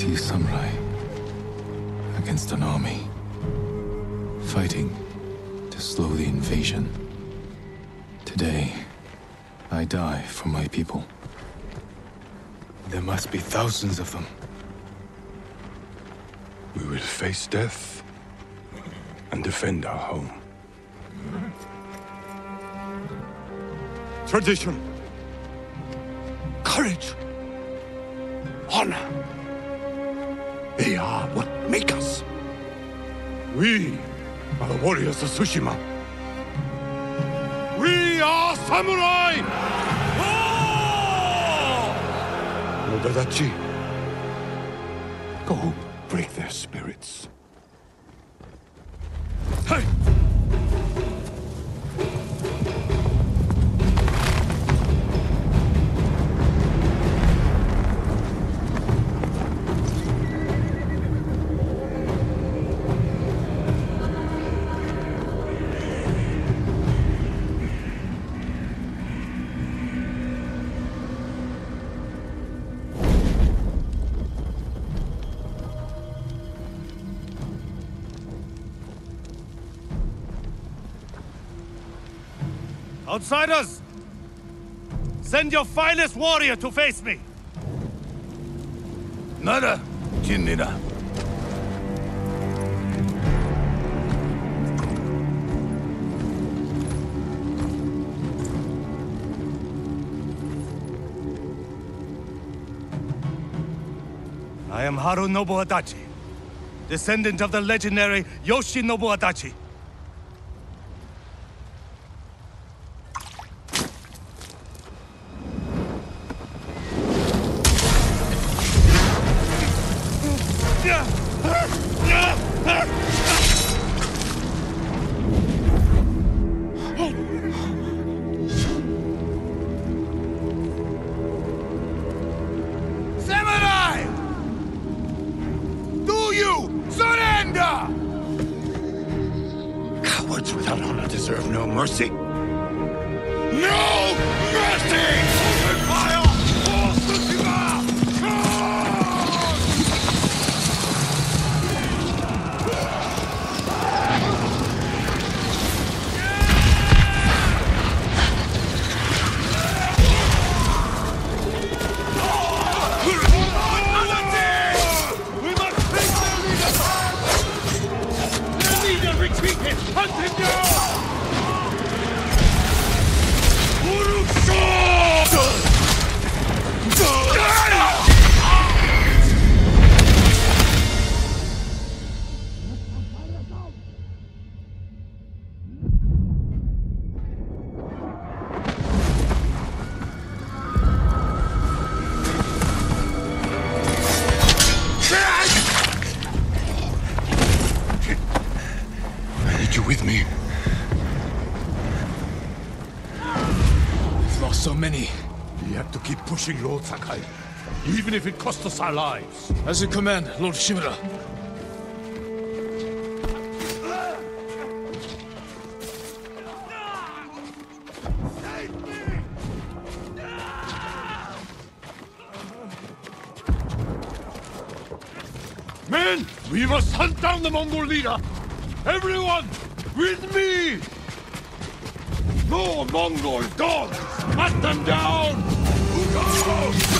80 samurai against an army. Fighting to slow the invasion. Today, I die for my people. There must be thousands of them. We will face death and defend our home. Tradition. Courage. Honor. They are what make us. We are the warriors of Tsushima. We are samurai! Nodadachi, go break their spirits. Hey! Outsiders! Send your finest warrior to face me! Nada, Jinnina. I am Harunobu Adachi, descendant of the legendary Yoshinobu Adachi. Our lives. As you command, Lord Shimura. Men, we must hunt down the Mongol leader. Everyone, with me! No Mongol dogs! Cut them down! Mongol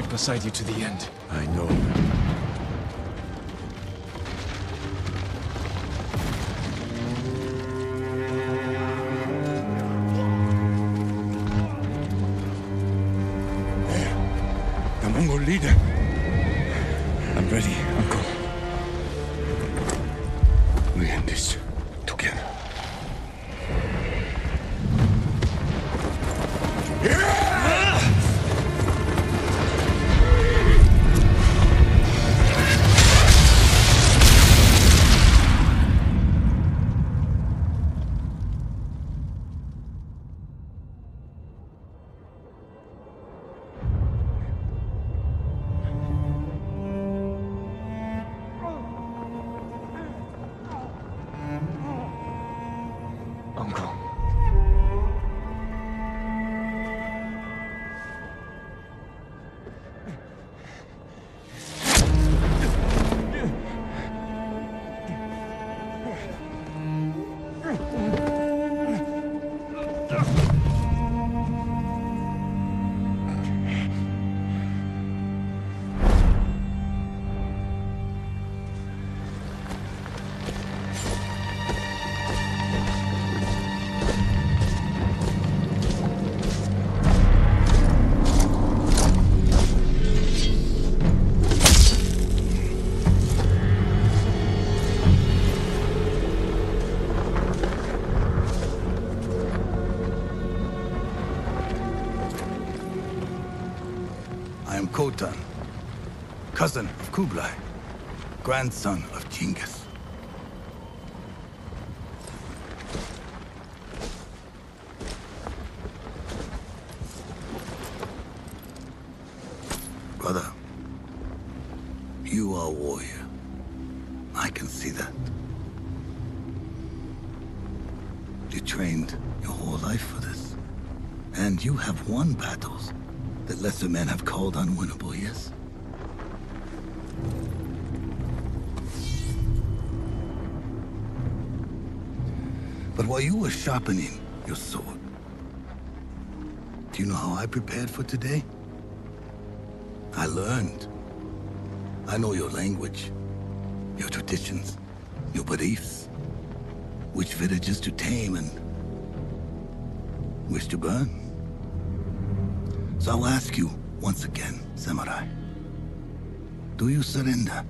I'll beside you Khotun, cousin of Kublai, grandson of Genghis. Lesser men have called unwinnable, yes? But while you were sharpening your sword, do you know how I prepared for today? I learned. I know your language, your traditions, your beliefs, which villages to tame and which to burn. So I'll ask you once again, Samurai. Do you surrender?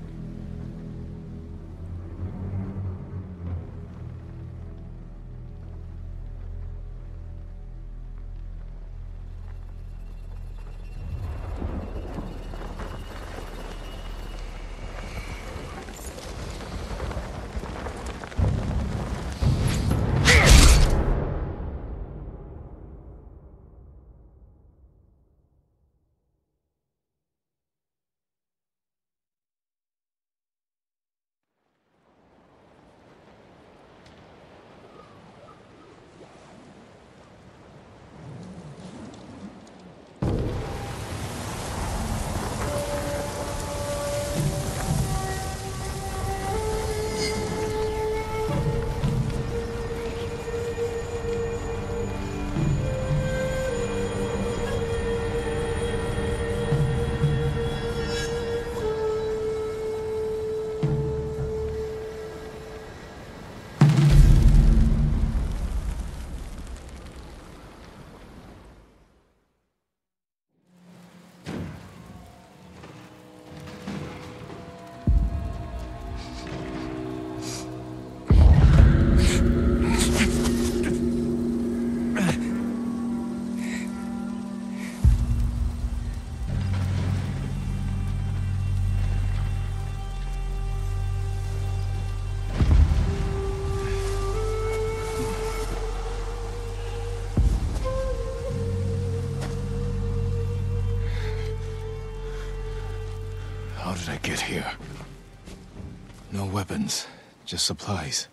Just supplies.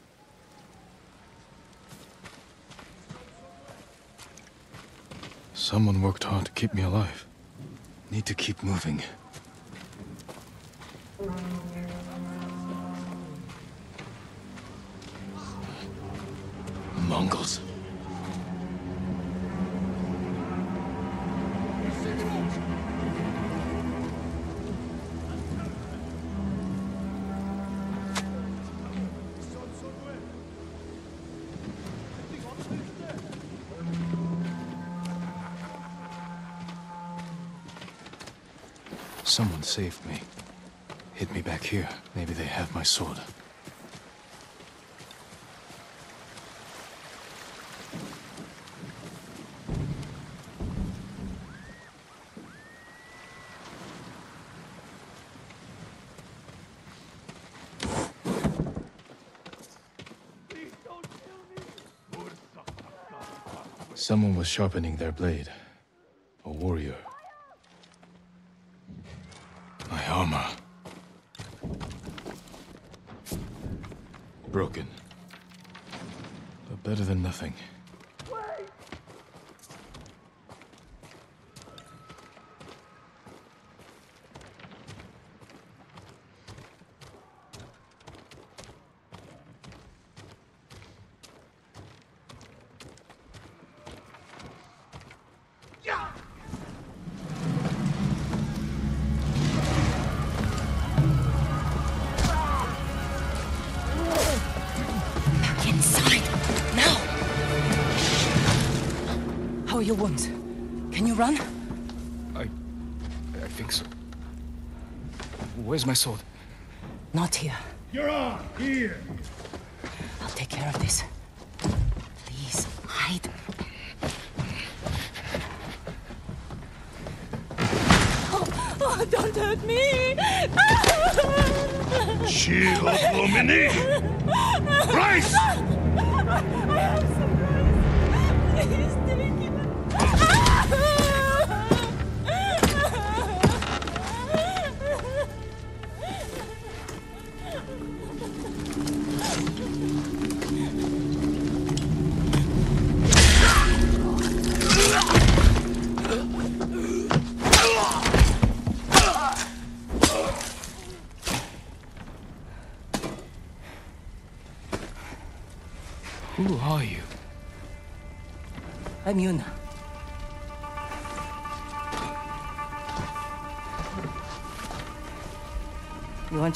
Someone worked hard to keep me alive. Need to keep moving. Saved me. Hid me back here. Maybe they have my sword. Someone was sharpening their blade. Sword? Not here. You're on! Here!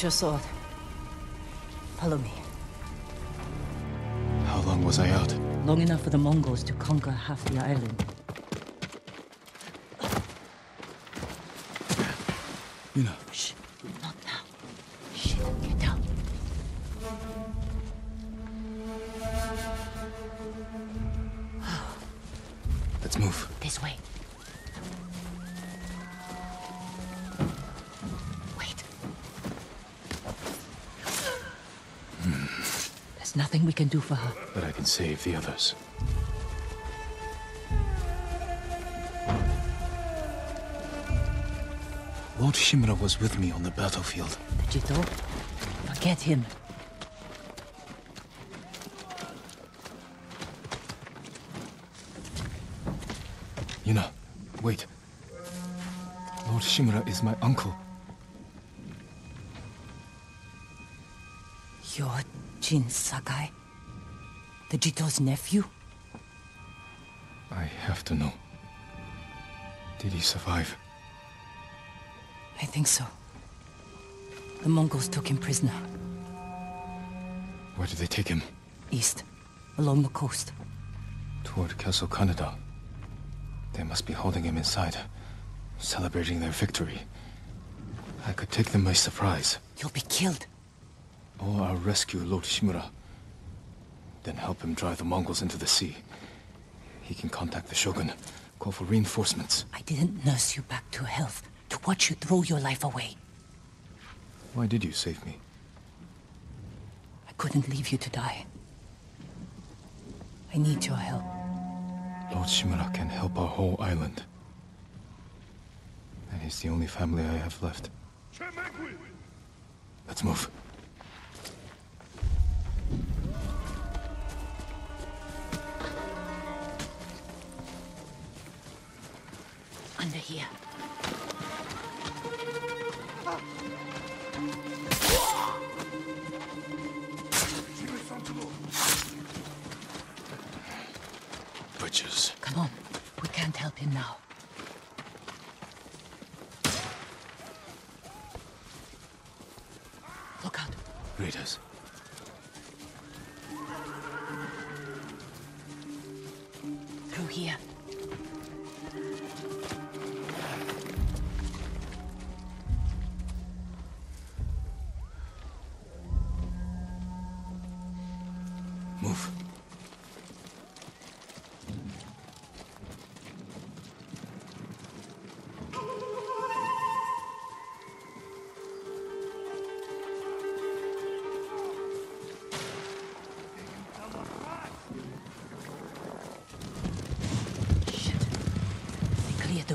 You your sword? Follow me. How long was I out? Long enough for the Mongols to conquer half the island. Do for her. But I can save the others. Lord Shimura was with me on the battlefield. Jito? Forget him. Yuna, wait. Lord Shimura is my uncle. You're Jin Sakai? The Jito's nephew? I have to know. Did he survive? I think so. The Mongols took him prisoner. Where did they take him? East, along the coast. Toward Castle Kaneda. They must be holding him inside, celebrating their victory. I could take them by surprise. You'll be killed. Or I'll rescue Lord Shimura. Then help him drive the Mongols into the sea. He can contact the Shogun, call for reinforcements. I didn't nurse you back to health to watch you throw your life away. Why did you save me? I couldn't leave you to die. I need your help. Lord Shimura can help our whole island. And he's the only family I have left. Let's move. Here. archers. Come on. We can't help him now. Look out. Raiders.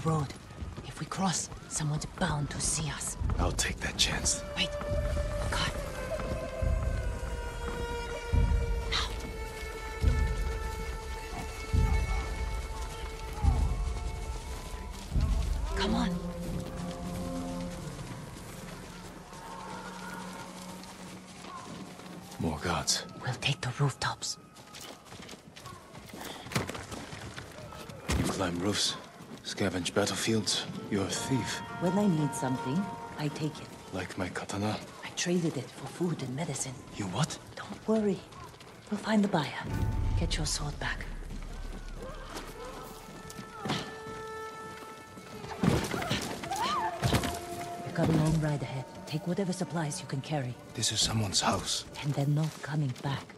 Road. If we cross, someone's bound to see us. I'll take that chance. Wait. Battlefields. You're a thief. When I need something, I take it. Like my katana. I traded it for food and medicine. You what? Don't worry. We'll find the buyer. Get your sword back. You've got a long ride ahead. Take whatever supplies you can carry. This is someone's house. And they're not coming back.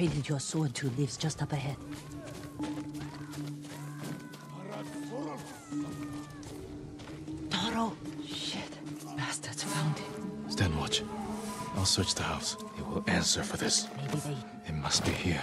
Traded your sword to lives just up ahead. Toro! Shit. Bastards found him. Stand watch. I'll search the house. He will answer for this. Maybe they It must be here.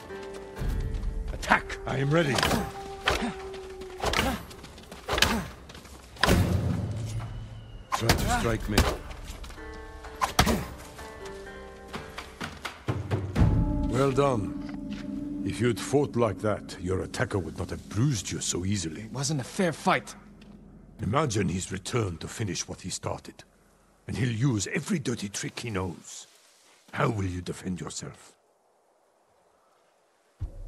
Attack! I am ready. Try to strike me. Well done. If you'd fought like that, your attacker would not have bruised you so easily. It wasn't a fair fight. Imagine he's returned to finish what he started. And he'll use every dirty trick he knows. How will you defend yourself?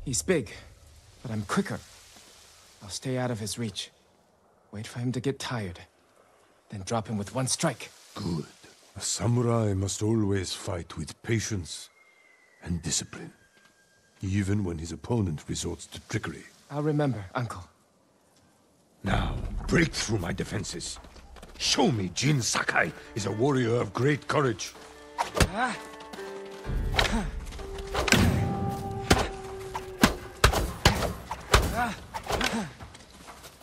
He's big, but I'm quicker. I'll stay out of his reach. Wait for him to get tired. Then drop him with one strike. Good. A samurai must always fight with patience and discipline, even when his opponent resorts to trickery. I'll remember, Uncle. Now, break through my defenses. Show me Jin Sakai is a warrior of great courage. Ah.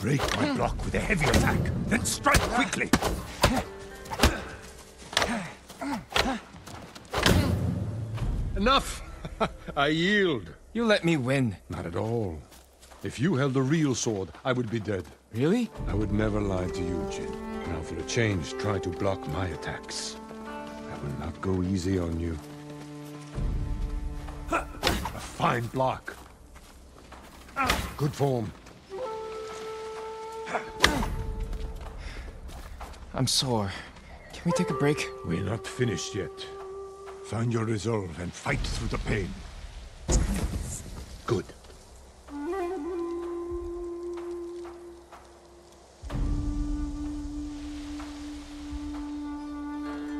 Break my block with a heavy attack, then strike quickly. Enough! I yield. You let me win. Not at all. If you held a real sword, I would be dead. Really? I would never lie to you, Jin. Now for a change, try to block my attacks. I will not go easy on you. A fine block. Ah. Good form. I'm sore. Can we take a break? We're not finished yet. Find your resolve and fight through the pain. Good.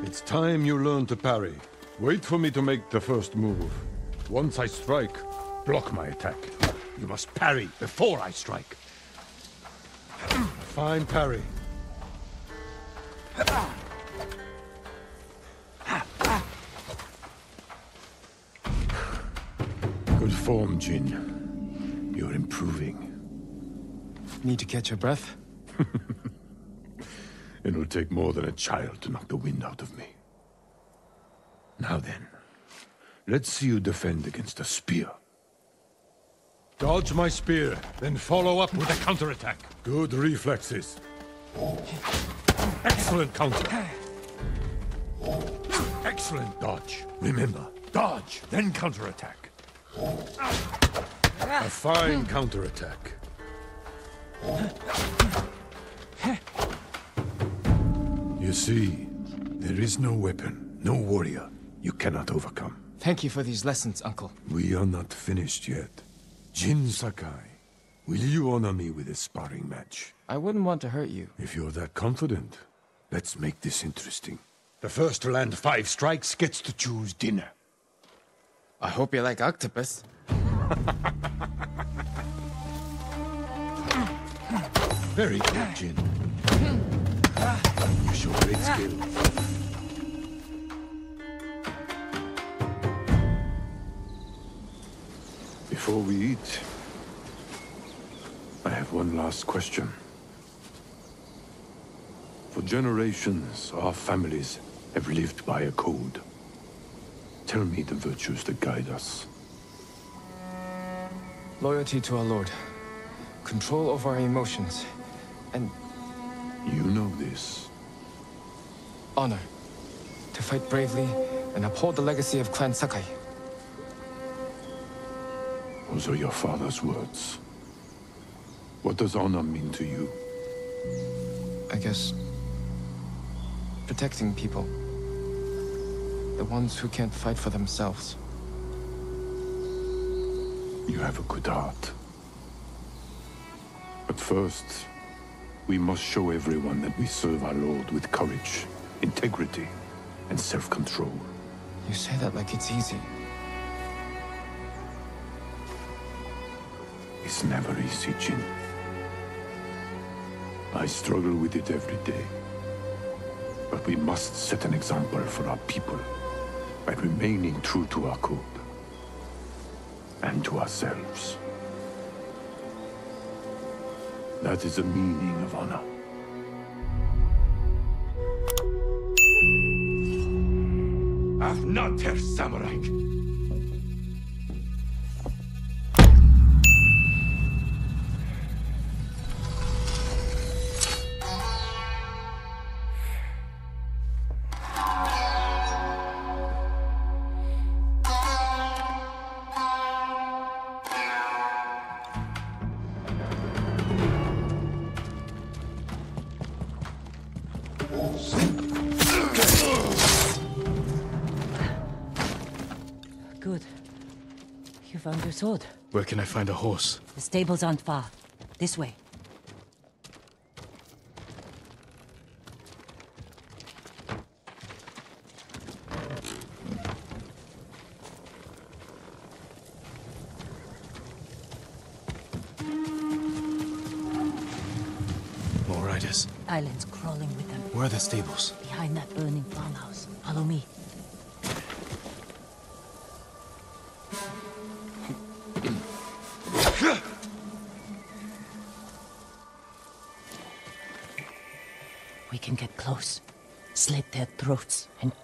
It's time you learn to parry. Wait for me to make the first move. Once I strike, Block my attack. You must parry before I strike. fine parry. Good form, Jin. You're improving. Need to catch your breath? It'll take more than a child to knock the wind out of me. Now then, let's see you defend against a spear. Dodge my spear, then follow up with a counterattack. Good reflexes. Excellent counter. Excellent dodge. Remember, dodge, then counterattack. A fine counterattack. You see, there is no weapon, no warrior you cannot overcome. Thank you for these lessons, Uncle. We are not finished yet. Jin Sakai, will you honor me with a sparring match? I wouldn't want to hurt you. If you're that confident, let's make this interesting. The first to land five strikes gets to choose dinner. I hope you like octopus. Very good, Jin. You show great skill. Before we eat, I have one last question. For generations, our families have lived by a code. Tell me the virtues that guide us. Loyalty to our Lord. Control over our emotions. And You know this. honor. To fight bravely and uphold the legacy of Clan Sakai. Those are your father's words. What does honor mean to you? I guess... Protecting people. The ones who can't fight for themselves. You have a good heart. But first, we must show everyone that we serve our Lord with courage, integrity, and self-control. You say that like it's easy. It's never easy, Jin. I struggle with it every day. But we must set an example for our people by remaining true to our code and to ourselves. That is the meaning of honor. Afnater Samurai! Where can I find a horse? The stables aren't far. This way.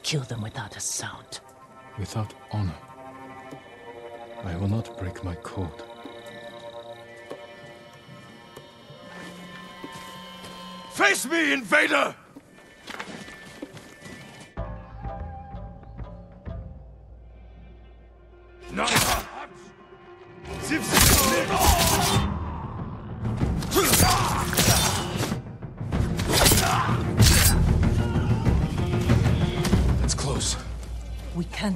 Kill them without a sound. Without honor. I will not break my code. Face me, invader!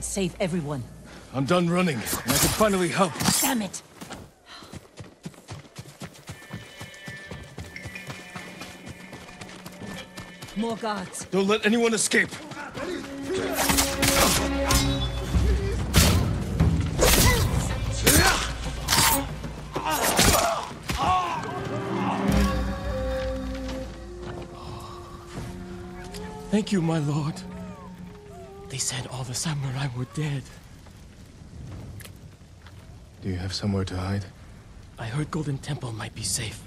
Can't save everyone. I'm done running, and I can finally help. Damn it! More guards. Don't let anyone escape. Thank you, my lord. They said all the samurai were dead. Do you have somewhere to hide? I heard Golden Temple might be safe.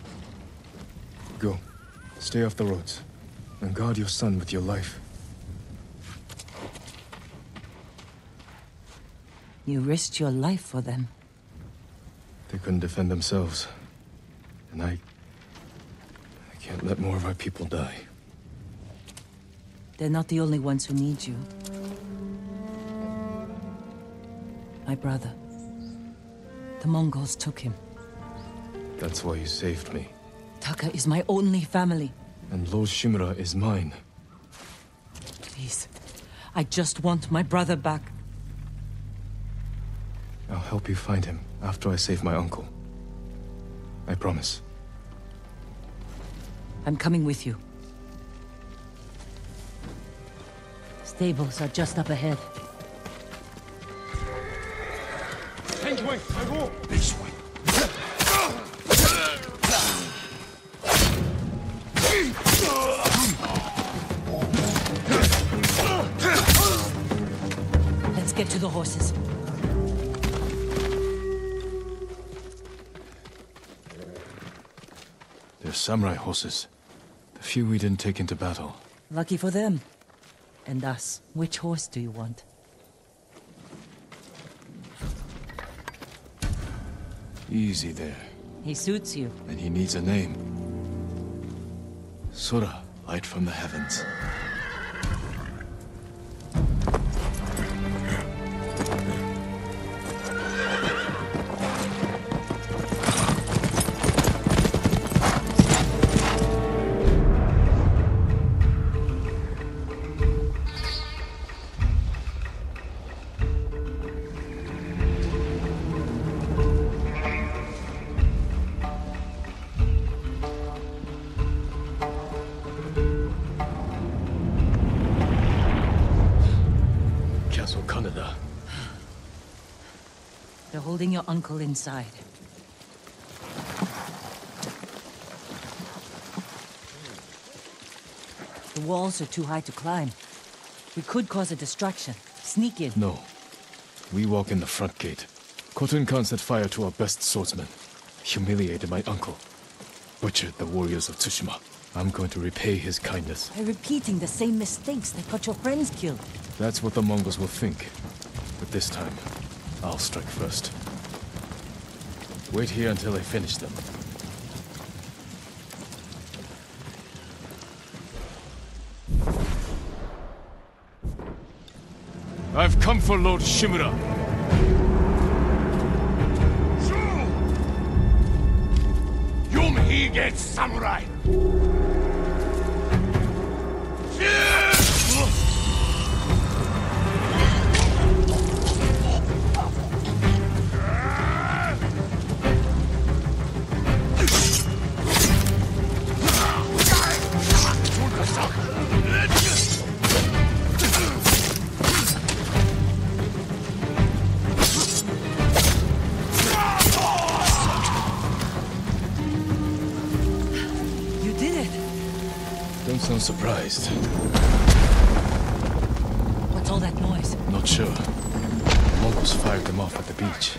Go. Stay off the roads. And guard your son with your life. You risked your life for them. They couldn't defend themselves. And I... I can't let more of our people die. They're not the only ones who need you. My brother. The Mongols took him. That's why you saved me. Taka is my only family. And Lord Shimura is mine. Please. I just want my brother back. I'll help you find him after I save my uncle. I promise. I'm coming with you. Stables are just up ahead. This way. Let's get to the horses. They're samurai horses. The few we didn't take into battle. Lucky for them. And us. Which horse do you want? Easy there. He suits you. And he needs a name. Sora, light from the heavens. Inside. The walls are too high to climb. We could cause a distraction. Sneak in. No. We walk in the front gate. Khotun Khan set fire to our best swordsmen. Humiliated my uncle. Butchered the warriors of Tsushima. I'm going to repay his kindness. By repeating the same mistakes that got your friends killed. That's what the Mongols will think. But this time, I'll strike first. Wait here until I finish them. I've come for Lord Shimura. Yum Hige Samurai! Surprised. What's all that noise? Not sure. The Mongols fired them off at the beach.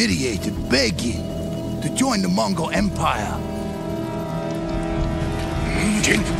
humiliated, begging to join the Mongol Empire. Jin, This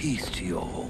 peace to your home.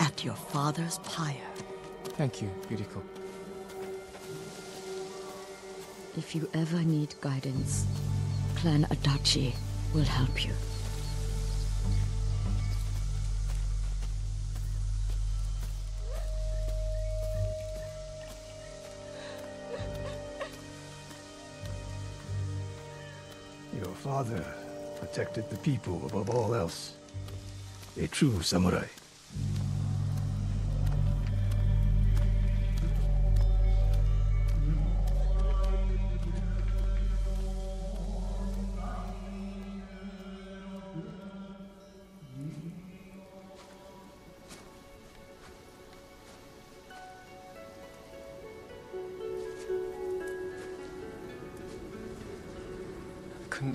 at your father's pyre. Thank you, Yuriko. If you ever need guidance, Clan Adachi will help you. Your father protected the people above all else. A true samurai.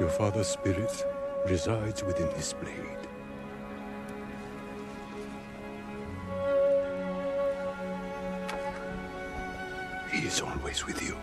Your father's spirit resides within his blade. He is always with you.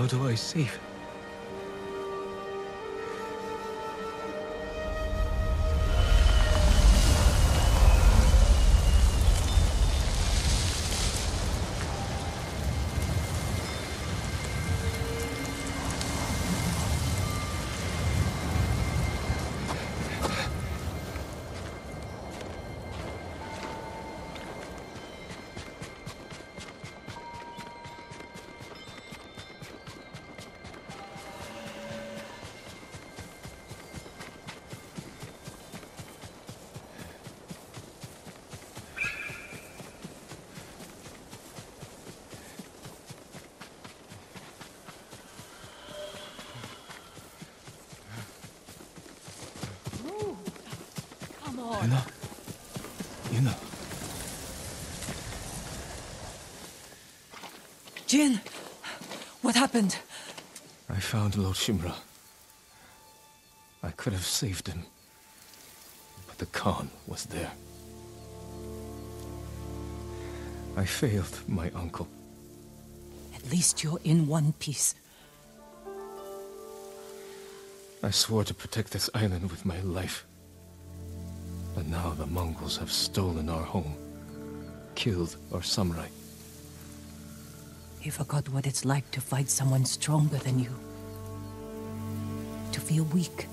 How do I save happened? I found Lord Shimura. I could have saved him. But the Khan was there. I failed my uncle. At least you're in one piece. I swore to protect this island with my life. But now the Mongols have stolen our home, killed our samurai. You forgot what it's like to fight someone stronger than you. To feel weak.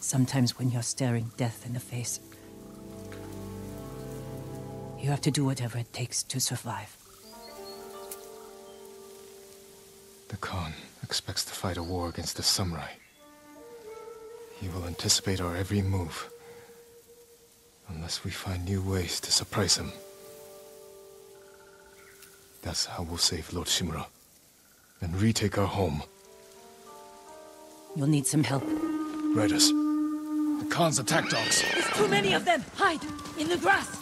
Sometimes when you're staring death in the face, you have to do whatever it takes to survive. The Khan expects to fight a war against the samurai. He will anticipate our every move. Unless we find new ways to surprise him. That's how we'll save Lord Shimura. And retake our home. You'll need some help. Riders. The Khan's attack dogs. There's too many of them! Hide! In the grass!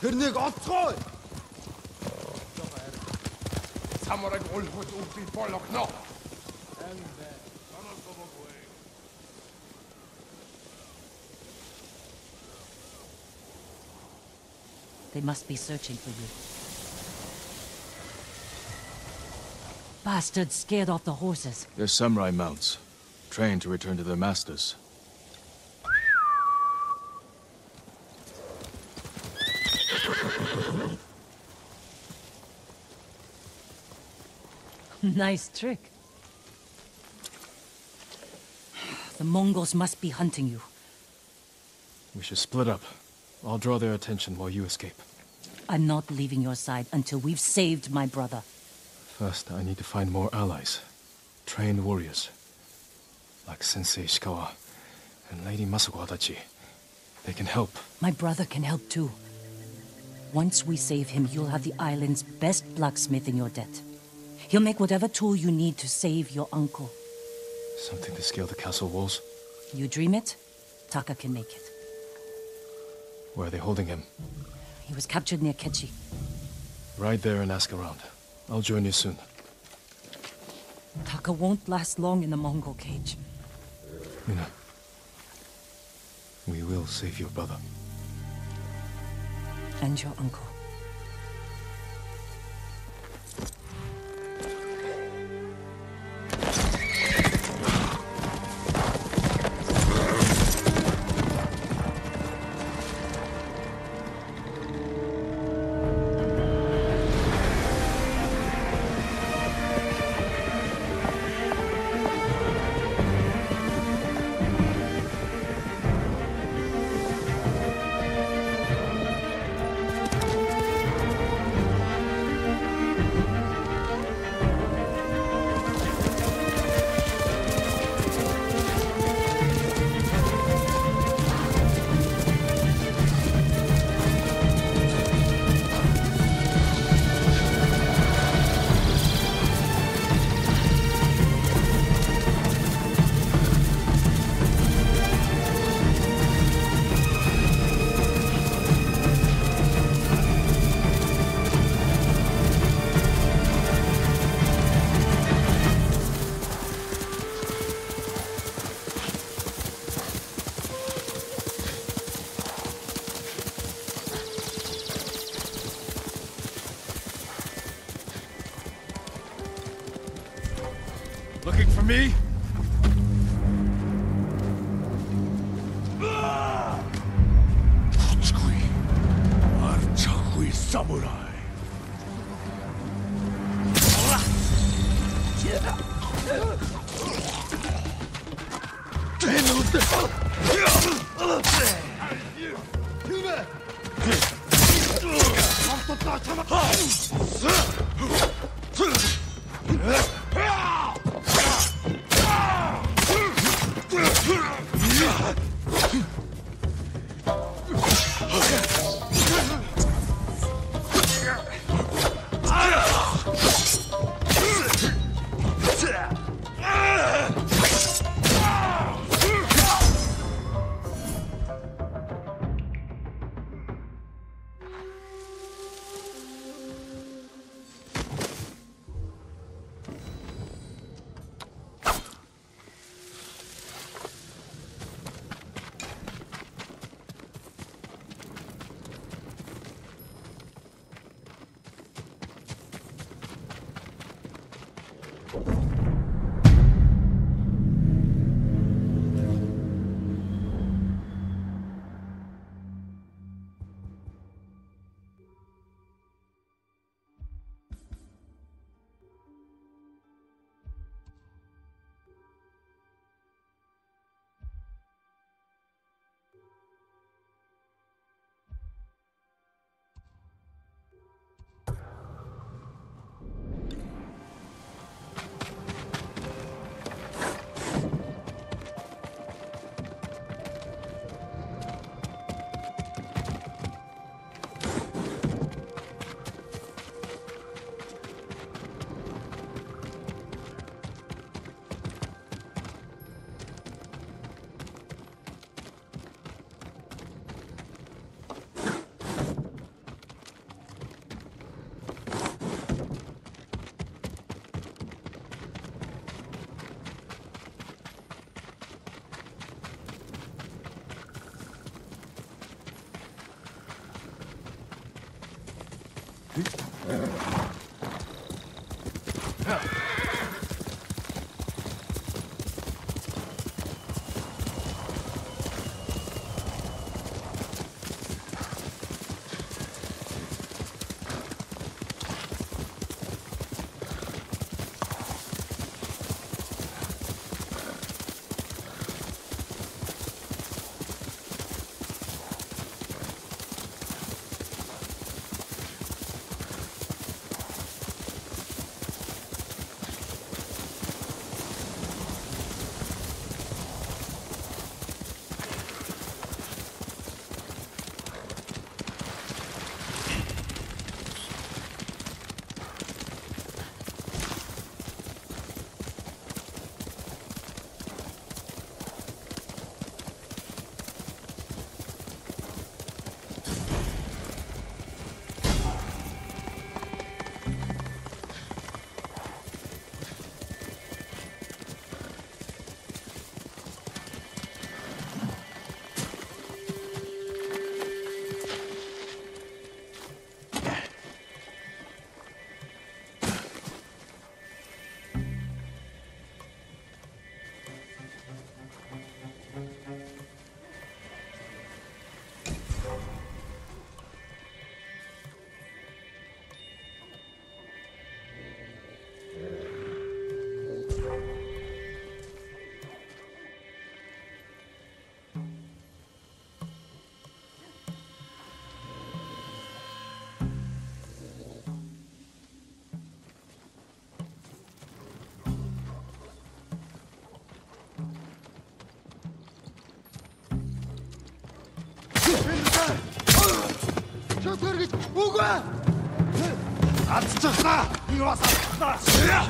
Тэрнийг олцгоо. no. And then. They must be searching for you. Bastards scared off the horses. They're samurai mounts, trained to return to their masters. Nice trick. The Mongols must be hunting you. We should split up. I'll draw their attention while you escape. I'm not leaving your side until we've saved my brother. First, I need to find more allies. Trained warriors. Like Sensei Ishikawa and Lady Masako Adachi. They can help. My brother can help too. Once we save him, you'll have the island's best blacksmith in your debt. He'll make whatever tool you need to save your uncle. Something to scale the castle walls? You dream it, Taka can make it. Where are they holding him? He was captured near Kechi. Ride there and ask around. I'll join you soon. Taka won't last long in the Mongol cage. Yuna. We will save your brother. And your uncle. Шөтгөр гэж үгүй. Алдчихлаа. Би бас алдчихлаа.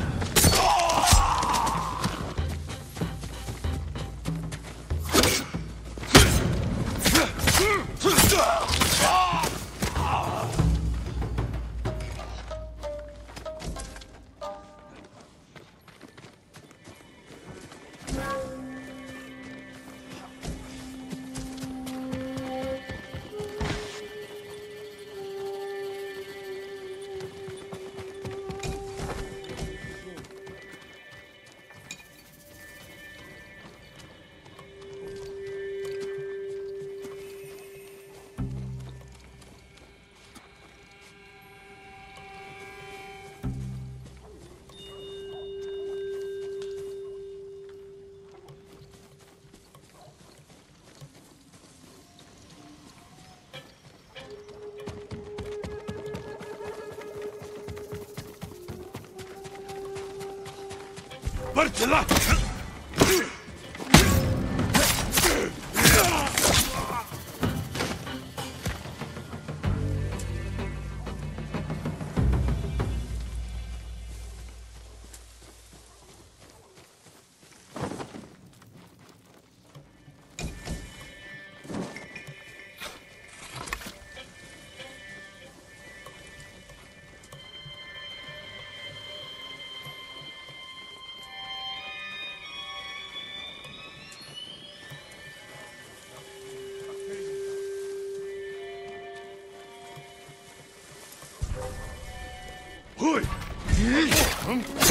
Huh?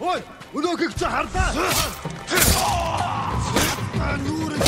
Ой, өнөөхийг чи харлаа. Нүүр. Тэнд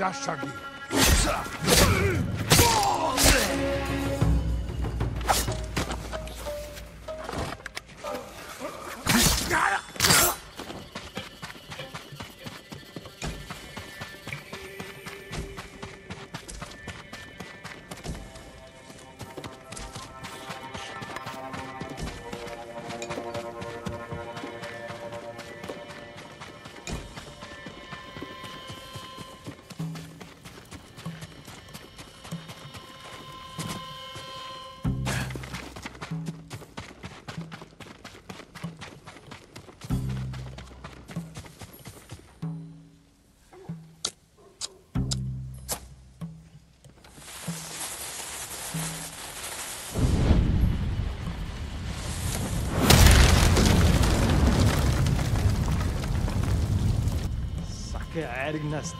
Das sag. heiligen Nest.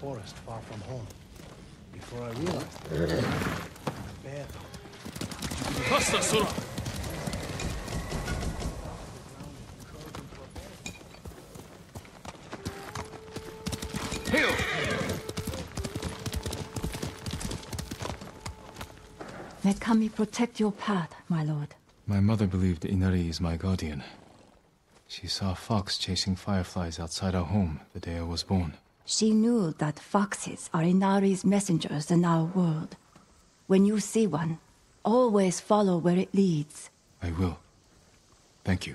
Forest far from home. Before I realized it, a bear. Faster, Sora! Heal! May Kami protect your path, my lord. My mother believed Inari is my guardian. She saw a fox chasing fireflies outside our home the day I was born. She knew that foxes are Inari's messengers in our world. When you see one, always follow where it leads. I will. Thank you.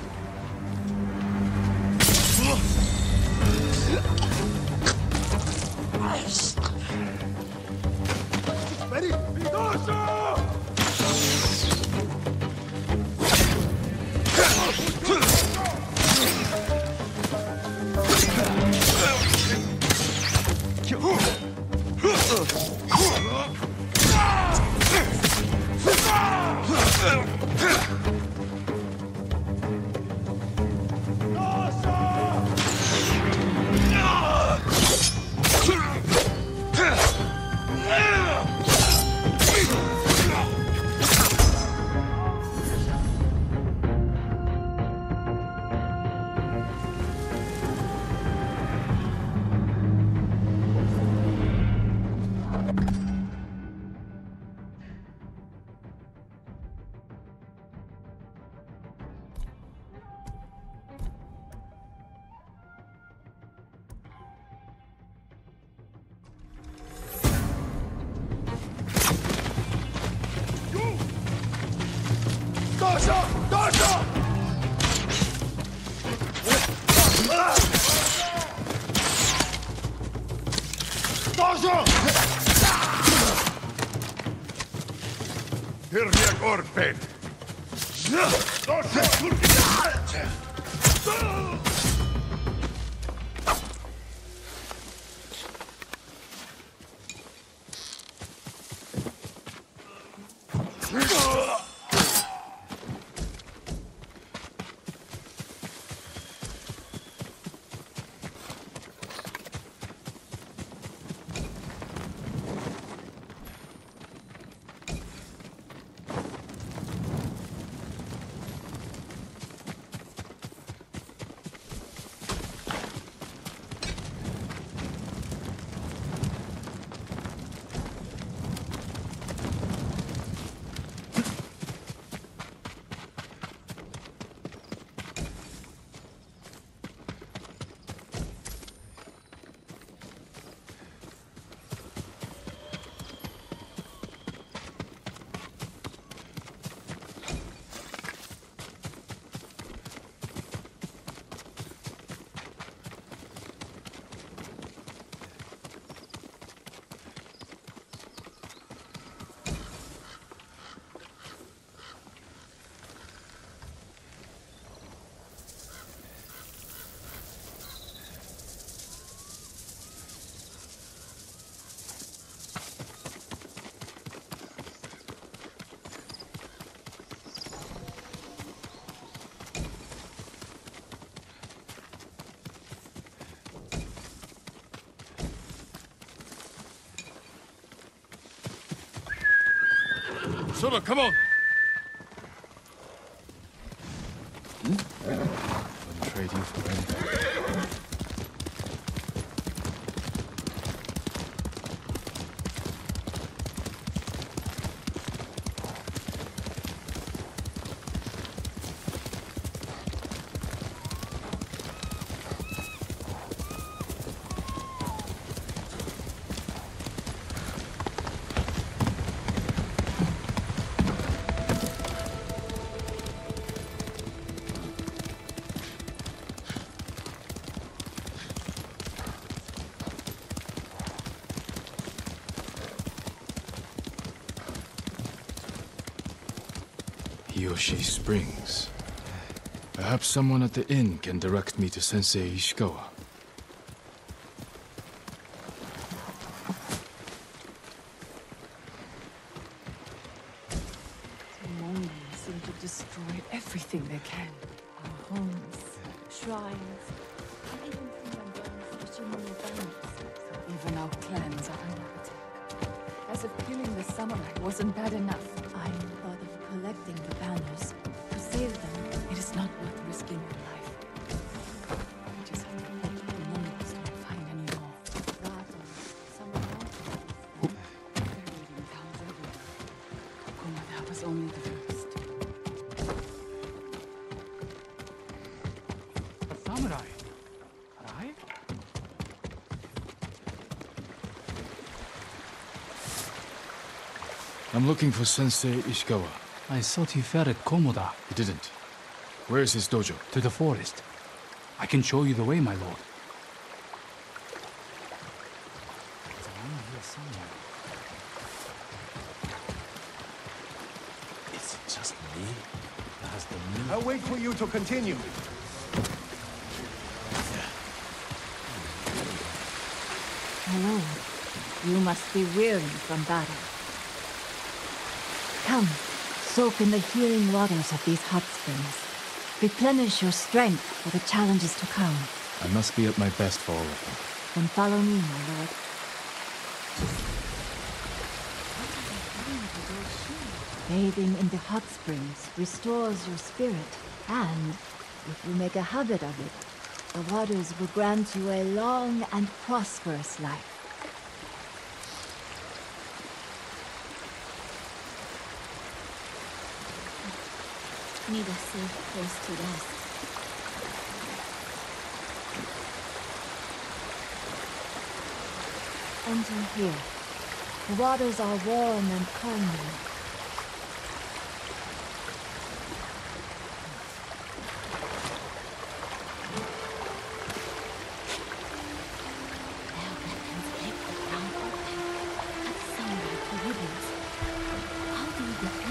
Sula, come on. Yoshi Springs. Perhaps someone at the inn can direct me to Sensei Ishikawa. looking for Sensei Ishikawa. I thought he fell at Komoda. He didn't. Where is his dojo? To the forest. I can show you the way, my lord. Is it just me? Has the. I'll wait for you to continue. My lord, you must be weary from battle. Soak in the healing waters of these hot springs. Replenish your strength for the challenges to come. I must be at my best for all of them. Then follow me, my lord. Bathing in the hot springs restores your spirit, and if you make a habit of it, the waters will grant you a long and prosperous life. Need a safe place to rest. Enter here. The waters are warm and calming.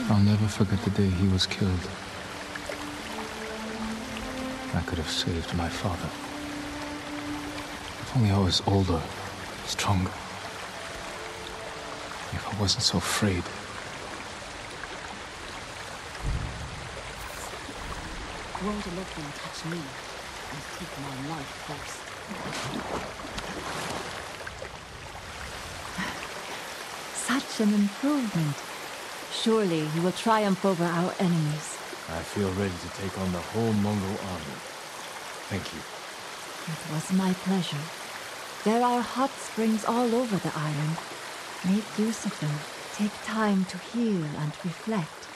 I'll never forget the day he was killed. I could have saved my father. If only I was older, stronger. If I wasn't so afraid. Won't let them touch me and take my life first. Such an improvement. Surely you will triumph over our enemies. I feel ready to take on the whole Mongol army. Thank you. It was my pleasure. There are hot springs all over the island. Make use of them. Take time to heal and reflect.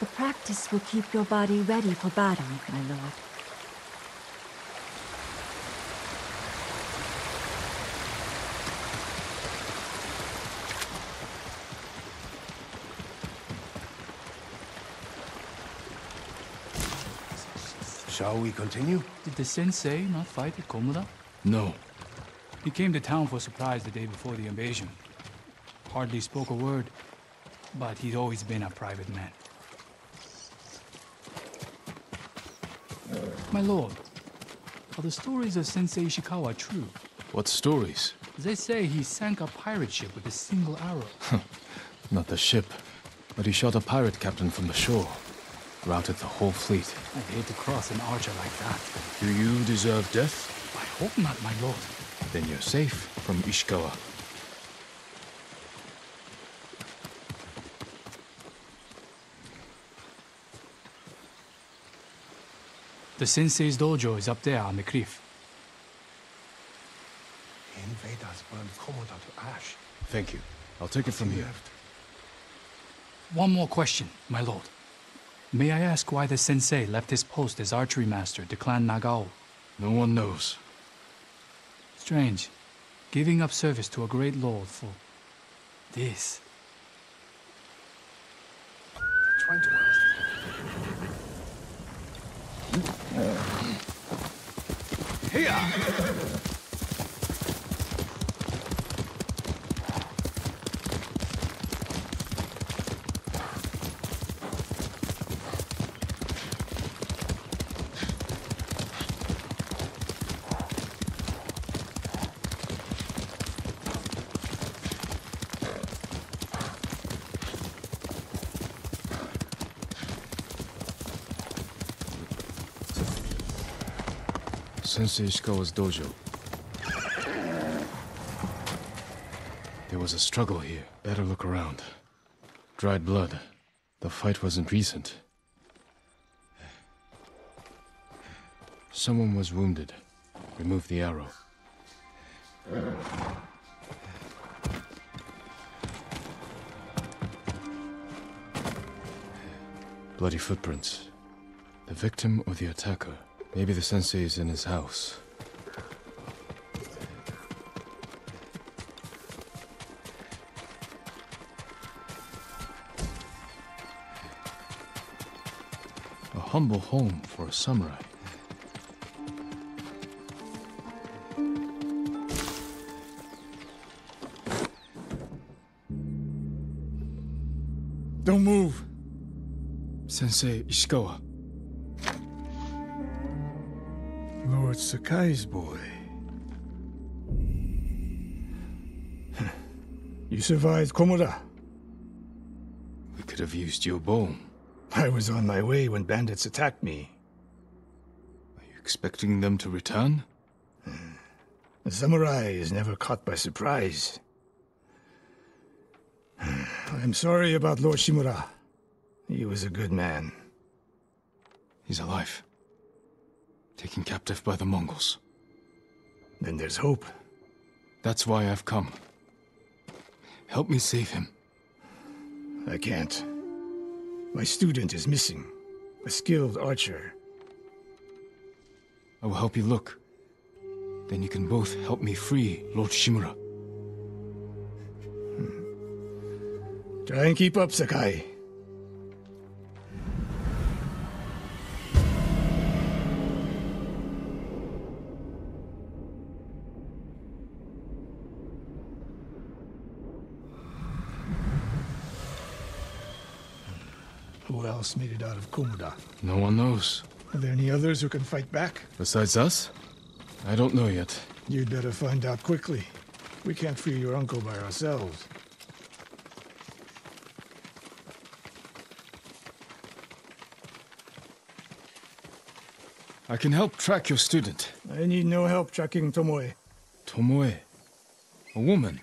The practice will keep your body ready for battle, my lord. Shall we continue? Did the sensei not fight at Komoda? No. He came to town for a surprise the day before the invasion. Hardly spoke a word, but he's always been a private man. My lord, are the stories of Sensei Ishikawa true? What stories? They say he sank a pirate ship with a single arrow. Not the ship, but he shot a pirate captain from the shore. Routed the whole fleet. I'd hate to cross an archer like that. Do you deserve death? I hope not, my lord. Then you're safe from Ishikawa. The sensei's dojo is up there on the cliff. The invaders burned Komoda to ash. Thank you. I'll take it from here. One more question, my lord. May I ask why the sensei left his post as archery master to Clan Nagao? No one knows. Strange. Giving up service to a great lord for... this. Trying to Here! Sensei Ishikawa's dojo. There was a struggle here. Better look around. Dried blood. The fight wasn't recent. Someone was wounded. Remove the arrow. Bloody footprints. The victim or the attacker? Maybe the sensei is in his house. A humble home for a samurai. Don't move. Sensei Ishikawa. Sakai's boy. you survived Komoda. We could have used your bow. I was on my way when bandits attacked me. Are you expecting them to return? A samurai is never caught by surprise. I'm sorry about Lord Shimura. He was a good man. He's alive. Taken captive by the Mongols. Then there's hope. That's why I've come. Help me save him. I can't. My student is missing. A skilled archer. I will help you look. Then you can both help me free Lord Shimura. Hmm. Try and keep up, Sakai. Else made it out of Komoda? No one knows. Are there any others who can fight back? Besides us? I don't know yet. You'd better find out quickly. We can't free your uncle by ourselves. I can help track your student. I need no help tracking Tomoe. Tomoe. A woman.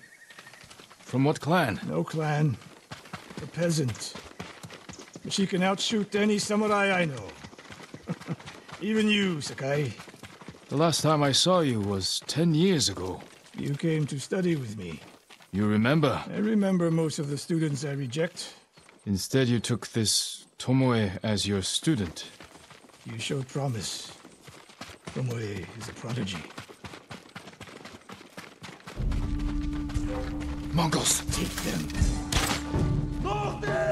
From what clan? No clan. A peasant. She can outshoot any samurai I know. Even you, Sakai. The last time I saw you was ten years ago. You came to study with me. You remember? I remember most of the students I reject. Instead, you took this Tomoe as your student. You showed promise. Tomoe is a prodigy. Mongols! Take them.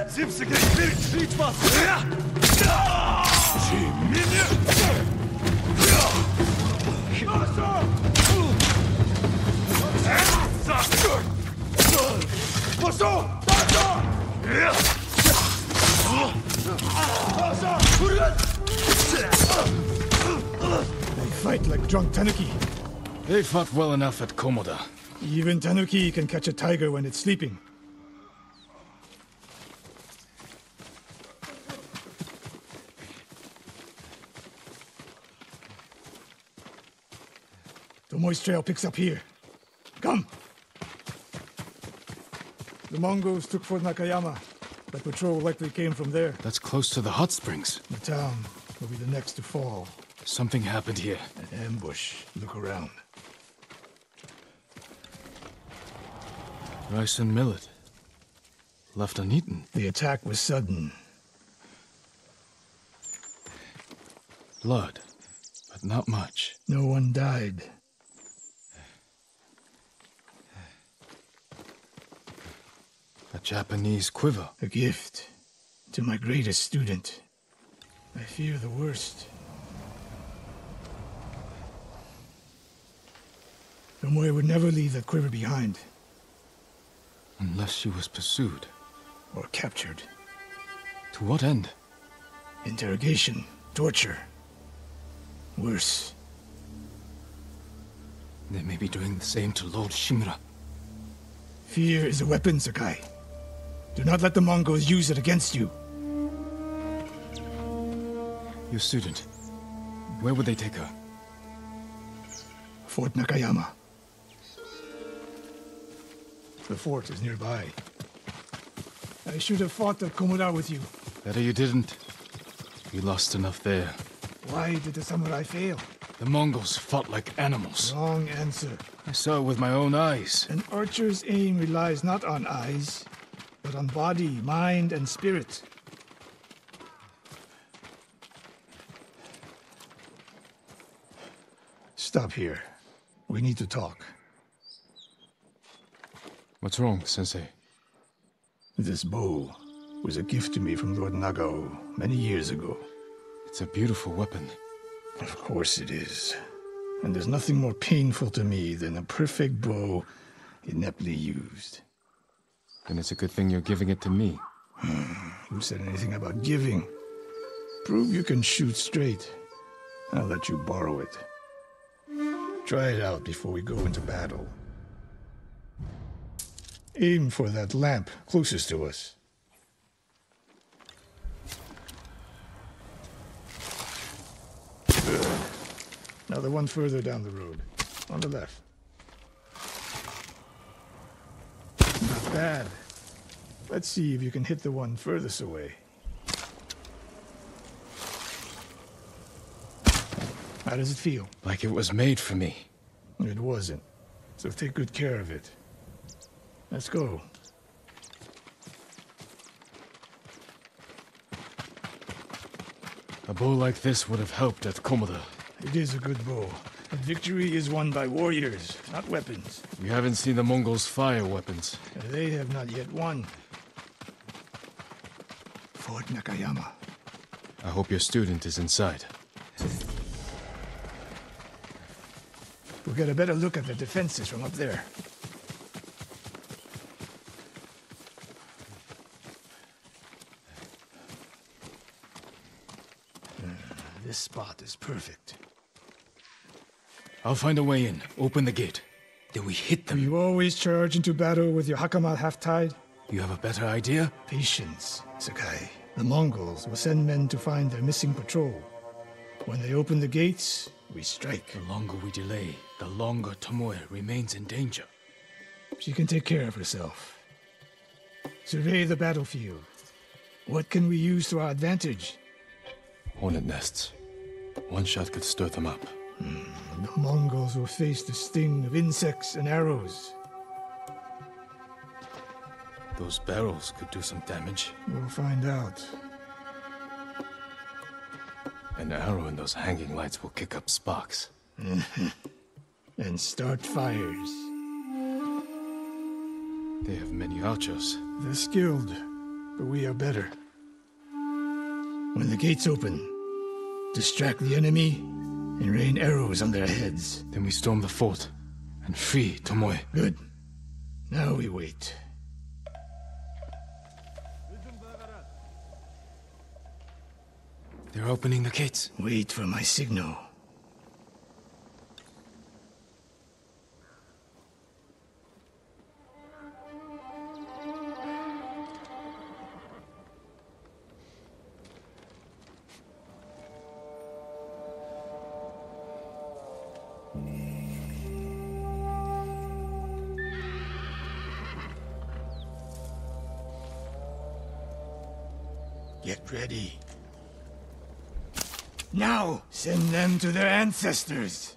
Zipsige Spirit Street They fight like drunk tanuki. They fought well enough at Komoda. Even tanuki can catch a tiger when it's sleeping. Tomoe's trail picks up here. Come! The Mongols took Fort Nakayama. The patrol likely came from there. That's close to the hot springs. The town will be the next to fall. Something happened here. An ambush. Look around. Rice and millet. Left uneaten. The attack was sudden. Blood, but not much. No one died. A Japanese quiver. A gift to my greatest student. I fear the worst. Tomoe would never leave the quiver behind. Unless she was pursued. Or captured. To what end? Interrogation. Torture. Worse. They may be doing the same to Lord Shimura. Fear is a weapon, Sakai. Do not let the Mongols use it against you. Your student. Where would they take her? Fort Nakayama. The fort is nearby. I should have fought at Komoda with you. Better you didn't. We lost enough there. Why did the samurai fail? The Mongols fought like animals. Wrong answer. I saw it with my own eyes. An archer's aim relies not on eyes, but on body, mind, and spirit. Stop here. We need to talk. What's wrong, Sensei? This bow was a gift to me from Lord Nagao many years ago. It's a beautiful weapon. Of course it is. And there's nothing more painful to me than a perfect bow ineptly used. Then it's a good thing you're giving it to me. Hmm, Who said anything about giving? Prove you can shoot straight. I'll let you borrow it. Try it out before we go into battle. Aim for that lamp closest to us. The one further down the road. On the left. Not bad. Let's see if you can hit the one furthest away. How does it feel? Like it was made for me. It wasn't. So take good care of it. Let's go. A bow like this would have helped at Komoda. It is a good bow. But victory is won by warriors, not weapons. We haven't seen the Mongols fire weapons. They have not yet won. Fort Nakayama. I hope your student is inside. We'll get a better look at the defenses from up there. Uh, This spot is perfect. I'll find a way in. Open the gate. Then we hit them. Do You always charge into battle with your hakama half-tied? You have a better idea? Patience, Sakai. The Mongols will send men to find their missing patrol. When they open the gates, we strike. The longer we delay, the longer Tomoe remains in danger. She can take care of herself. Survey the battlefield. What can we use to our advantage? Hornet nests. One shot could stir them up. The Mongols will face the sting of insects and arrows. Those barrels could do some damage. We'll find out. An arrow in those hanging lights will kick up sparks. and start fires. They have many archers. They're skilled, but we are better. When the gates open, distract the enemy and rain arrows on their heads. Then we storm the fort and free Tomoe. Good. Now we wait. They're opening the gates. Wait for my signal. To their ancestors.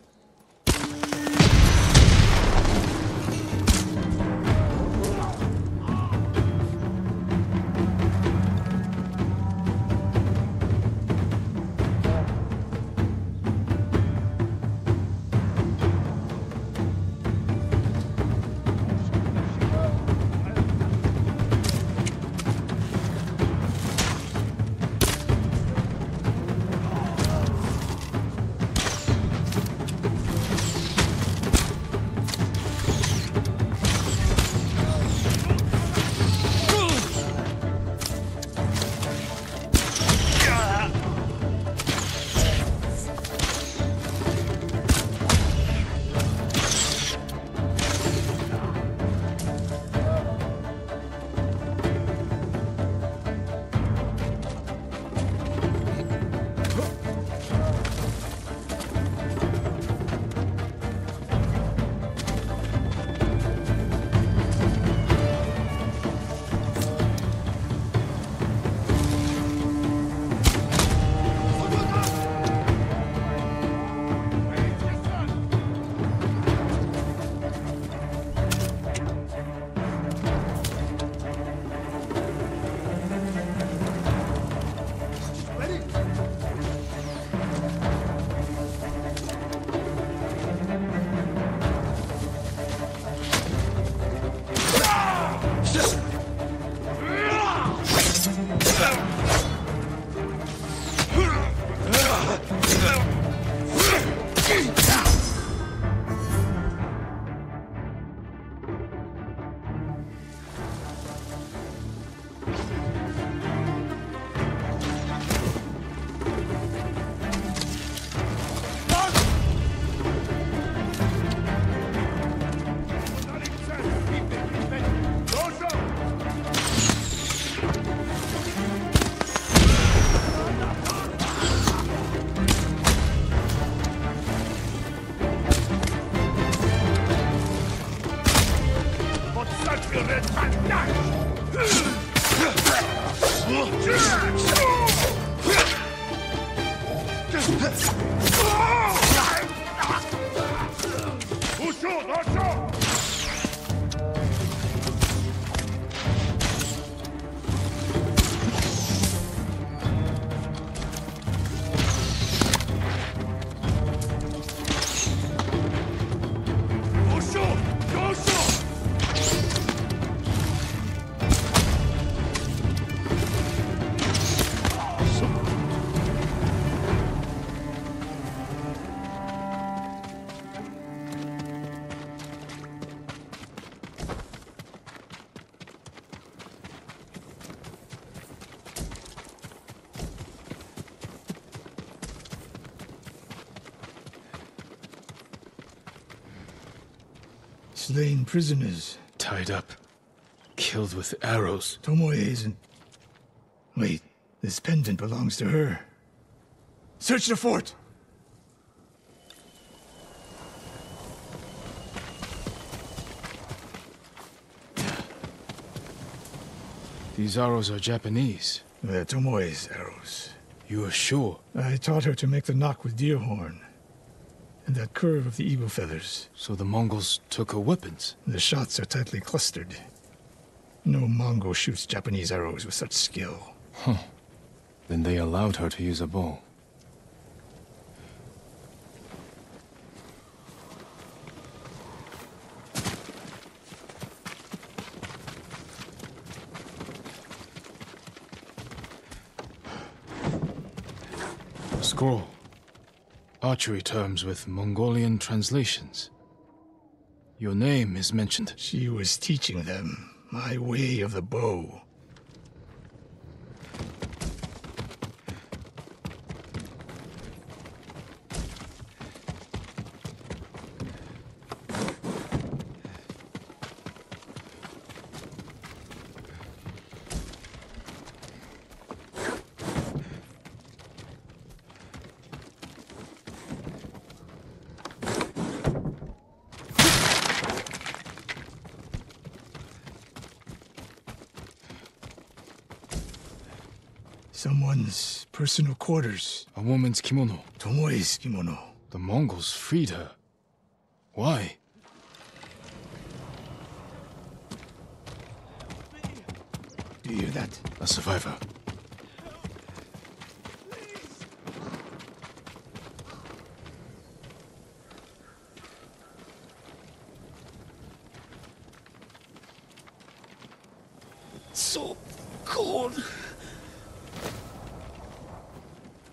Slain prisoners. Tied up. Killed with arrows. Tomoe isn't. Wait, this pendant belongs to her. Search the fort! These arrows are Japanese. They're Tomoe's arrows. You are sure? I taught her to make the nock with deer horn. And that curve of the eagle feathers. So the Mongols took her weapons? The shots are tightly clustered. No Mongol shoots Japanese arrows with such skill. Huh. Then they allowed her to use a bow. A scroll. Terms with Mongolian translations. Your name is mentioned. She was teaching them my way of the bow. Someone's personal quarters. A woman's kimono. Tomoe's kimono. The Mongols freed her. Why? Do you hear that? A survivor. So cold.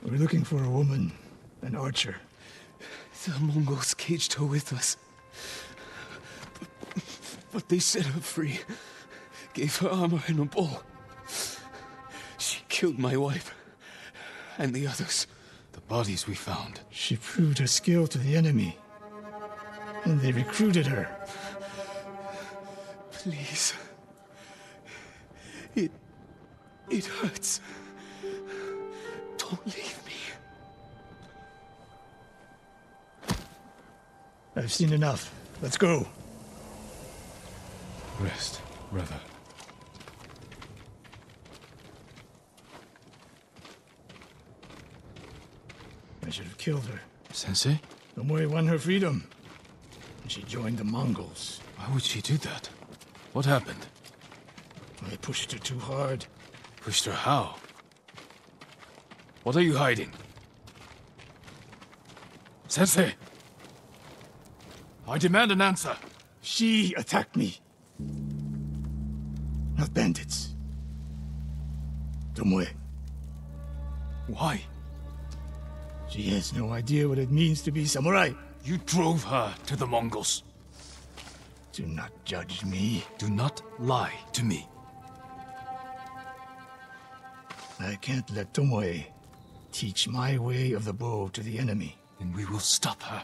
We're looking for a woman, an archer. The Mongols caged her with us. But, but they set her free. Gave her armor and a bow. She killed my wife. And the others. The bodies we found. She proved her skill to the enemy. And they recruited her. Please. It. It hurts. Don't leave I've seen enough. Let's go. Rest, brother. I should have killed her. Sensei? Tomoe won her freedom. And she joined the Mongols. Why would she do that? What happened? I pushed her too hard. Pushed her how? What are you hiding? Sensei! I demand an answer. She attacked me. Not bandits. Tomoe. Why? She has no idea what it means to be samurai. You drove her to the Mongols. Do not judge me. Do not lie to me. I can't let Tomoe teach my way of the bow to the enemy. Then we will stop her.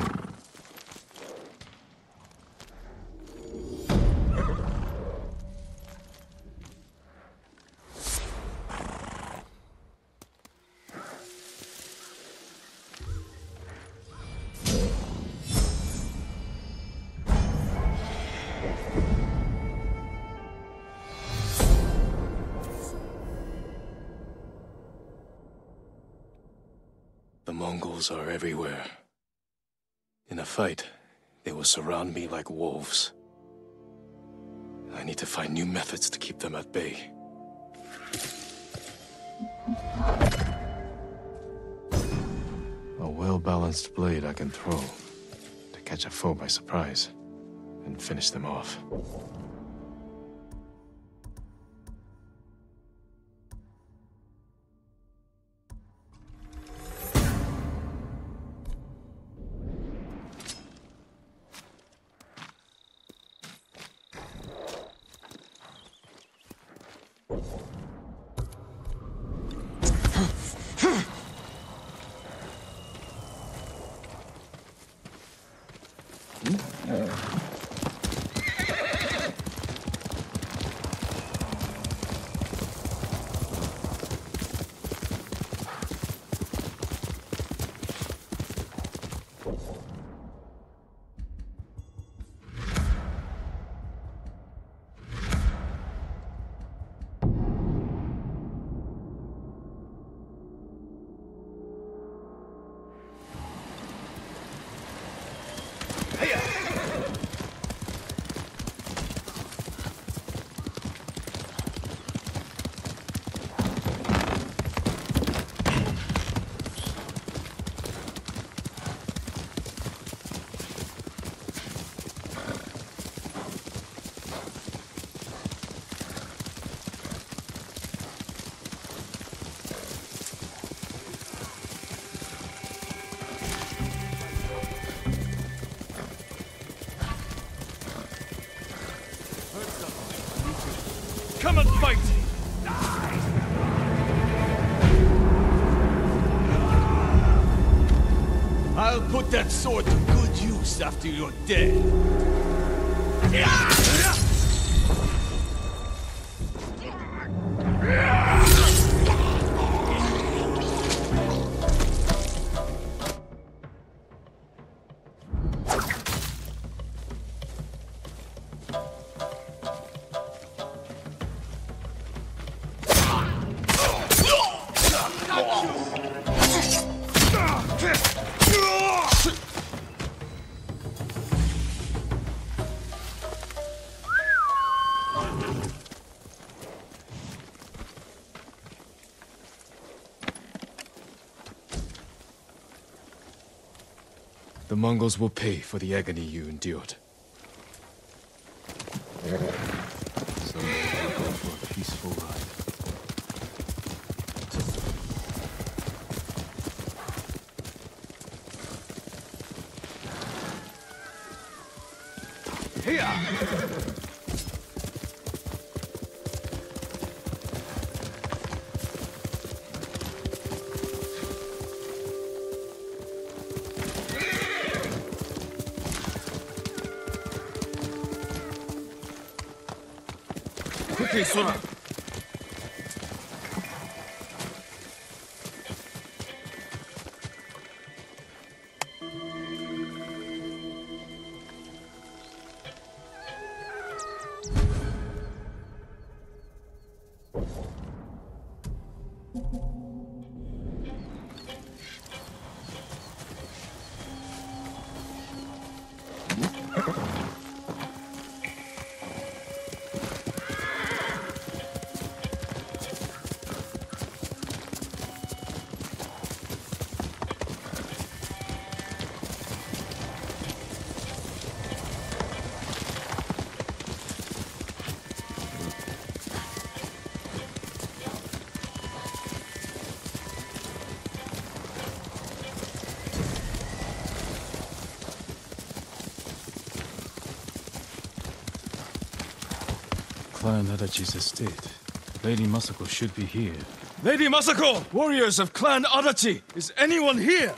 Are everywhere. In a fight, they will surround me like wolves. I need to find new methods to keep them at bay. A well-balanced blade I can throw to catch a foe by surprise and finish them off. After you're dead. The Mongols will pay for the agony you endured. Adachi's estate. Lady Masako should be here. Lady Masako! Warriors of Clan Adachi! Is anyone here?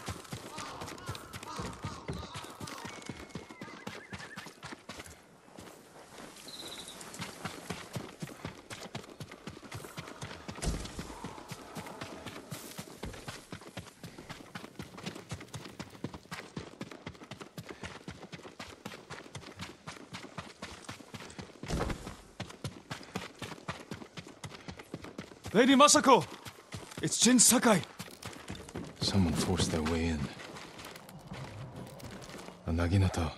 Lady Masako! It's Jin Sakai. Someone forced their way in. A Naginata.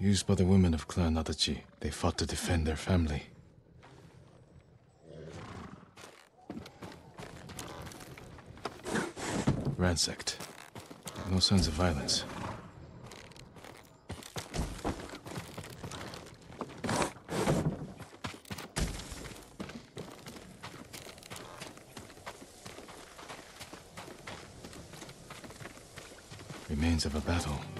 Used by the women of Clan Adachi. They fought to defend their family. Ransacked. No signs of violence. Remains of a battle.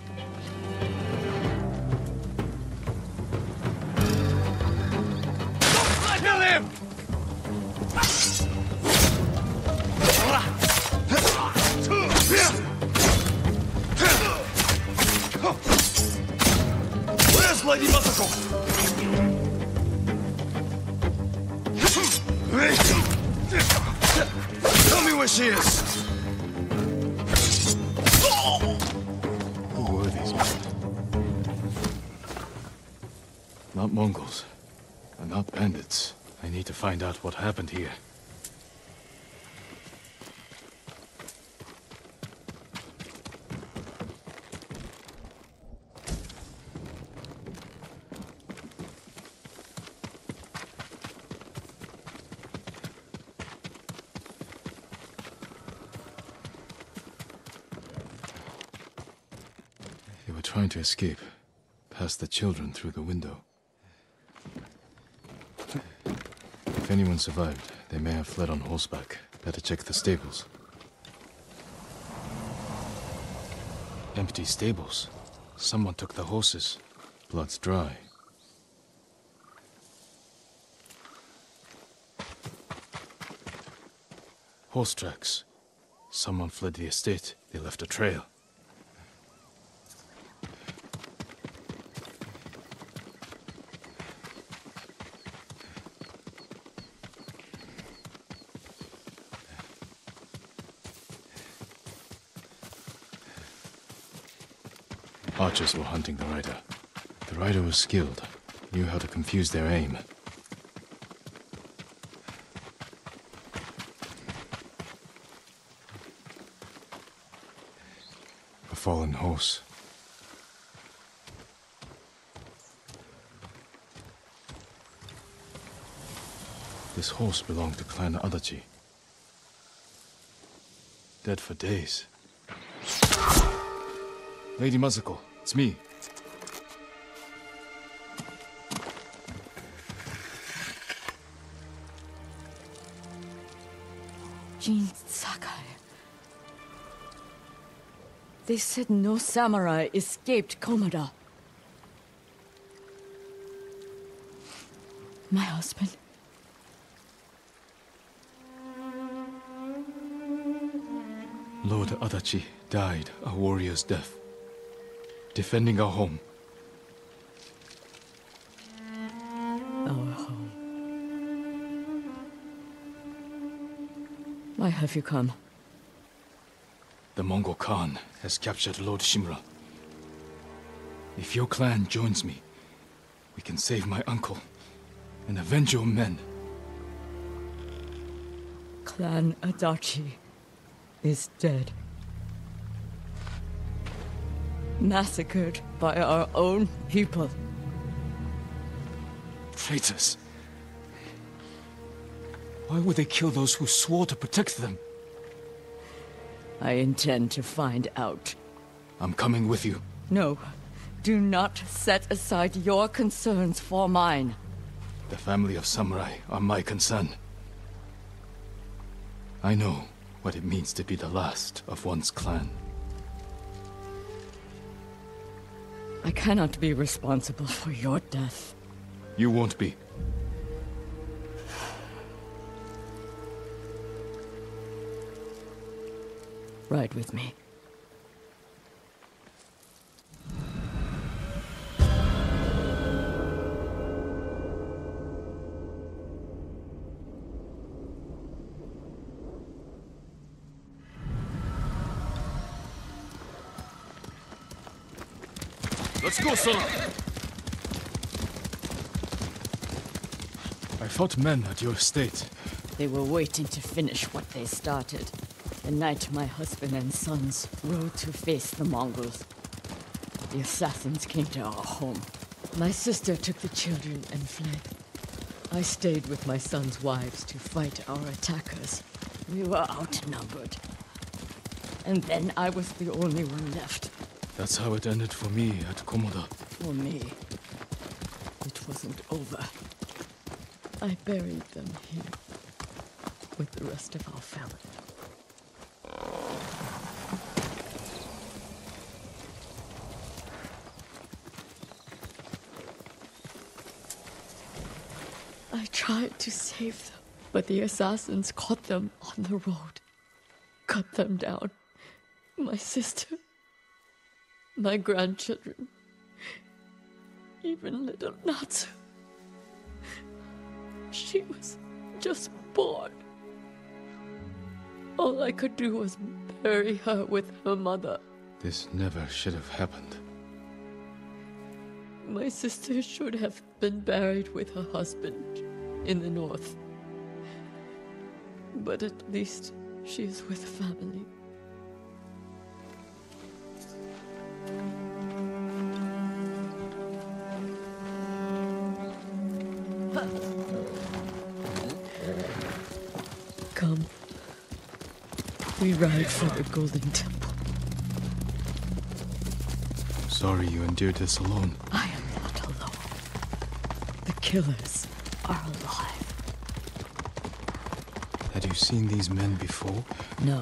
Escape, past the children through the window. If anyone survived, they may have fled on horseback. Better check the stables. Empty stables. Someone took the horses. Blood's dry. Horse tracks. Someone fled the estate. They left a trail. Archers were hunting the rider. The rider was skilled, knew how to confuse their aim. A fallen horse. This horse belonged to Clan Adachi. Dead for days. Lady Masako, it's me. Jin Sakai. They said no samurai escaped Komoda. My husband. Lord Adachi died a warrior's death, defending our home. Our home. Why have you come? The Mongol Khan has captured Lord Shimura. If your clan joins me, we can save my uncle and avenge your men. Clan Adachi is dead. Massacred by our own people. Traitors. Why would they kill those who swore to protect them? I intend to find out. I'm coming with you. No, do not set aside your concerns for mine. The family of samurai are my concern. I know what it means to be the last of one's clan. I cannot be responsible for your death. You won't be. Ride with me. Let's go, Sora! I fought men at your estate. They were waiting to finish what they started. The night my husband and sons rode to face the Mongols. The assassins came to our home. My sister took the children and fled. I stayed with my sons' wives to fight our attackers. We were outnumbered. And then I was the only one left. That's how it ended for me at Komoda. For me, it wasn't over. I buried them here with the rest of our family. I tried to save them, but the assassins caught them on the road, cut them down. My sister, my grandchildren, even little Natsu. She was just born. All I could do was bury her with her mother. This never should have happened. My sister should have been buried with her husband in the north. But at least she is with family. Ride for the Golden Temple. Sorry you endured this alone. I am not alone. The killers are alive. Had you seen these men before? No.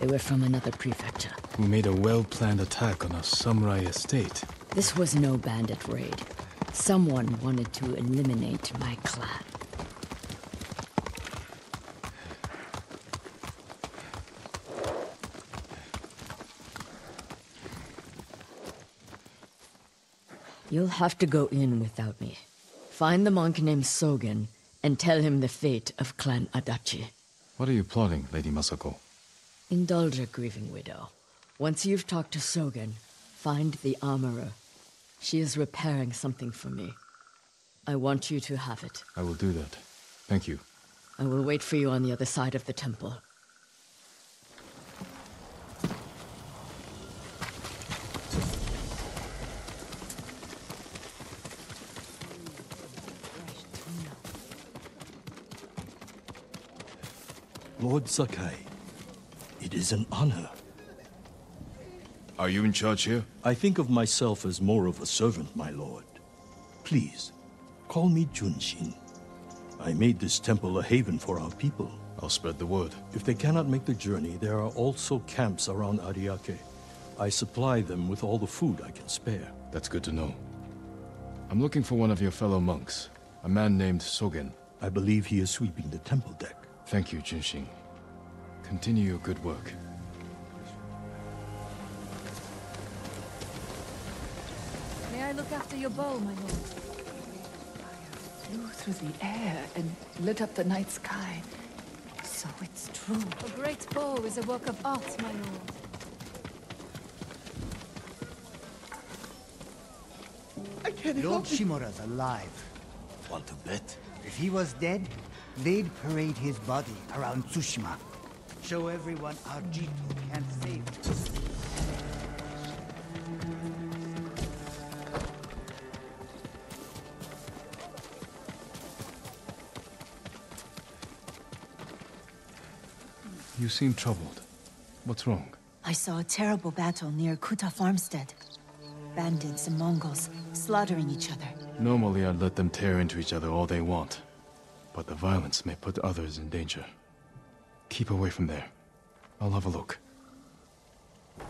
They were from another prefecture. Who made a well-planned attack on a samurai estate? This was no bandit raid. Someone wanted to eliminate my clan. You'll have to go in without me. Find the monk named Sogen and tell him the fate of Clan Adachi. What are you plotting, Lady Masako? Indulge a grieving widow. Once you've talked to Sogen, find the armorer. She is repairing something for me. I want you to have it. I will do that. Thank you. I will wait for you on the other side of the temple. Lord Sakai, it is an honor. Are you in charge here? I think of myself as more of a servant, my lord. Please, call me Junshin. I made this temple a haven for our people. I'll spread the word. If they cannot make the journey, there are also camps around Ariake. I supply them with all the food I can spare. That's good to know. I'm looking for one of your fellow monks, a man named Sogen. I believe he is sweeping the temple deck. Thank you, Junshin. Continue your good work. May I look after your bow, my lord? Flew through the air and lit up the night sky. So it's true. A great bow is a work of art, my lord. I can't Lord Shimura's alive. Want to bet? If he was dead, they'd parade his body around Tsushima. Show everyone our jito can't save him. You seem troubled. What's wrong? I saw a terrible battle near Kuta Farmstead. Bandits and Mongols slaughtering each other. Normally I'd let them tear into each other all they want. But the violence may put others in danger. Keep away from there. I'll have a look. The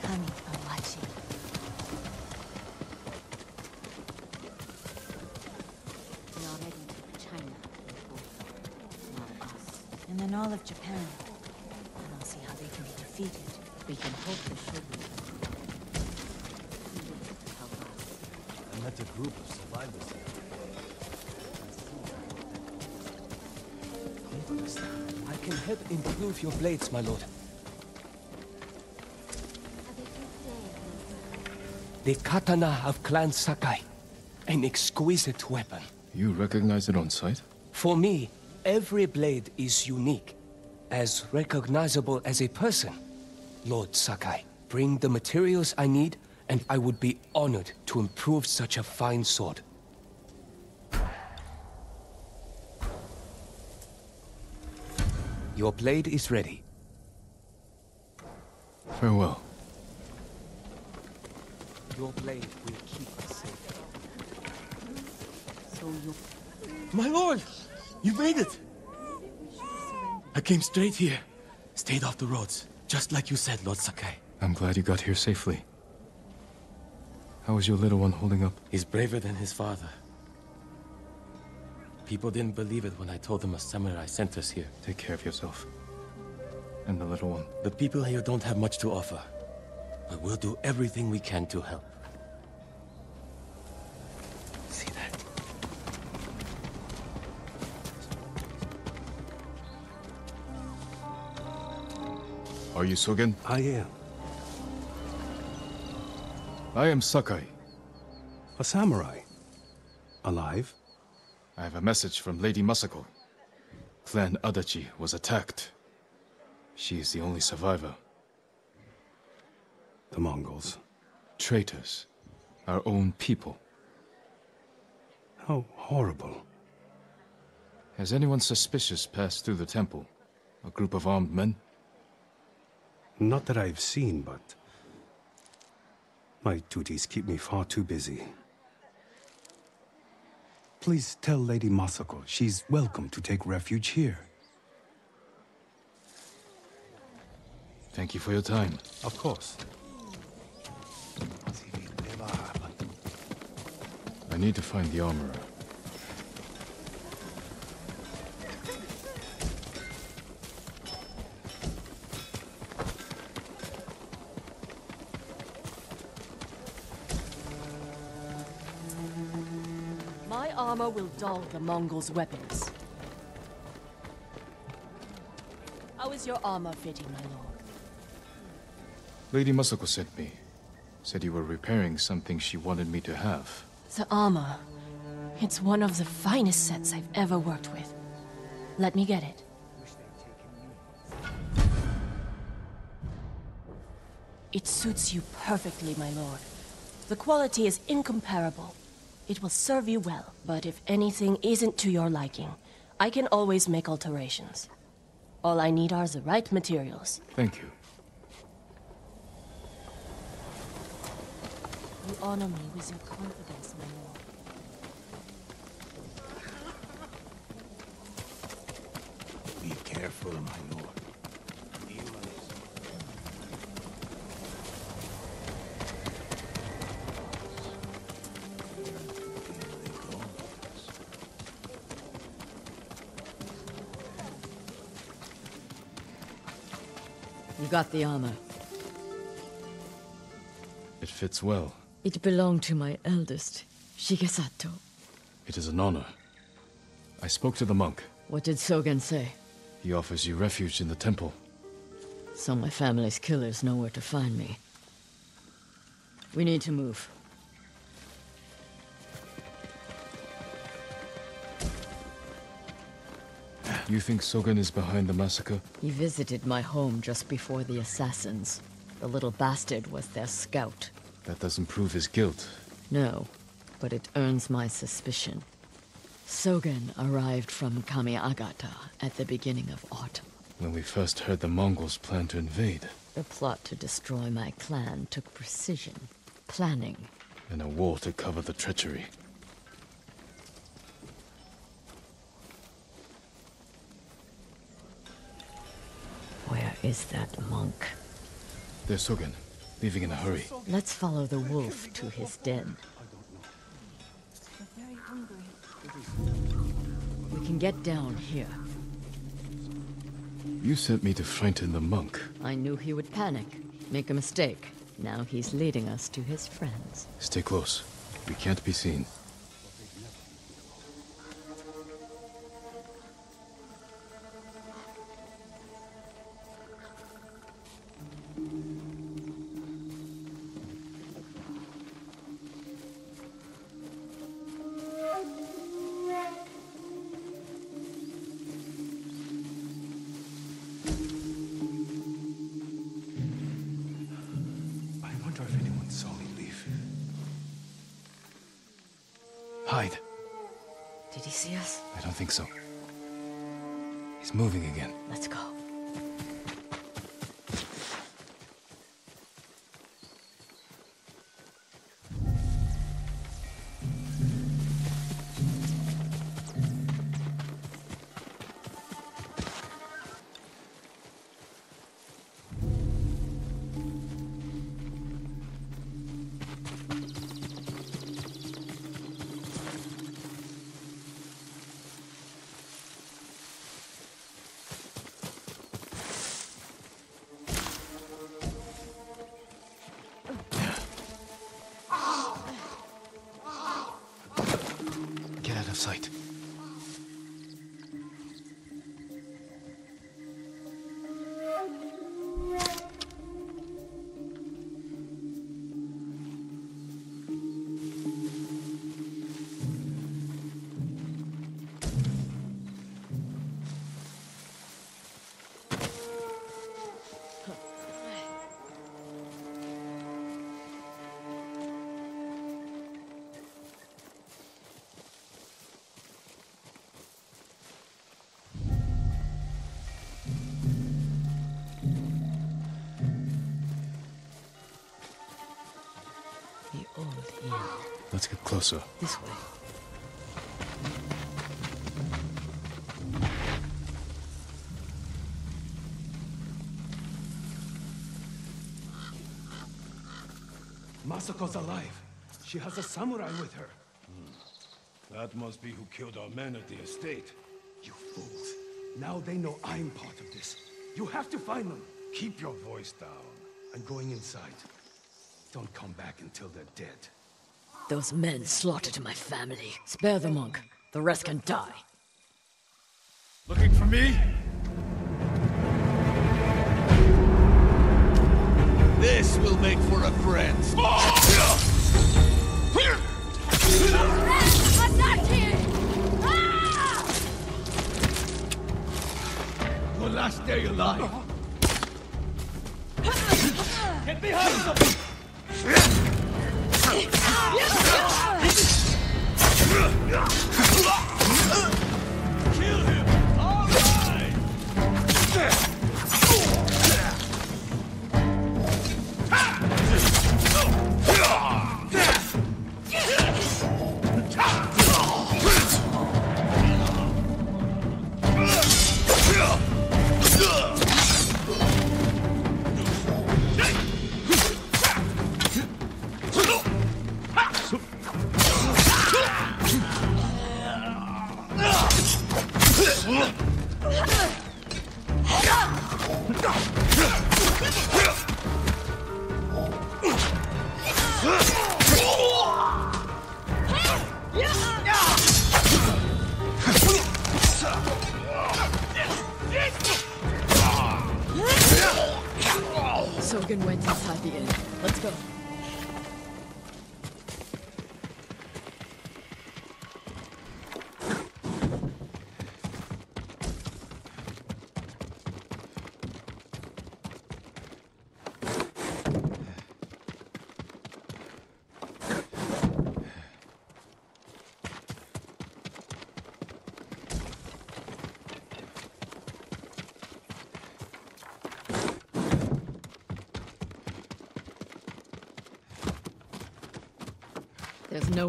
Kami are watching. We already took China. Now us. And then all of Japan. And I don't see how they can be defeated. We can hope the Shogun I met a group of survivors there. I can help improve your blades, my lord. The katana of Clan Sakai. An exquisite weapon. You recognize it on sight? For me, every blade is unique. As recognizable as a person. Lord Sakai, bring the materials I need, and I would be honored to improve such a fine sword. Your blade is ready. Farewell. Your blade will keep us safe. So you... My lord! You made it! I came straight here. Stayed off the roads. Just like you said, Lord Sakai. I'm glad you got here safely. How is your little one holding up? He's braver than his father. People didn't believe it when I told them a samurai sent us here. Take care of yourself. And the little one. The people here don't have much to offer. But we'll do everything we can to help. See that? Are you Sogen? I am. I am Sakai. A samurai. Alive? I have a message from Lady Masako. Clan Adachi was attacked. She is the only survivor. The Mongols. Traitors. Our own people. How horrible. Has anyone suspicious passed through the temple? A group of armed men? Not that I've seen, but... My duties keep me far too busy. Please tell Lady Masako she's welcome to take refuge here. Thank you for your time. Of course. I need to find the armorer. Armor will dull the Mongols' weapons. How is your armor fitting, my lord? Lady Masako sent me. Said you were repairing something she wanted me to have. The armor. It's one of the finest sets I've ever worked with. Let me get it. It suits you perfectly, my lord. The quality is incomparable. It will serve you well, but if anything isn't to your liking, I can always make alterations. All I need are the right materials. Thank you. You honor me with your confidence, my lord. Be careful, my lord. You got the armor. It fits well. It belonged to my eldest, Shigesato. It is an honor. I spoke to the monk. What did Sogen say? He offers you refuge in the temple. So my family's killers know where to find me. We need to move. You think Sogen is behind the massacre? He visited my home just before the assassins. The little bastard was their scout. That doesn't prove his guilt. No, but it earns my suspicion. Sogen arrived from Kamiagata at the beginning of autumn. When we first heard the Mongols plan to invade. The plot to destroy my clan took precision, planning. And a war to cover the treachery. Is that monk? There's Sogen, leaving in a hurry. Let's follow the wolf to his den. They're. We can get down here. You sent me to frighten the monk. I knew he would panic, make a mistake. Now he's leading us to his friends. Stay close. We can't be seen. The old. Let's get closer. This way. Masako's alive. She has a samurai with her. Hmm. That must be who killed our men at the estate. You fools. Now they know I'm part of this. You have to find them. Keep your voice down. I'm going inside. Don't come back until they're dead. Those men slaughtered my family. Spare the monk. The rest can die. Looking for me? This will make for a friend. Your last day alive. Get behind them! Ugh!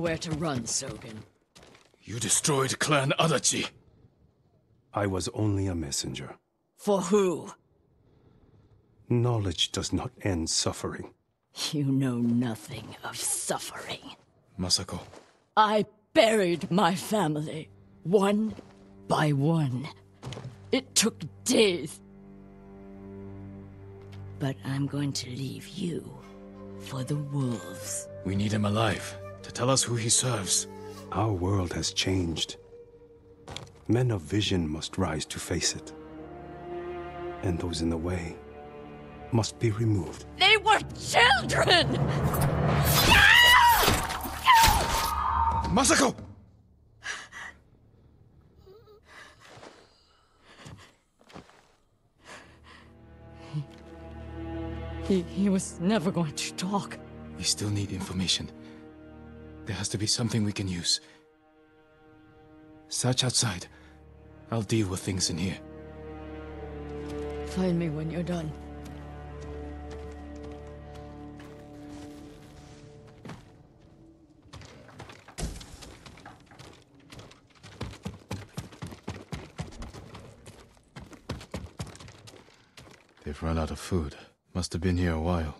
Nowhere to run, Sogen. You destroyed Clan Adachi. I was only a messenger. For who? Knowledge does not end suffering. You know nothing of suffering. Masako, I buried my family, one by one. It took days, But I'm going to leave you for the wolves. We need him alive to tell us who he serves. Our world has changed. Men of vision must rise to face it. And those in the way must be removed. They were children! Masako! He, he was never going to talk. We still need information. There has to be something we can use. Search outside. I'll deal with things in here. Find me when you're done. They've run out of food. Must have been here a while.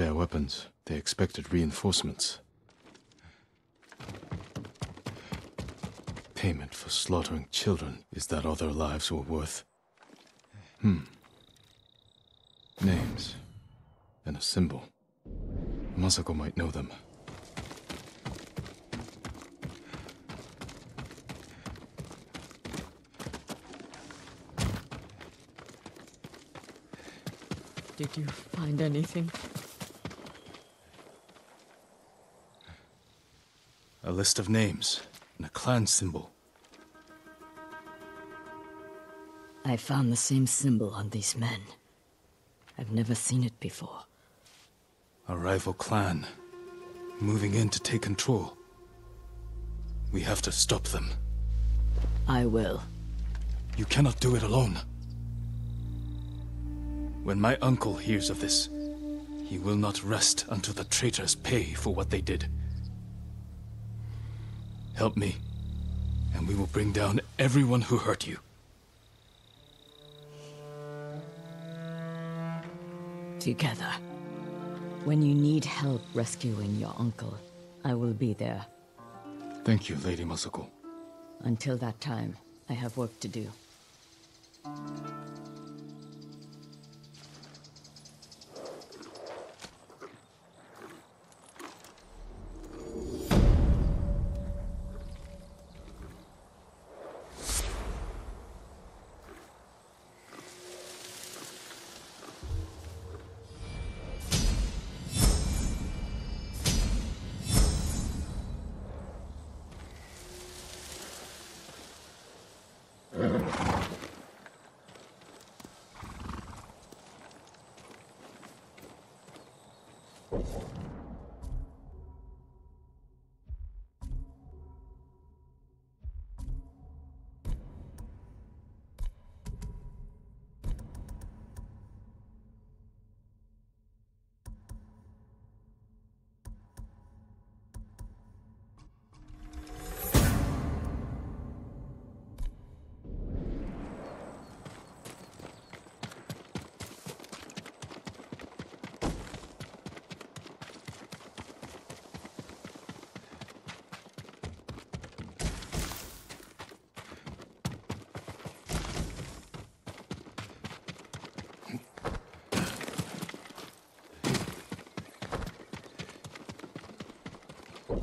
Spare weapons. They expected reinforcements. Payment for slaughtering children. Is that all their lives were worth? Hmm. Names. And a symbol. Masako might know them. Did you find anything? A list of names and a clan symbol. I found the same symbol on these men. I've never seen it before. A rival clan. Moving in to take control. We have to stop them. I will. You cannot do it alone. When my uncle hears of this, he will not rest until the traitors pay for what they did. Help me, and we will bring down everyone who hurt you. Together. When you need help rescuing your uncle, I will be there. Thank you, Lady Masako. Until that time, I have work to do.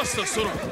Faster, Sora! samurai.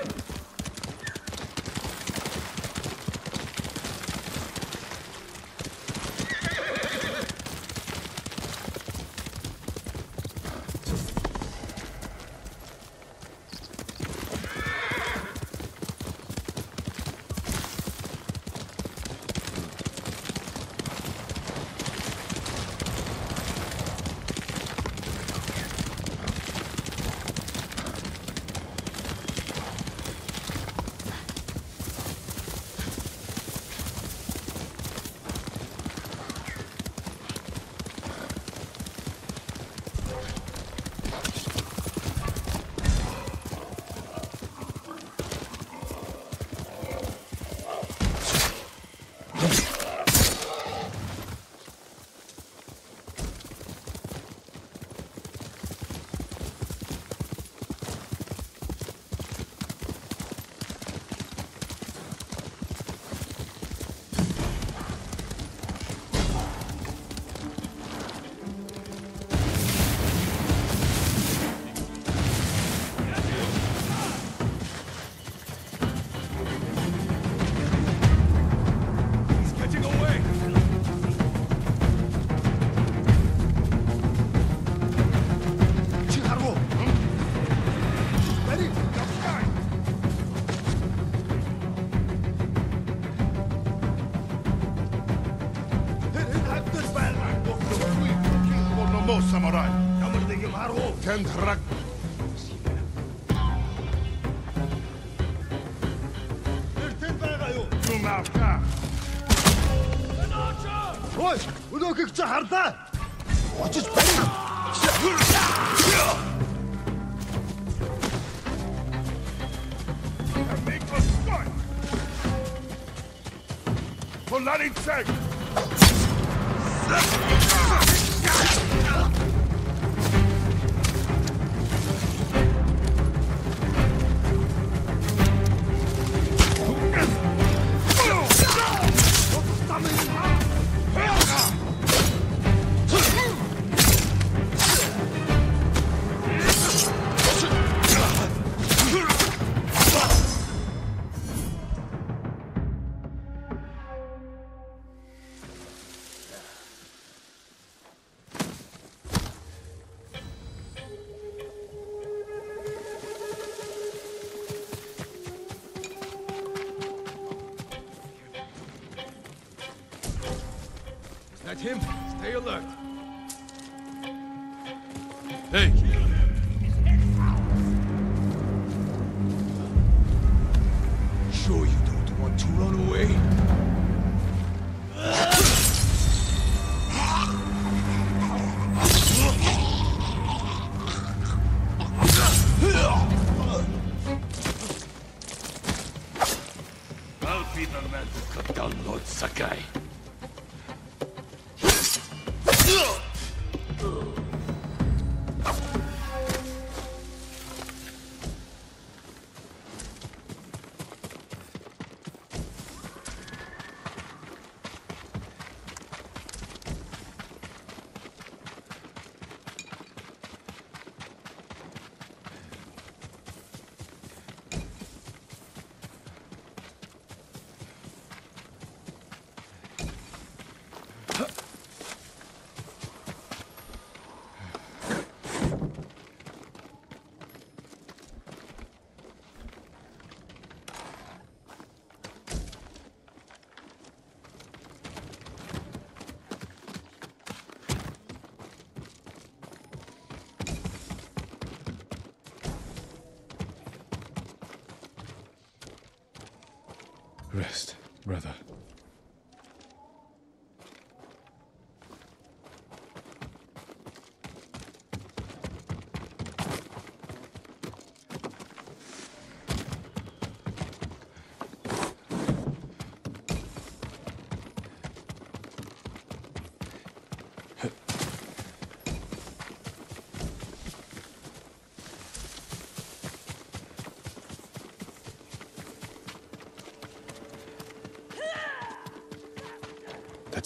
and rock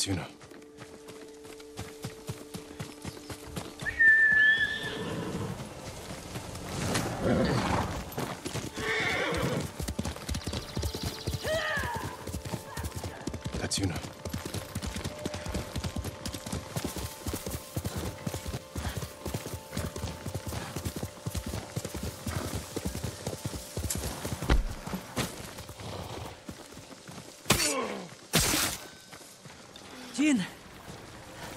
Tatsuna. Tatsuna. Jin,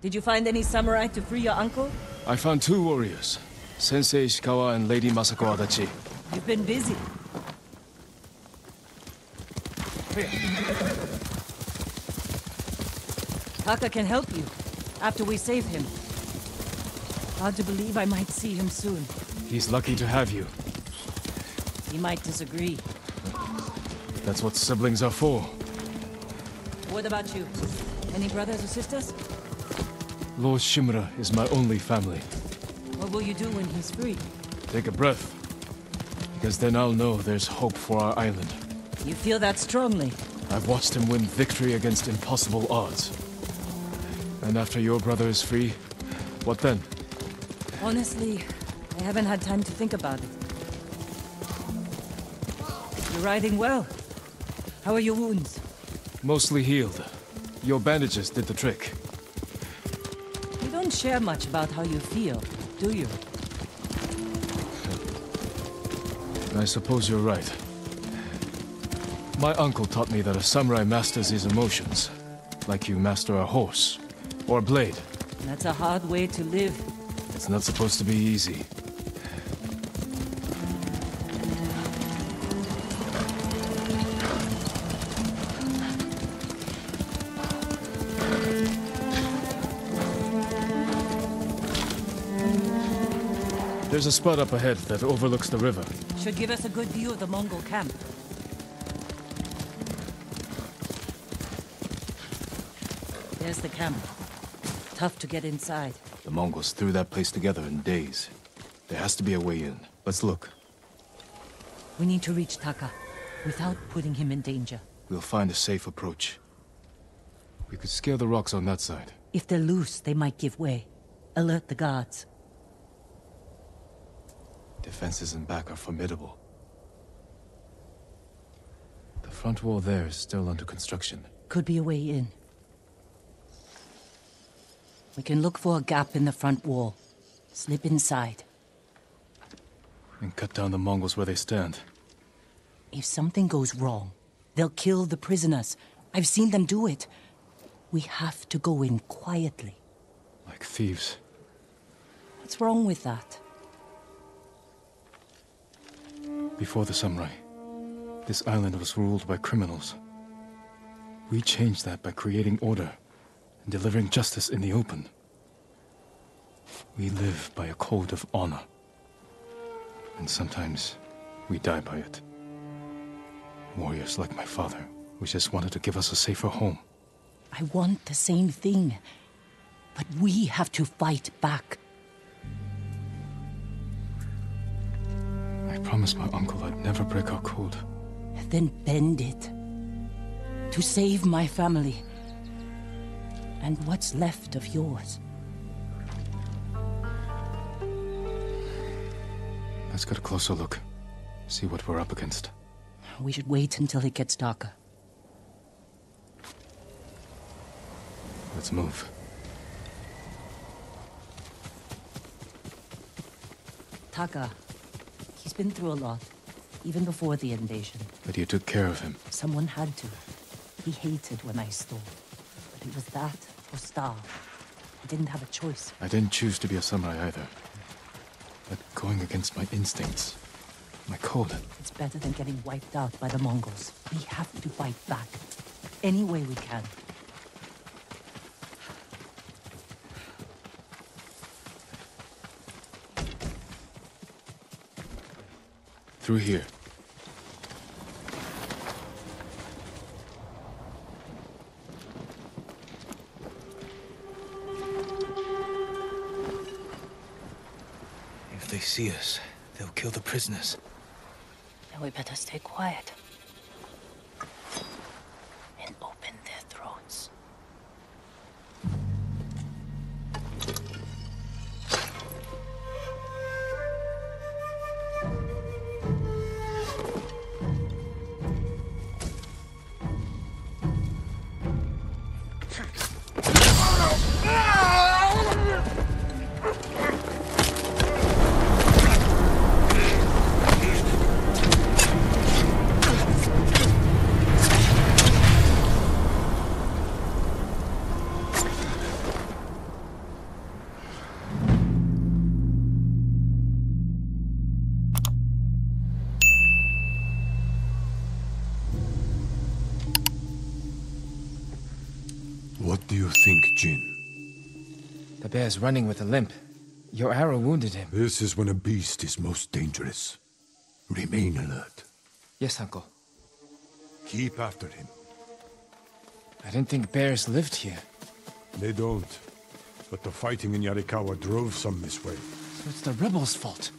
Did you find any samurai to free your uncle? I found two warriors. Sensei Ishikawa and Lady Masako Adachi. You've been busy. Taka can help you, after we save him. Hard to believe I might see him soon. He's lucky to have you. He might disagree. That's what siblings are for. What about you? Any brothers or sisters? Lord Shimura is my only family. What will you do when he's free? Take a breath. Because then I'll know there's hope for our island. You feel that strongly? I've watched him win victory against impossible odds. And after your brother is free, what then? Honestly, I haven't had time to think about it. You're riding well. How are your wounds? Mostly healed. Your bandages did the trick. Share much about how you feel, do you? I suppose you're right. My uncle taught me that a samurai masters his emotions, like you master a horse or a blade. That's a hard way to live. It's not supposed to be easy. There's a spot up ahead that overlooks the river. Should give us a good view of the Mongol camp. There's the camp. Tough to get inside. The Mongols threw that place together in days. There has to be a way in. Let's look. We need to reach Taka without putting him in danger. We'll find a safe approach. We could scale the rocks on that side. If they're loose, they might give way. Alert the guards. Defenses in back are formidable. The front wall there is still under construction. Could be a way in. We can look for a gap in the front wall. Slip inside. And cut down the Mongols where they stand. If something goes wrong, they'll kill the prisoners. I've seen them do it. We have to go in quietly. Like thieves. What's wrong with that? Before the samurai, this island was ruled by criminals. We changed that by creating order and delivering justice in the open. We live by a code of honor. And sometimes we die by it. Warriors like my father, who just wanted to give us a safer home. I want the same thing. But we have to fight back. I promised my uncle I'd never break our code. Then bend it. To save my family. And what's left of yours. Let's get a closer look. See what we're up against. We should wait until it gets darker. Let's move. Taka. He's been through a lot. Even before the invasion. But you took care of him. Someone had to. He hated when I stole. But it was that or starve. I didn't have a choice. I didn't choose to be a samurai either. But going against my instincts, my code. It's better than getting wiped out by the Mongols. We have to fight back. Any way we can. Through here. If they see us, they'll kill the prisoners. Then we better stay quiet. Running with a limp. Your arrow wounded him. This is when a beast is most dangerous. Remain alert. Yes, uncle. Keep after him. I didn't think bears lived here. They don't. But the fighting in Yarikawa drove some this way. So it's the rebels' fault.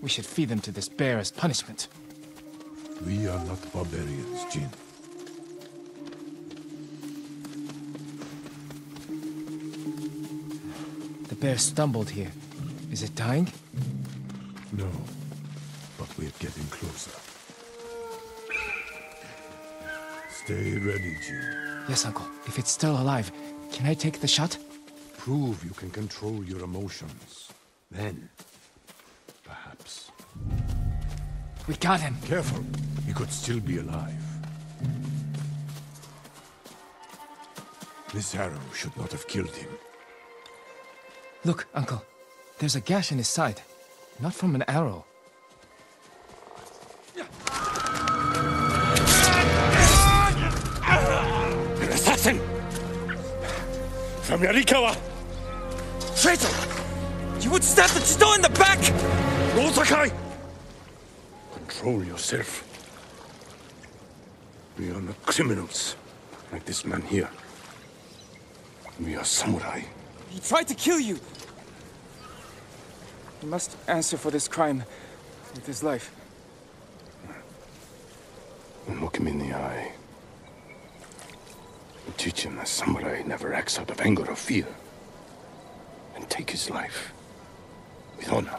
We should feed them to this bear as punishment. We are not barbarians, Jin. Bear stumbled here. Is it dying? No, but we're getting closer. Stay ready, Jin. Yes, Uncle. If it's still alive, can I take the shot? Prove you can control your emotions. Then, perhaps. We got him. Careful. He could still be alive. This arrow should not have killed him. Look, Uncle. There's a gash in his side. Not from an arrow. An assassin! From Yarikawa! Traitor! You would stab the jito in the back! Lord Sakai! Control yourself. We are not criminals, like this man here. We are samurai. He tried to kill you! He must answer for this crime with his life. And look him in the eye. And teach him that samurai never acts out of anger or fear. And take his life with honor.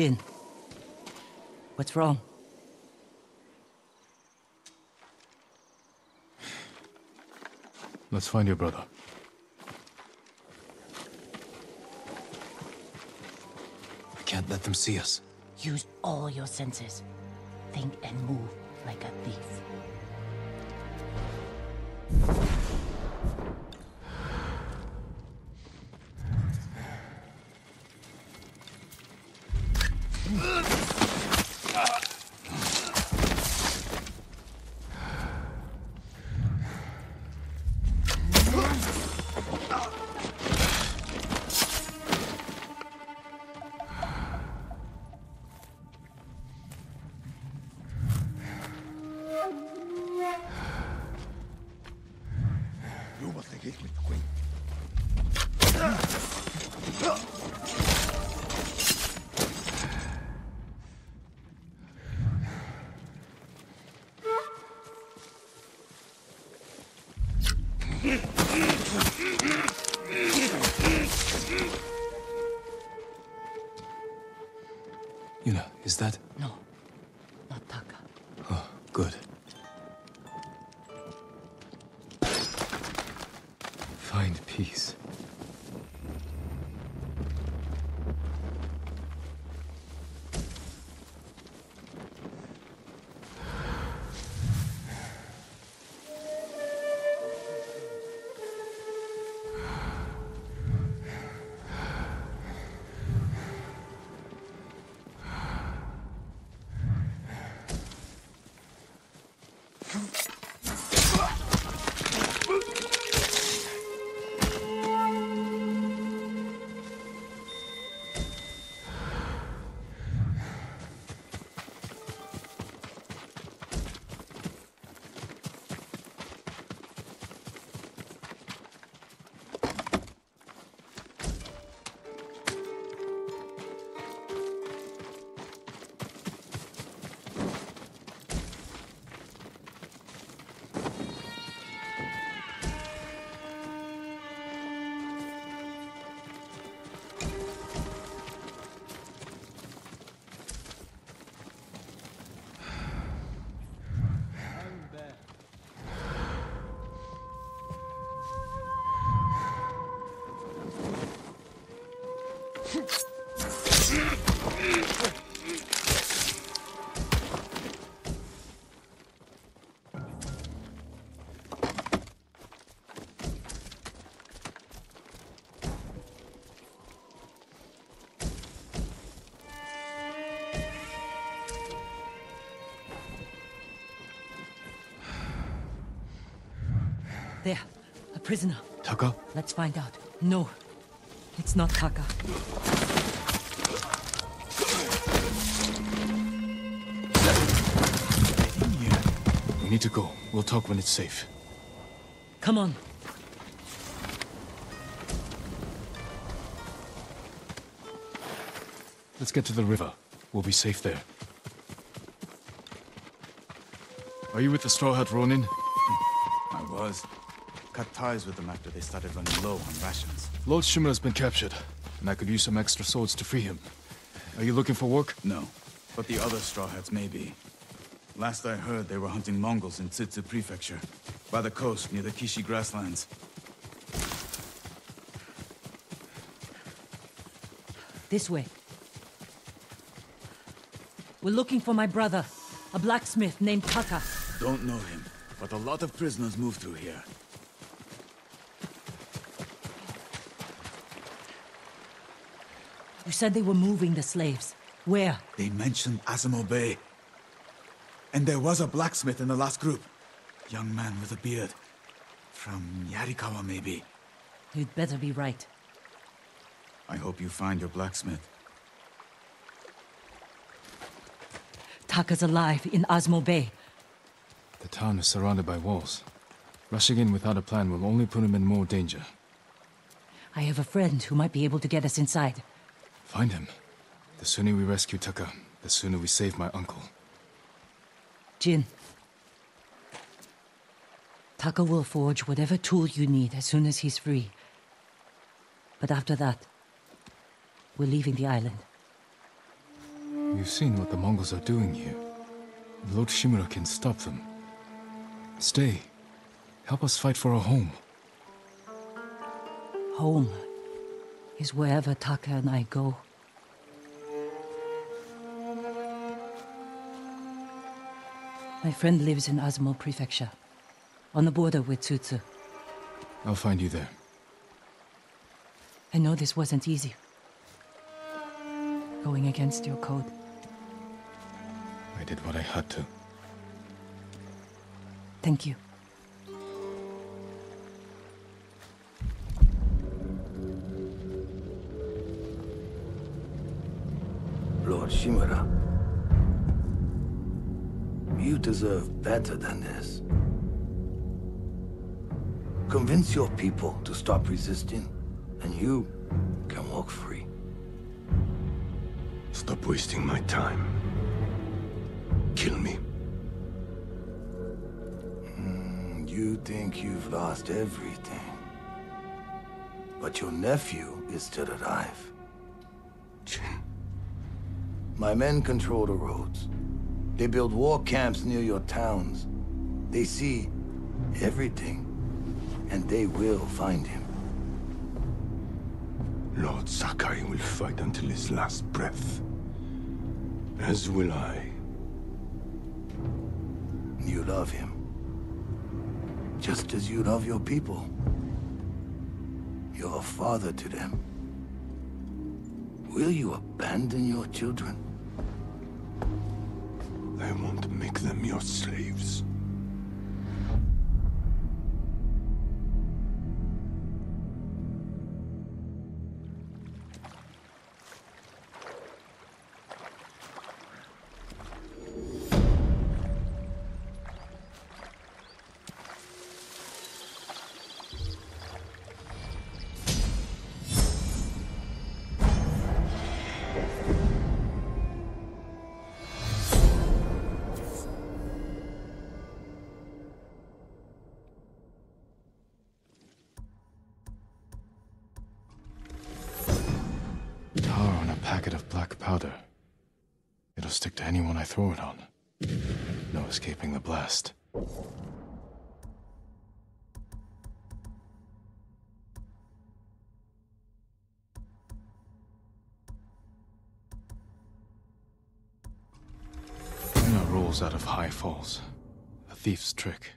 Jin. What's wrong? Let's find your brother. I can't let them see us. Use all your senses. Think and move like a thief. Юу болныг хэлмэдэхгүй. Prisoner. Taka? Let's find out. No, it's not Taka. We need to go. We'll talk when it's safe. Come on. Let's get to the river. We'll be safe there. Are you with the Straw Hat Ronin? I was. Cut ties with them after they started running low on rations. Lord Shimura's been captured, and I could use some extra swords to free him. Are you looking for work? No, but the other Straw Hats may be. Last I heard, they were hunting Mongols in Tsutsu Prefecture, by the coast near the Kishi grasslands. This way. We're looking for my brother, a blacksmith named Taka. Don't know him, but a lot of prisoners move through here. You said they were moving the slaves. Where? They mentioned Azamo Bay. And there was a blacksmith in the last group. Young man with a beard. From Yarikawa, maybe. You'd better be right. I hope you find your blacksmith. Taka's alive in Azamo Bay. The town is surrounded by walls. Rushing in without a plan will only put him in more danger. I have a friend who might be able to get us inside. Find him. The sooner we rescue Taka, the sooner we save my uncle. Jin. Taka will forge whatever tool you need as soon as he's free. But after that, we're leaving the island. You've seen what the Mongols are doing here. Lord Shimura can stop them. Stay. Help us fight for a home. Home is wherever Taka and I go. My friend lives in Azamo Prefecture, on the border with Tsutsu. I'll find you there. I know this wasn't easy. Going against your code. I did what I had to. Thank you. Shimura. You deserve better than this. Convince your people to stop resisting, and you can walk free. Stop wasting my time. Kill me. Mm, you think you've lost everything. But your nephew is still alive. My men control the roads. They build war camps near your towns. They see everything, and they will find him. Lord Sakai will fight until his last breath. As will I. You love him. Just as you love your people. You're a father to them. Will you abandon your children? I won't make them your slaves. Throw it on. No escaping the blast. Winner rolls out of high falls. A thief's trick.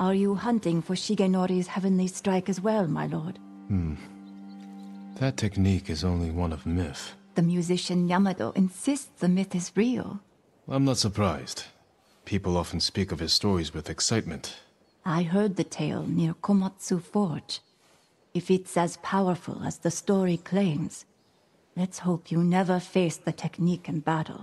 Are you hunting for Shigenori's heavenly strike as well, my lord? Hmm. That technique is only one of myth. The musician Yamato insists the myth is real. I'm not surprised. People often speak of his stories with excitement. I heard the tale near Komatsu Forge. If it's as powerful as the story claims, let's hope you never face the technique in battle.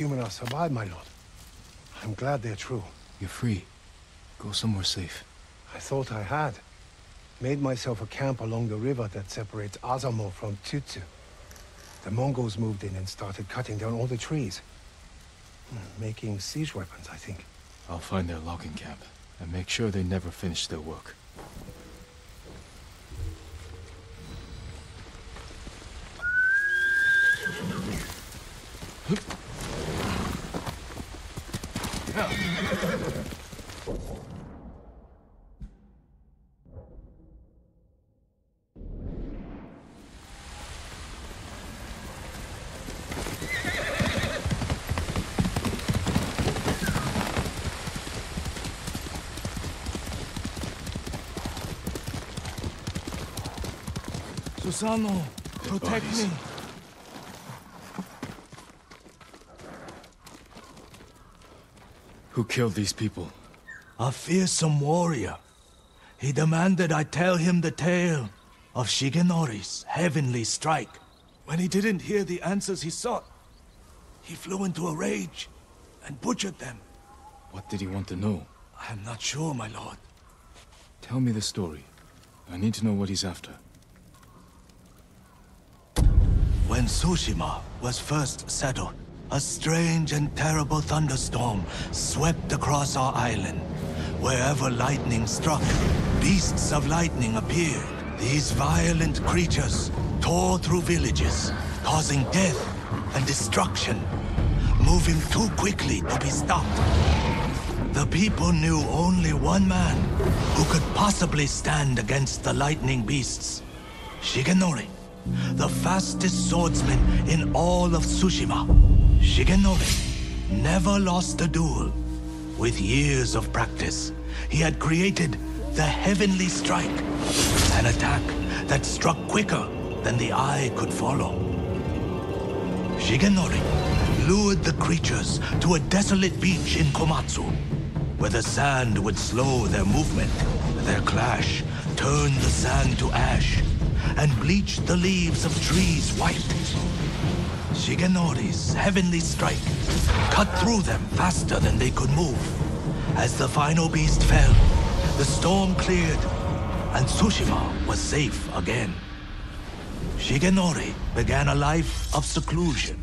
Lord Shimura survived, my lord. I'm glad they're true. You're free. Go somewhere safe. I thought I had. Made myself a camp along the river that separates Azamo from Tsutsu. The Mongols moved in and started cutting down all the trees. Hmm, Making siege weapons, I think. I'll find their logging camp and make sure they never finish their work. Susano, protect bodies. me. Who killed these people? A fearsome warrior. He demanded I tell him the tale of Shigenori's heavenly strike. When he didn't hear the answers he sought, He flew into a rage and butchered them. What did he want to know? I am not sure, my lord. Tell me the story. I need to know what he's after. When Tsushima was first settled, a strange and terrible thunderstorm swept across our island. Wherever lightning struck, beasts of lightning appeared. These violent creatures tore through villages, causing death and destruction, moving too quickly to be stopped. The people knew only one man who could possibly stand against the lightning beasts. Shigenori, the fastest swordsman in all of Tsushima. Shigenori never lost a duel. With years of practice, he had created the Heavenly Strike, an attack that struck quicker than the eye could follow. Shigenori lured the creatures to a desolate beach in Komatsu, where the sand would slow their movement. Their clash turned the sand to ash and bleached the leaves of trees white. Shigenori's heavenly strike cut through them faster than they could move. As the final beast fell, the storm cleared, and Tsushima was safe again. Shigenori began a life of seclusion.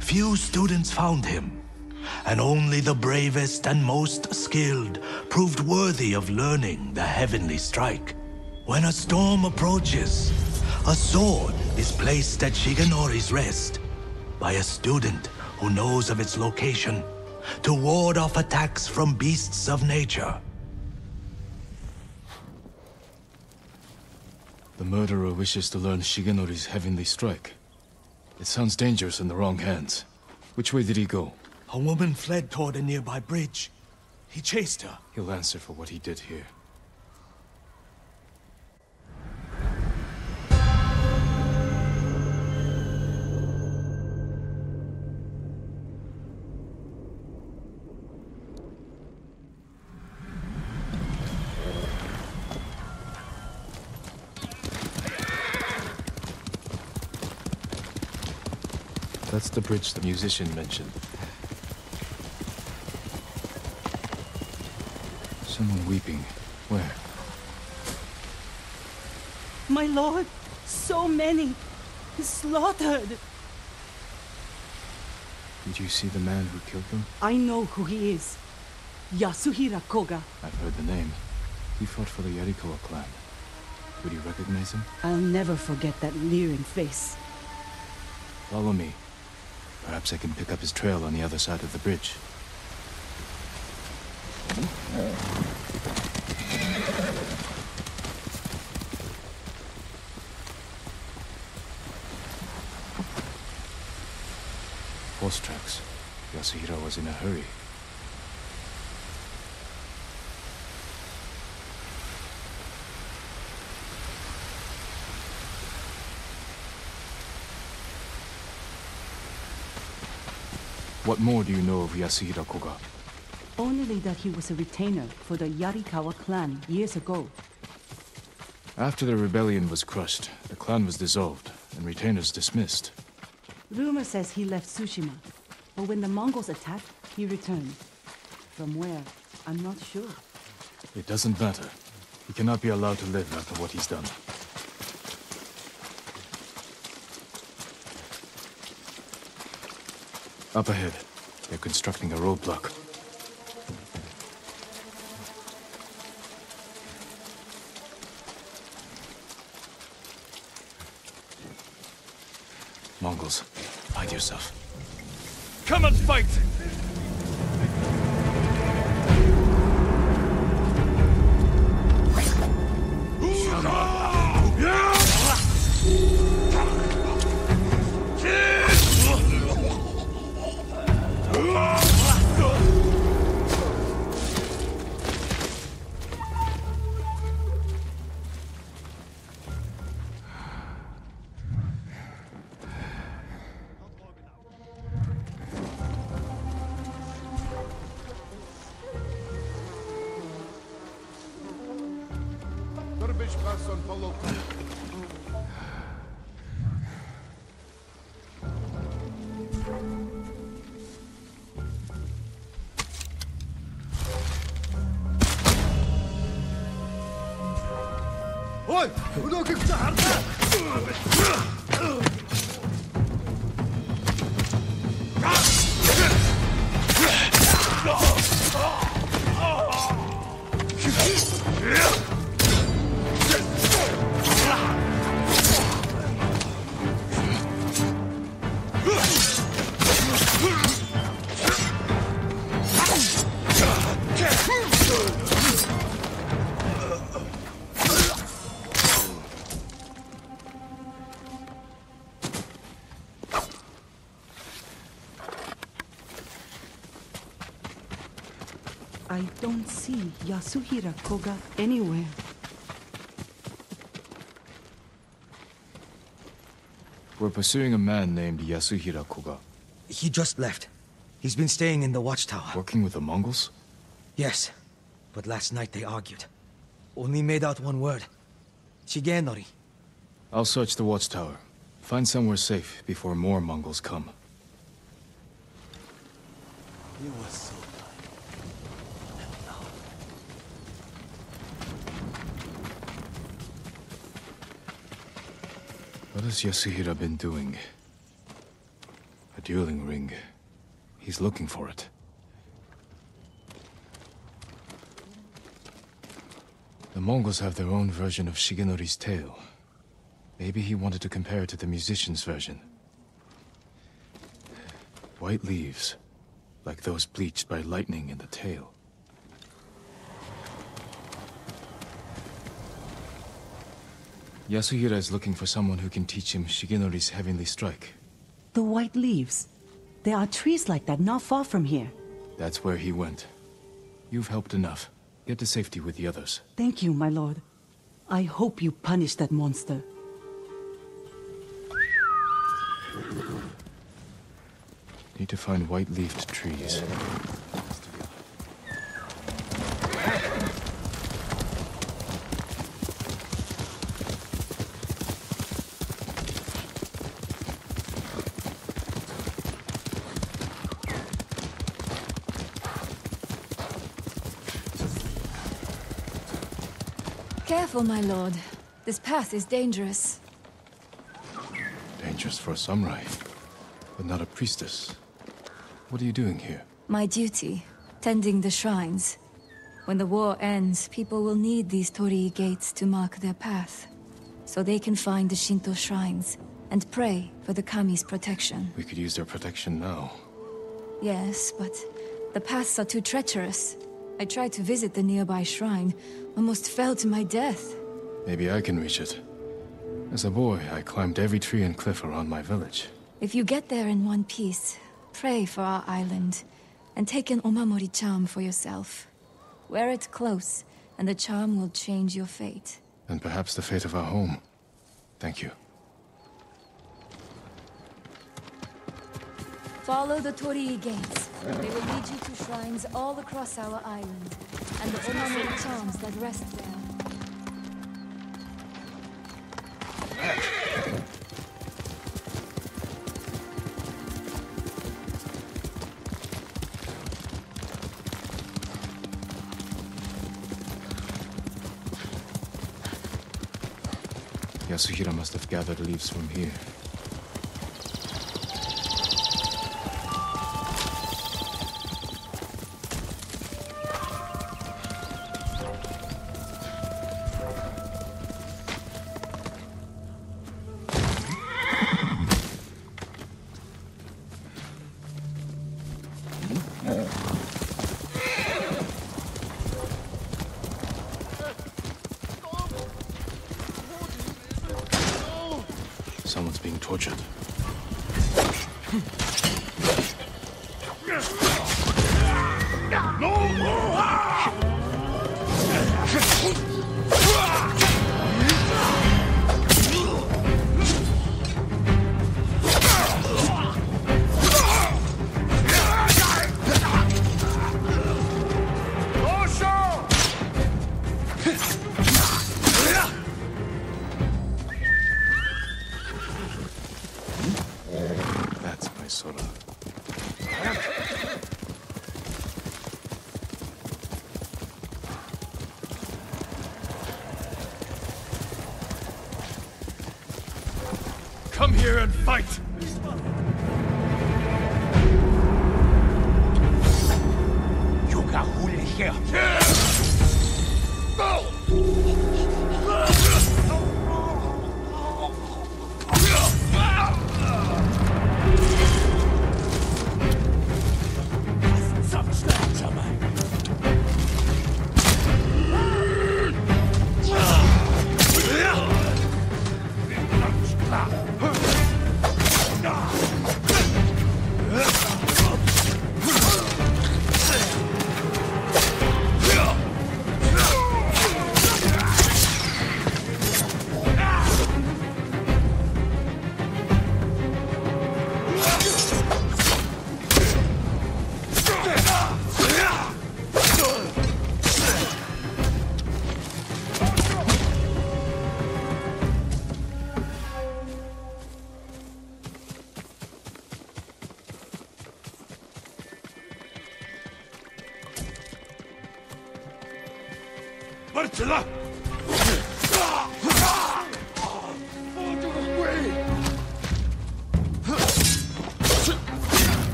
Few students found him, and only the bravest and most skilled proved worthy of learning the heavenly strike. When a storm approaches, a sword is placed at Shigenori's rest by a student who knows of its location to ward off attacks from beasts of nature. The murderer wishes to learn Shigenori's heavenly strike. It sounds dangerous in the wrong hands. Which way did he go? A woman fled toward a nearby bridge. He chased her. He'll answer for what he did here. Bridge the musician mentioned. Someone weeping. Where? My lord, so many. Slaughtered. Did you see the man who killed them? I know who he is. Yasuhira Koga. I've heard the name. He fought for the Yarikawa clan. Would you recognize him? I'll never forget that leering face. Follow me. Perhaps I can pick up his trail on the other side of the bridge. Horse tracks. Yasuhira was in a hurry. What more do you know of Yasuhira Koga? Only that he was a retainer for the Yarikawa clan years ago. After the rebellion was crushed, the clan was dissolved and retainers dismissed. Rumor says he left Tsushima, but when the Mongols attacked, he returned. From where? I'm not sure. It doesn't matter. He cannot be allowed to live after what he's done. Up ahead. They're constructing a roadblock. Mongols, hide yourself. Come and fight! See Yasuhira Koga anywhere. We're pursuing a man named Yasuhira Koga. He just left. He's been staying in the watchtower. Working with the Mongols? Yes. But last night they argued. Only made out one word. Shigenori. I'll search the watchtower. Find somewhere safe before more Mongols come. You were so What has Yasuhira been doing? A dueling ring. He's looking for it. The Mongols have their own version of Shigenori's tale. Maybe he wanted to compare it to the musician's version. White leaves, like those bleached by lightning in the tale. Yasuhira is looking for someone who can teach him Shigenori's heavenly strike. The white leaves. There are trees like that not far from here. That's where he went. You've helped enough. Get to safety with the others. Thank you, my lord. I hope you punish that monster. Need to find white-leafed trees. Careful, my lord. This path is dangerous. Dangerous for a samurai, but not a priestess. What are you doing here? My duty, tending the shrines. When the war ends, people will need these torii gates to mark their path. So they can find the Shinto shrines and pray for the kami's protection. We could use their protection now. Yes, but the paths are too treacherous. I tried to visit the nearby shrine, almost fell to my death. Maybe I can reach it. As a boy, I climbed every tree and cliff around my village. If you get there in one piece, pray for our island, and take an Omamori charm for yourself. Wear it close, and the charm will change your fate. And perhaps the fate of our home. Thank you. Follow the Torii gates. They will lead you to shrines all across our island, and the Omamori charms that rest there. Yasuhira must have gathered leaves from here.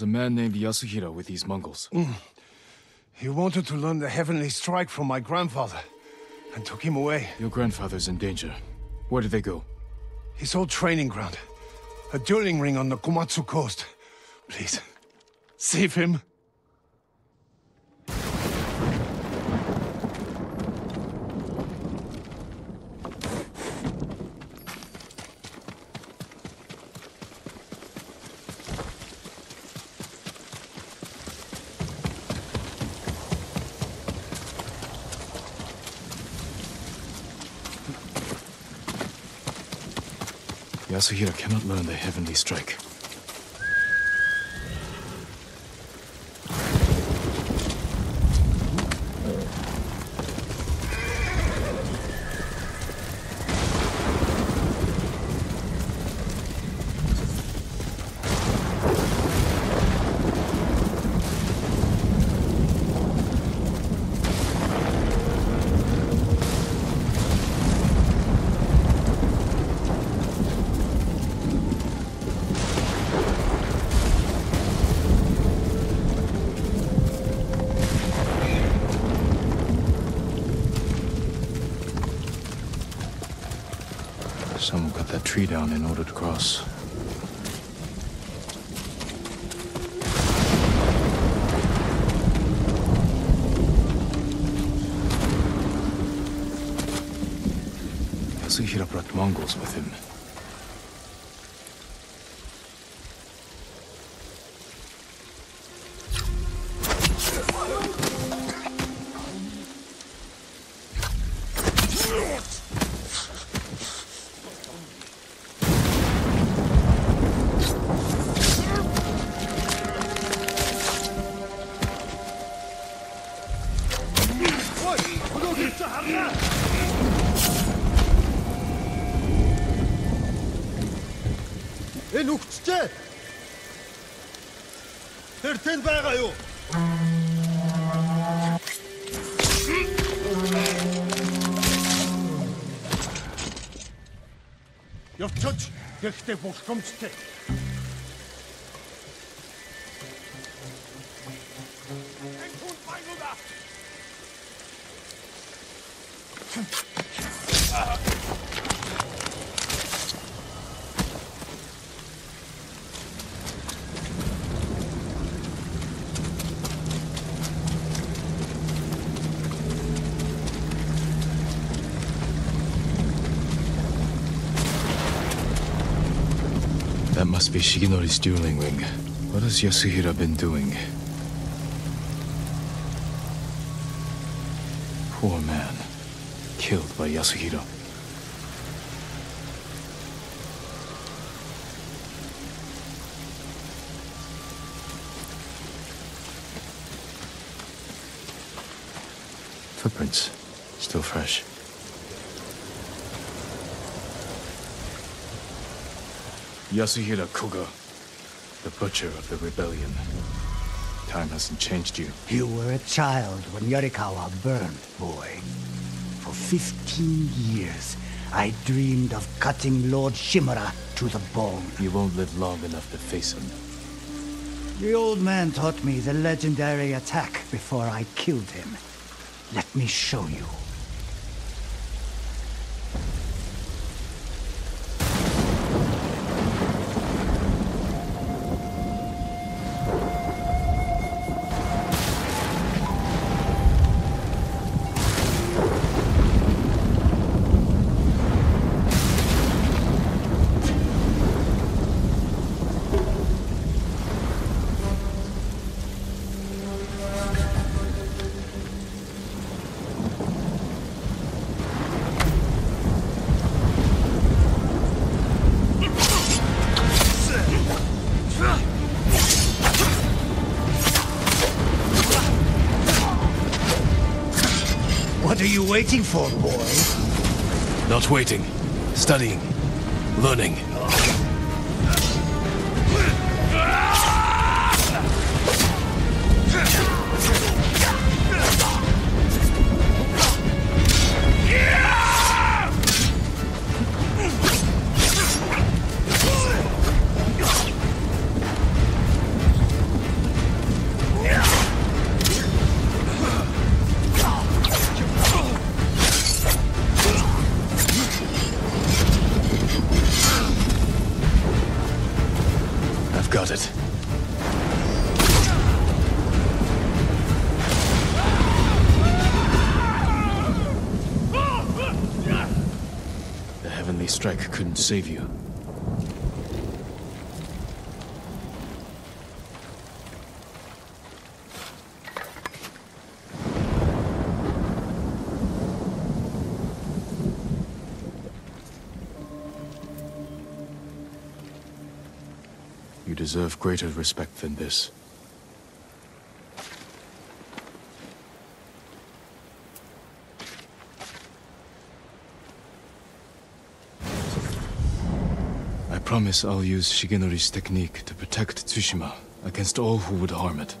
Was a man named Yasuhira with these Mongols. Mm. He wanted to learn the heavenly strike from my grandfather, and took him away. Your grandfather's in danger. Where did they go? His old training ground. A dueling ring on the Komatsu coast. Please, save him. Yasuhira cannot learn the heavenly strike. Tree down in order to cross. Yasuhira brought Mongols with him. der Wurst vom Steak. Ishiginori dueling still. What has Yasuhira been doing? Poor man. Killed by Yasuhira. Footprints. Still fresh. Yasuhira Koga, the butcher of the rebellion. Time hasn't changed you. You were a child when Yarikawa burned, boy. For 15 years, I dreamed of cutting Lord Shimura to the bone. You won't live long enough to face him. The old man taught me the legendary attack before I killed him. Let me show you. Waiting. Studying. Deserve greater respect than this. I promise I'll use Shigenori's technique to protect Tsushima against all who would harm it.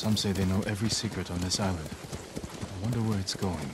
Some say they know every secret on this island. I wonder where it's going.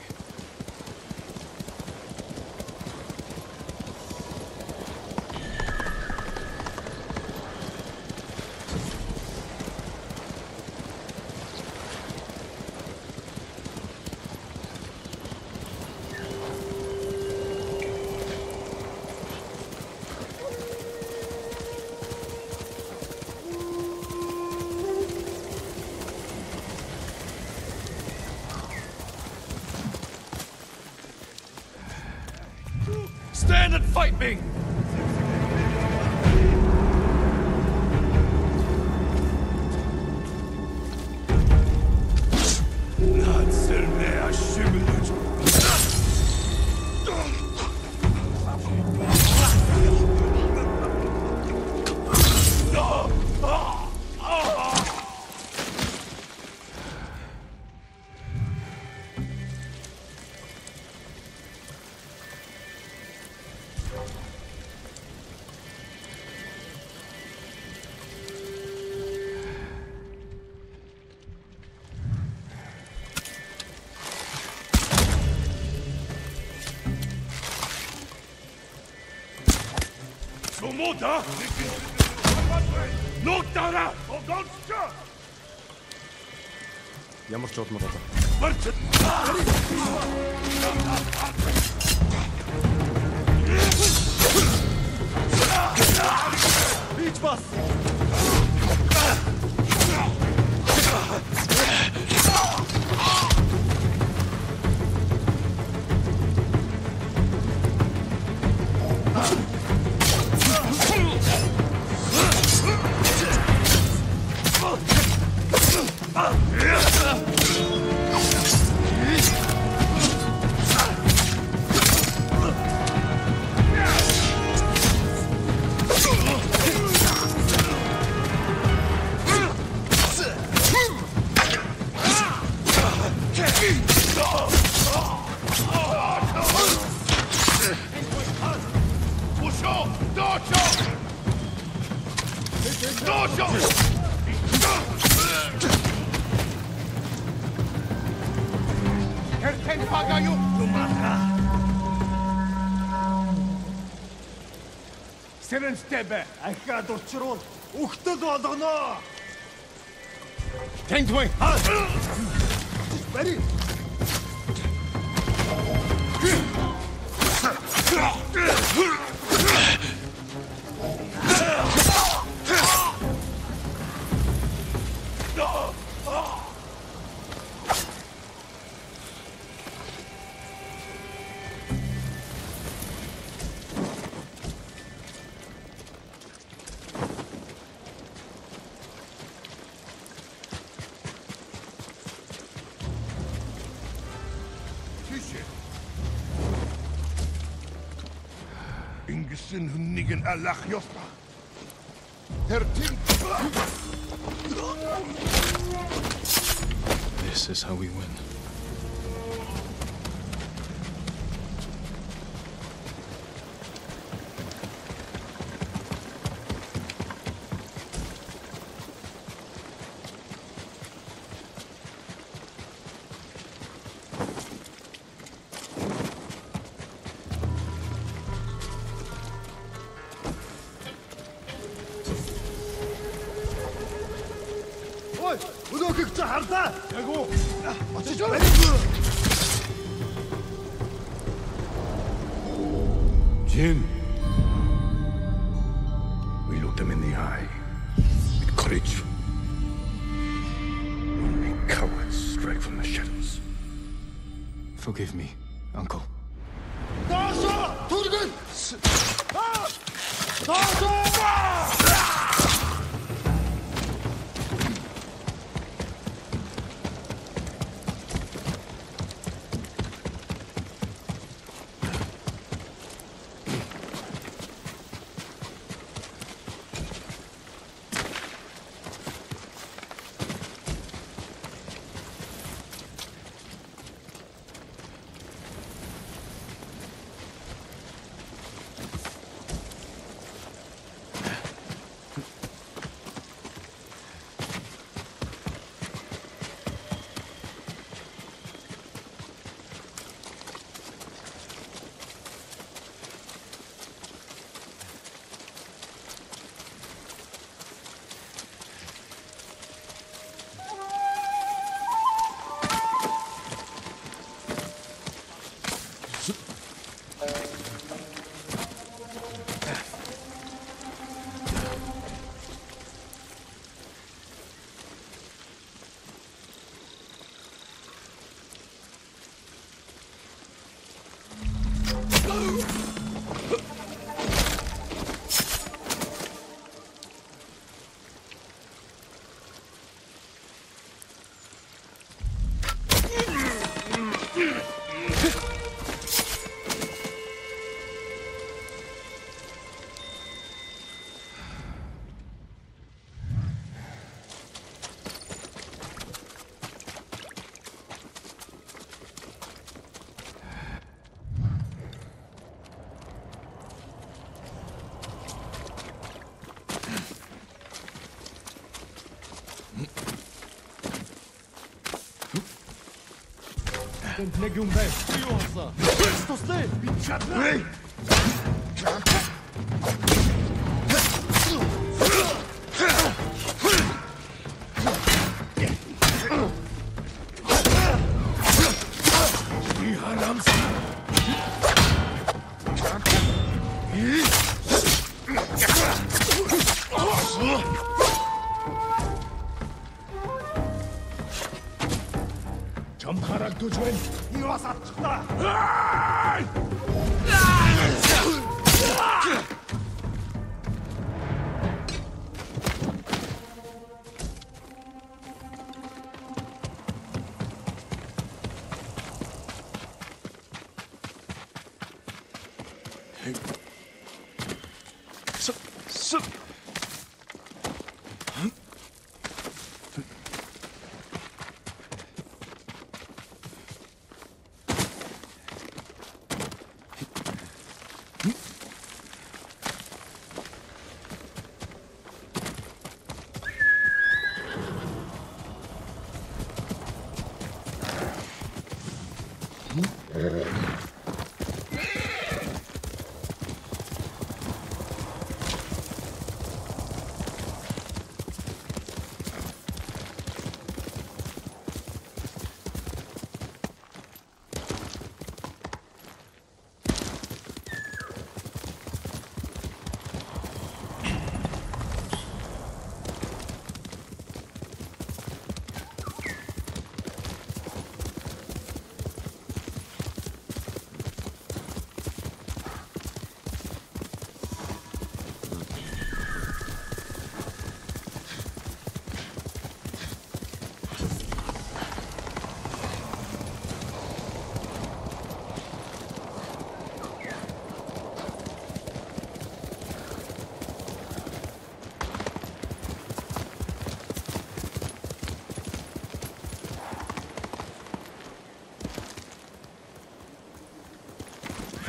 Nota! Notdara! Og dansker! Jeg må slåss med deg. хэрэгтэй бай. Ахиад учруул өгтөл болгоно. Тэнд хүн хаа. Бари. a la Dios Ten ne gümbe. Duyuyorsa. Hırsız değil. Bir çatla.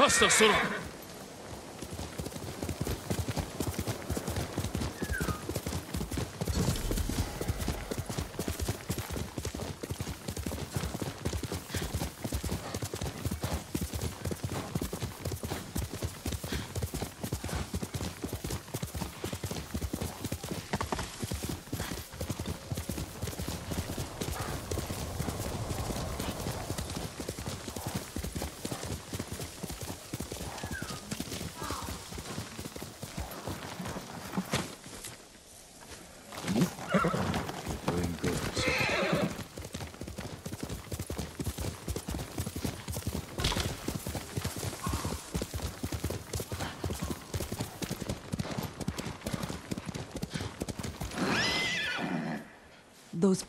Faster, Sora! Doing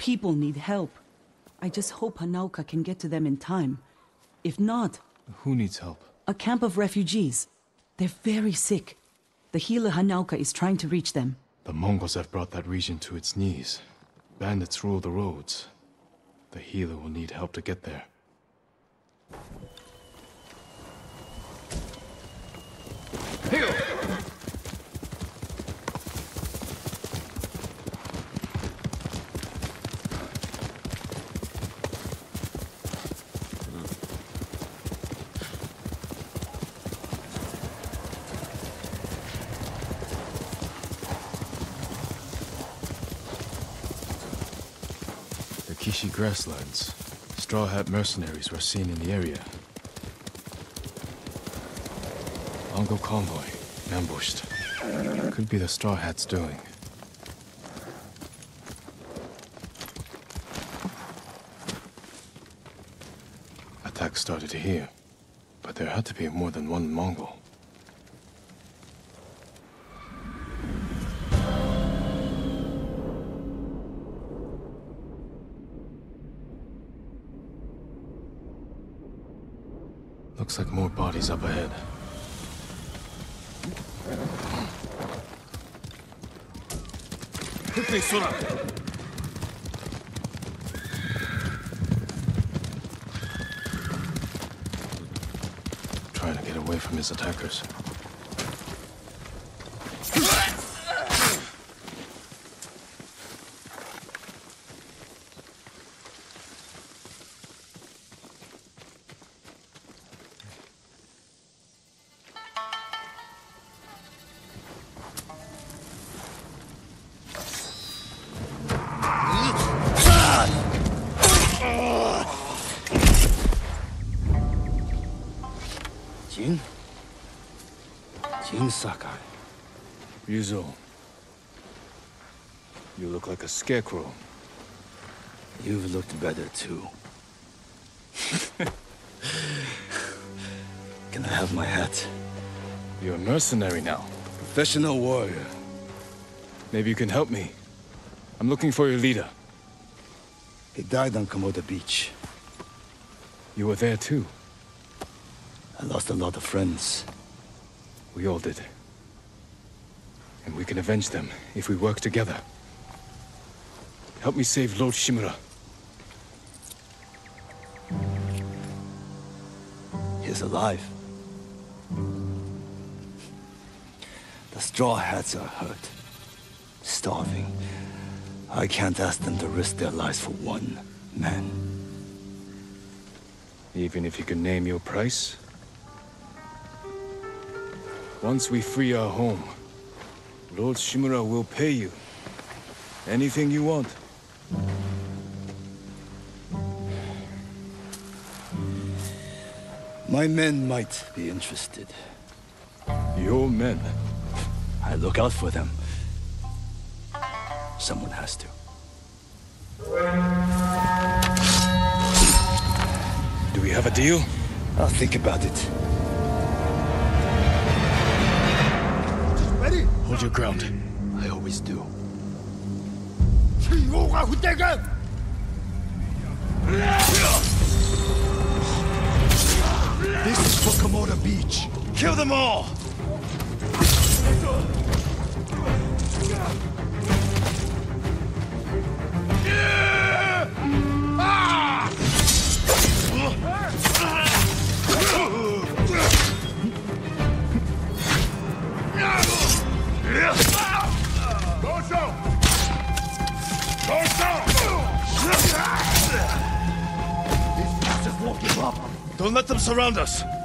people need help. I just hope Hanauka can get to them in time. If not, Who needs help? a camp of refugees. They're very sick. The healer Hanauka is trying to reach them. The Mongols have brought that region to its knees. Bandits rule the roads. The healer will need help to get there. The Kishi grasslands. Straw Hat mercenaries were seen in the area. Mongol convoy, ambushed. Could be the Straw Hats doing. Attack started here, but there had to be more than one Mongol. Bodies up ahead. Quickly! Trying to get away from his attackers. Ryuzo. You look like a scarecrow. You've looked better too. Can I have my hat? You're a mercenary now. Professional warrior. Maybe you can help me. I'm looking for your leader. He died on Komoda Beach. You were there too. I lost a lot of friends. We all did. Can avenge them if we work together. Help me save Lord Shimura. He's alive. The Straw Hats are hurt. Starving. I can't ask them to risk their lives for one man. Even if you can name your price? Once we free our home, Lord Shimura will pay you. Anything you want. My men might be interested. Your men? I look out for them. Someone has to. Do we have a deal? I'll think about it. Hold your ground. I always do. This is for Komoda Beach. Kill them all! Don't let them surround us!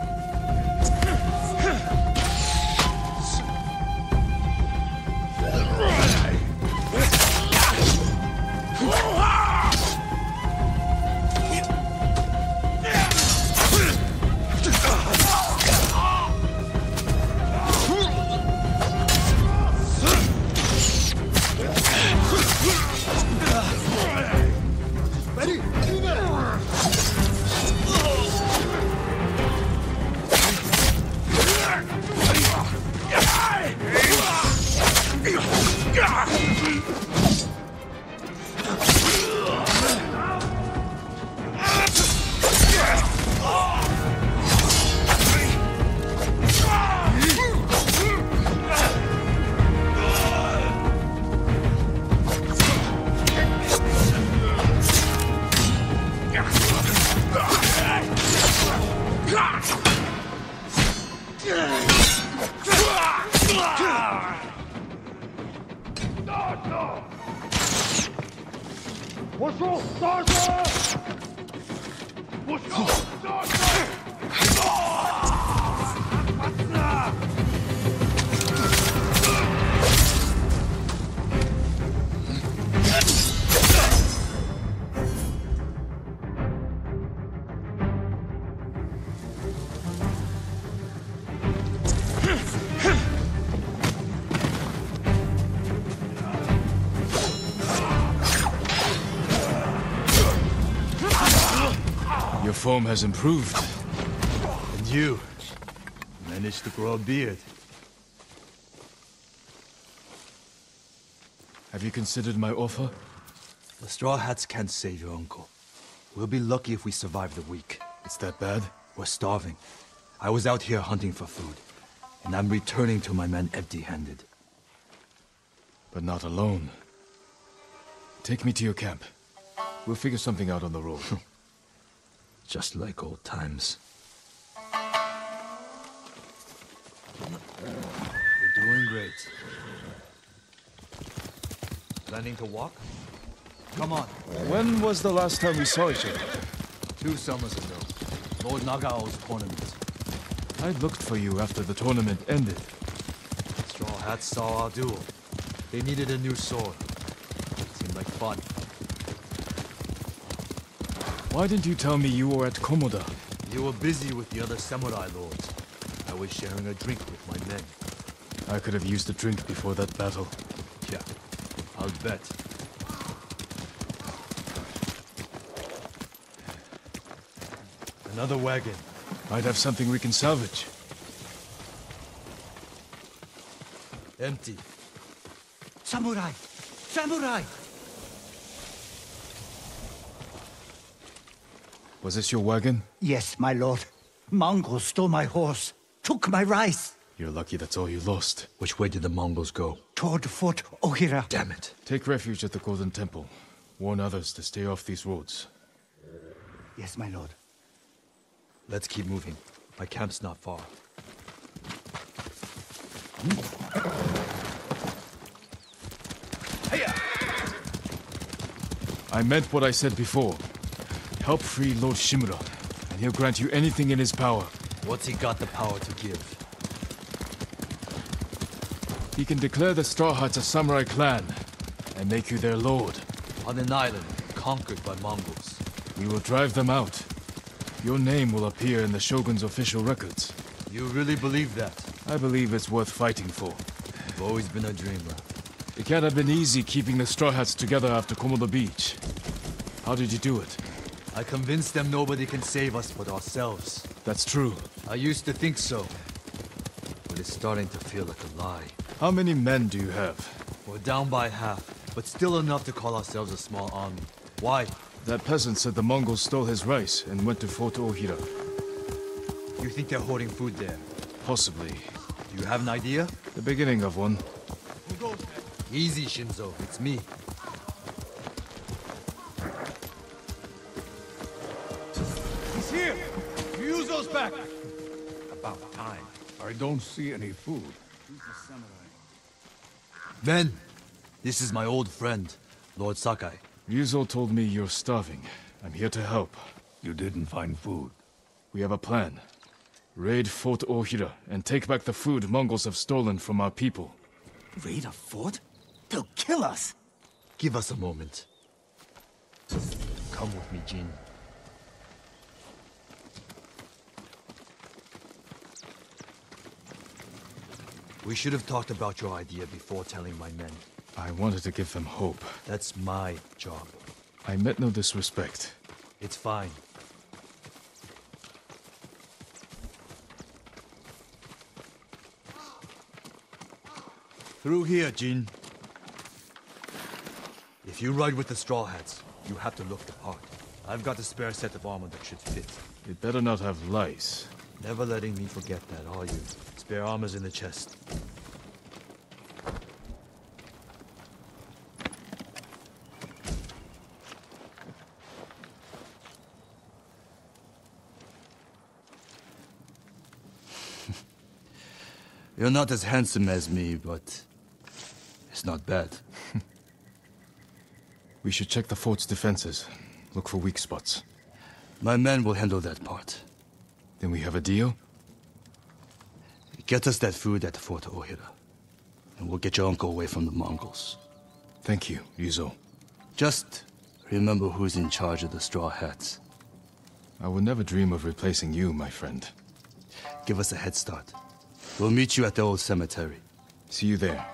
Form has improved. And you managed to grow a beard. Have you considered my offer? The Straw Hats can't save your uncle. We'll be lucky if we survive the week. It's that bad? We're starving. I was out here hunting for food, and I'm returning to my men empty-handed. But not alone. Take me to your camp. We'll figure something out on the road. Just like old times. You're doing great. Planning to walk? Come on. When was the last time we saw each other? Two summers ago. Lord Nagao's tournament. I looked for you after the tournament ended. Straw Hats saw our duel. They needed a new sword. It Seemed like fun. Why didn't you tell me you were at Komoda? You were busy with the other samurai lords. I was sharing a drink with my men. I could have used a drink before that battle. Yeah, I'll bet. Another wagon. Might have something we can salvage. Empty. Samurai! Samurai! Was this your wagon? Yes, my lord. Mongols stole my horse, took my rice. You're lucky that's all you lost. Which way did the Mongols go? Toward Fort Ohira. Damn it. Take refuge at the Golden Temple. Warn others to stay off these roads. Yes, my lord. Let's keep moving. My camp's not far. I meant what I said before. Help free Lord Shimura, and he'll grant you anything in his power. What's he got the power to give? He can declare the Straw Hats a samurai clan, and make you their lord. On an island, conquered by Mongols. We will drive them out. Your name will appear in the Shogun's official records. You really believe that? I believe it's worth fighting for. You've always been a dreamer. It can't have been easy keeping the Straw Hats together after Komoda Beach. How did you do it? I convinced them nobody can save us but ourselves. That's true. I used to think so. But it's starting to feel like a lie. How many men do you have? We're down by half, but still enough to call ourselves a small army. Why? That peasant said the Mongols stole his rice and went to Fort Ohira. You think they're hoarding food there? Possibly. Do you have an idea? The beginning of one. Easy, Shinzo. It's me. He's here! Ryuzo's back! About time. I don't see any food. Men, this is my old friend, Lord Sakai. Ryuzo told me you're starving. I'm here to help. You didn't find food. We have a plan. Raid Fort Ohira and take back the food Mongols have stolen from our people. Raid a fort? They'll kill us! Give us a moment. Come with me, Jin. We should have talked about your idea before telling my men. I wanted to give them hope. That's my job. I meant no disrespect. It's fine. Through here, Jin. If you ride with the Straw Hats, you have to look the part. I've got a spare set of armor that should fit. It better not have lice. Never letting me forget that, are you? Spare armor's in the chest. You're not as handsome as me, but it's not bad. We should check the fort's defenses. Look for weak spots. My men will handle that part. Then we have a deal? Get us that food at the Fort Ohira. And we'll get your uncle away from the Mongols. Thank you, Ryuzo. Just remember who's in charge of the Straw Hats. I would never dream of replacing you, my friend. Give us a head start. We'll meet you at the old cemetery. See you there.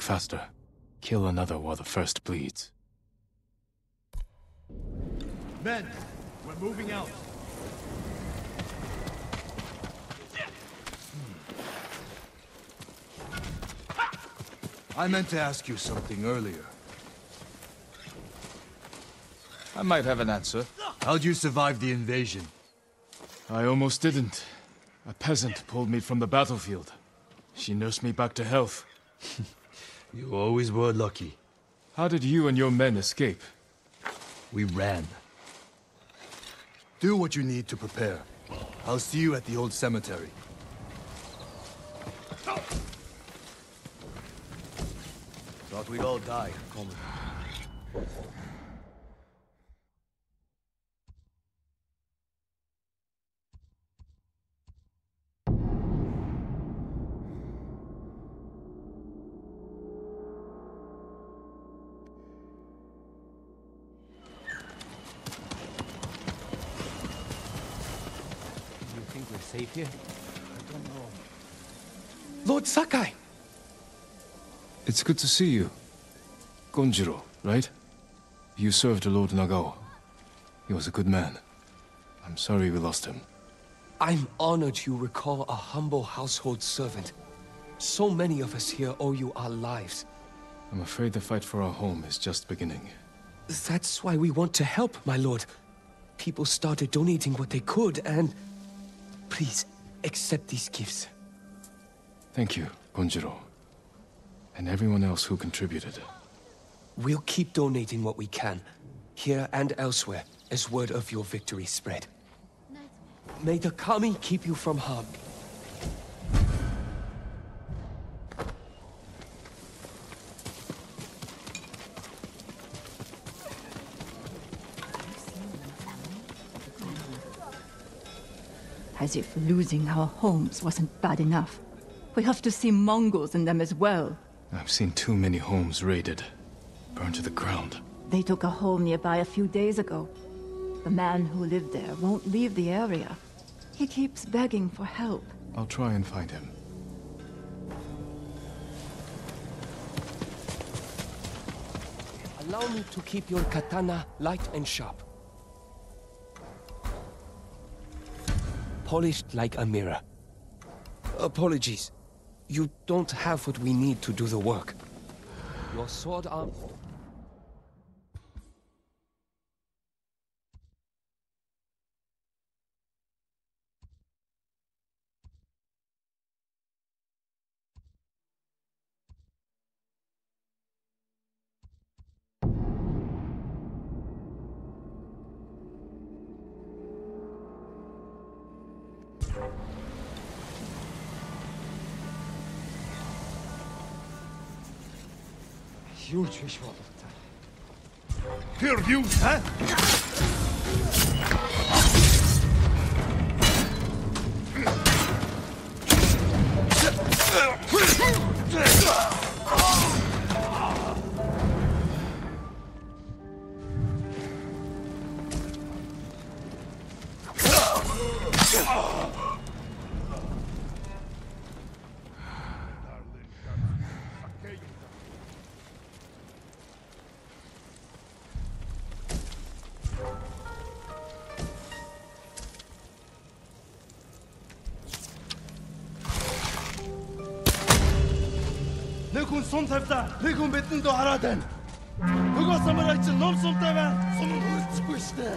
Strike faster. Kill another while the first bleeds. Men, we're moving out. Hmm. I meant to ask you something earlier. I might have an answer. How'd you survive the invasion? I almost didn't. A peasant pulled me from the battlefield. She nursed me back to health. you always were lucky. How did you and your men escape? We ran. Do what you need to prepare. I'll see you at the old cemetery. Thought we'd all die, Coleman. You safe here? I don't know. Lord Sakai! It's good to see you. Gonjiro, right? You served Lord Nagao. He was a good man. I'm sorry we lost him. I'm honored you recall a humble household servant. So many of us here owe you our lives. I'm afraid the fight for our home is just beginning. That's why we want to help, my lord. People started donating what they could, and... Please, accept these gifts. Thank you, Gonjiro. And everyone else who contributed. We'll keep donating what we can, here and elsewhere, as word of your victory spread. May the Kami keep you from harm. As if losing our homes wasn't bad enough. We have to see Mongols in them as well. I've seen too many homes raided, burned to the ground. They took a home nearby a few days ago. The man who lived there won't leave the area. He keeps begging for help. I'll try and find him. Allow me to keep your katana light and sharp. Polished like a mirror. Apologies. You don't have what we need to do the work. Your sword arm... Huge сум тавьлаа. Нэг хүн бидэнд хараад байна. Нөгөө самурай чинь ном сумтай байна. Сум хөрчихгүй штэ.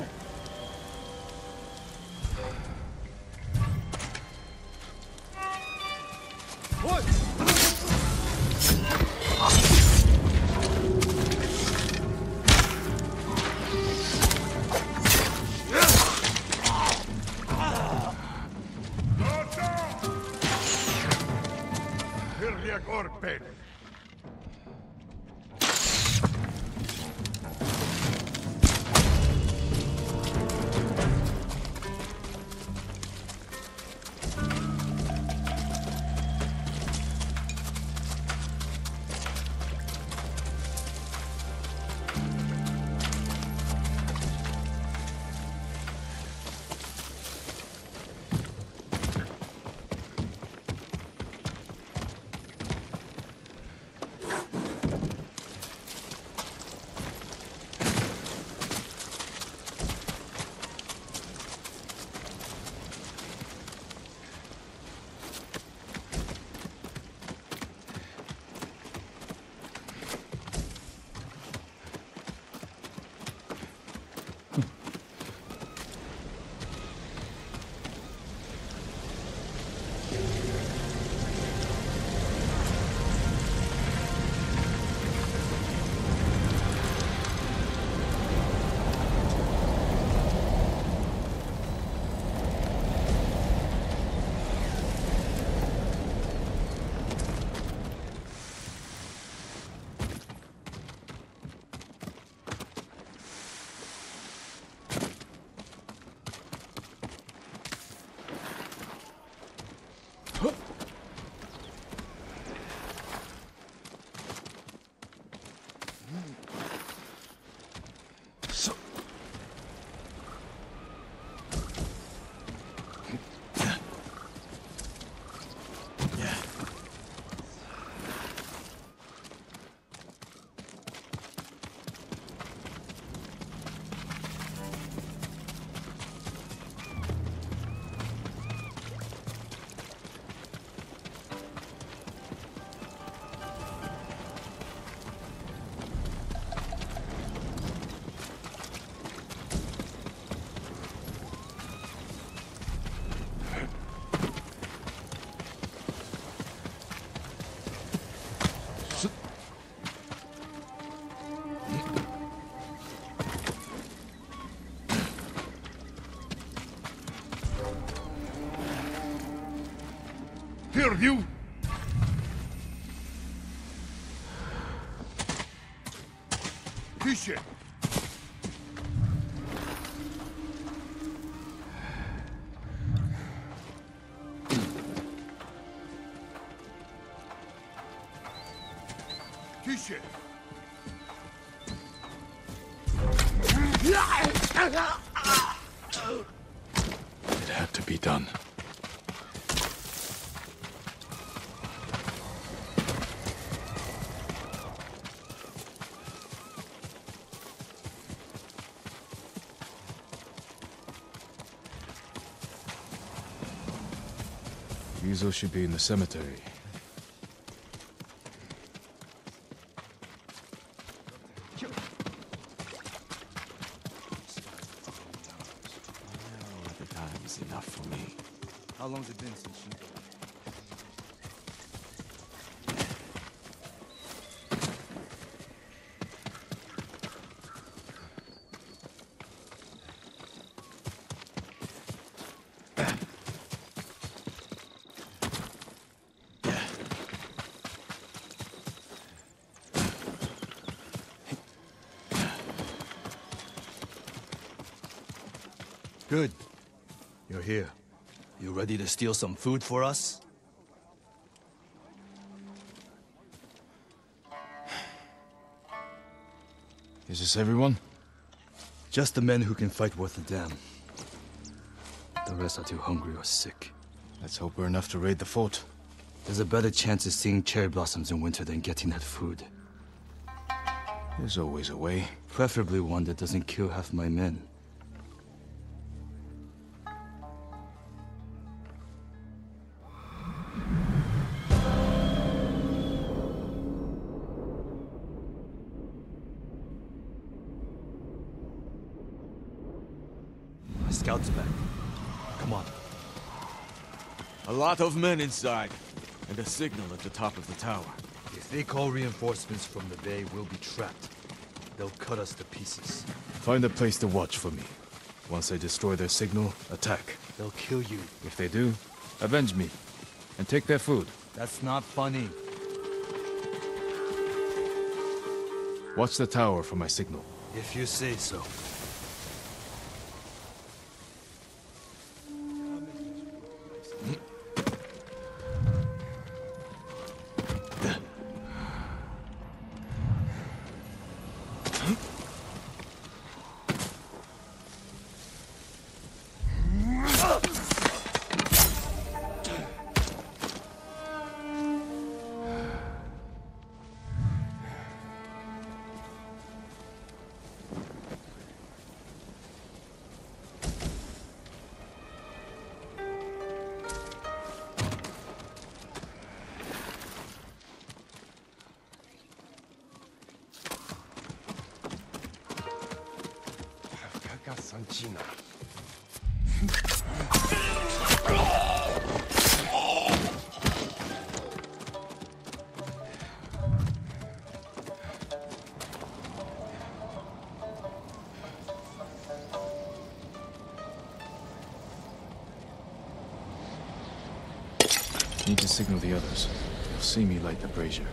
Here, you! Ryuzo should be in the cemetery. The time is enough for me. How long's it been since you... Good. You're here. You ready to steal some food for us? Is this everyone? Just the men who can fight worth a damn. The rest are too hungry or sick. Let's hope we're enough to raid the fort. There's a better chance of seeing cherry blossoms in winter than getting that food. There's always a way. Preferably one that doesn't kill half my men. Lot of men inside, and a signal at the top of the tower. If they call reinforcements from the bay, we'll be trapped. They'll cut us to pieces. Find a place to watch for me. Once they destroy their signal, attack. They'll kill you. If they do, avenge me. And take their food. That's not funny. Watch the tower for my signal. If you say so. Light the brazier.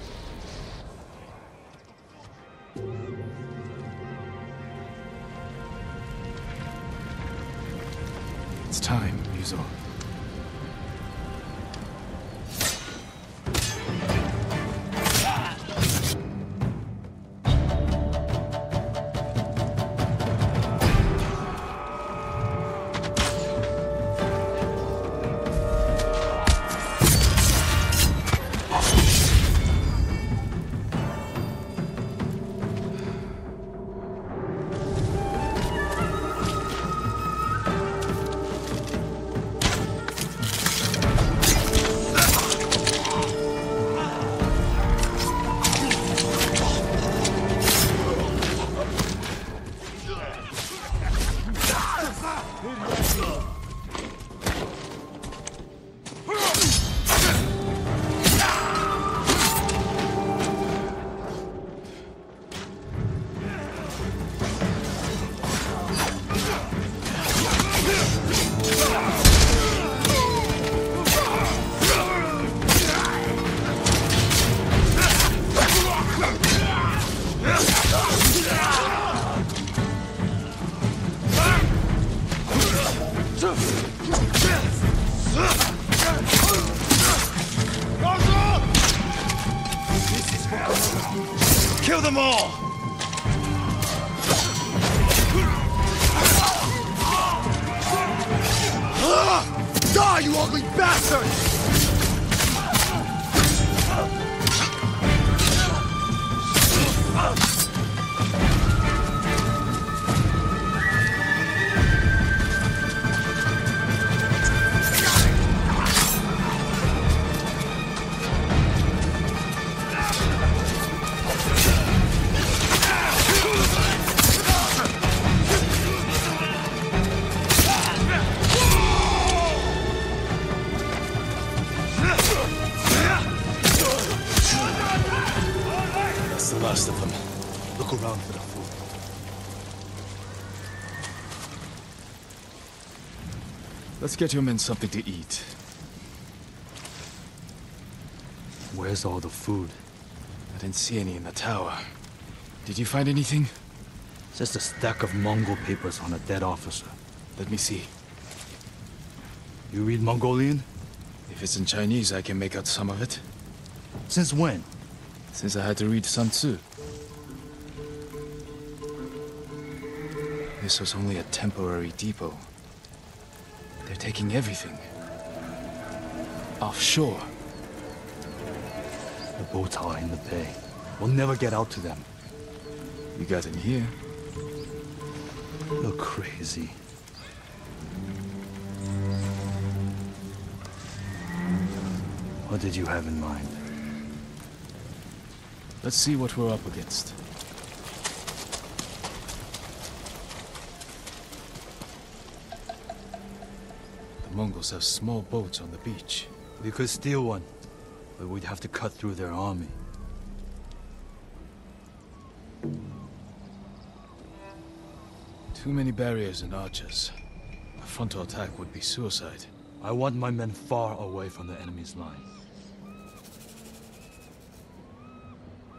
Get your men something to eat. Where's all the food? I didn't see any in the tower. Did you find anything? Just a stack of Mongol papers on a dead officer. Let me see. You read Mongolian? If it's in Chinese, I can make out some of it. Since when? Since I had to read Sun Tzu. This was only a temporary depot. Taking everything. Offshore. The boats are in the bay. We'll never get out to them. You got in here. You're crazy. What did you have in mind? Let's see what we're up against. Mongols have small boats on the beach. We could steal one, but we'd have to cut through their army. Too many barriers and archers. A frontal attack would be suicide. I want my men far away from the enemy's line.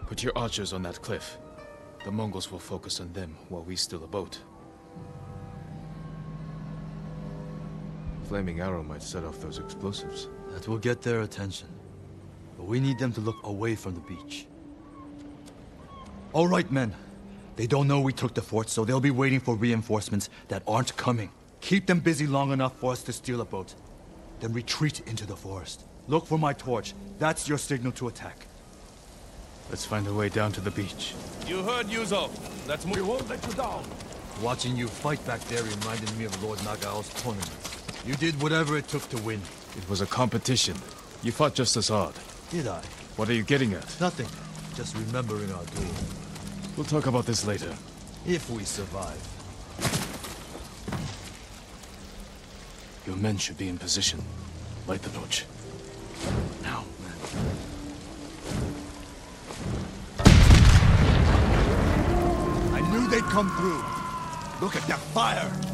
Put your archers on that cliff. The Mongols will focus on them while we steal a boat. Flaming arrow might set off those explosives. That will get their attention. But we need them to look away from the beach. All right, men. They don't know we took the fort, so they'll be waiting for reinforcements that aren't coming. Keep them busy long enough for us to steal a boat. Then retreat into the forest. Look for my torch. That's your signal to attack. Let's find a way down to the beach. You heard Ryuzo. Let's move. We won't let you down. Watching you fight back there reminded me of Lord Nagao's tournament. You did whatever it took to win. It was a competition. You fought just as hard. Did I? What are you getting at? Nothing. Just remembering our duel. We'll talk about this later. If we survive. Your men should be in position. Light the torch. Now. I knew they'd come through. Look at that fire!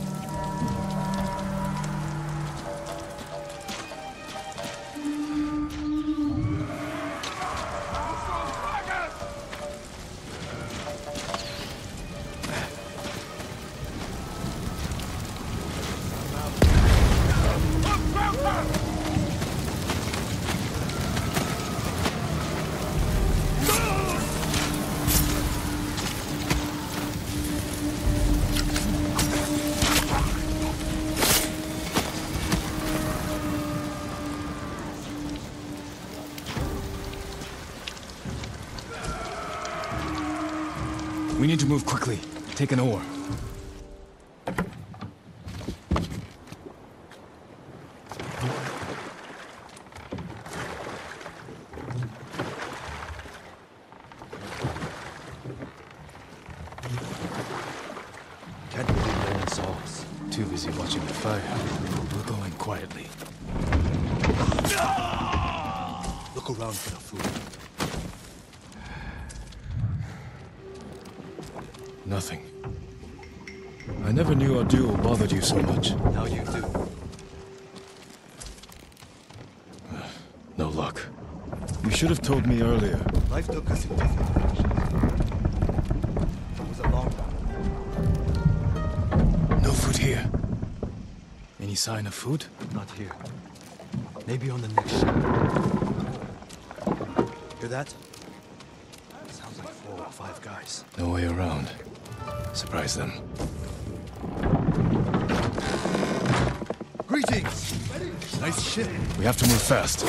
Take an oar. Can't believe no one saw. Too busy watching the fire. We're going quietly. Look around for the food. Nothing. I never knew our duel bothered you so much. Now you do. No luck. You should have told me earlier. Life took us in different directions. It was a long one. No food here. Any sign of food? Not here. Maybe on the next ship. Hear that? Sounds like four or five guys. No way around. Surprise them. Greetings! Nice ship. We have to move fast.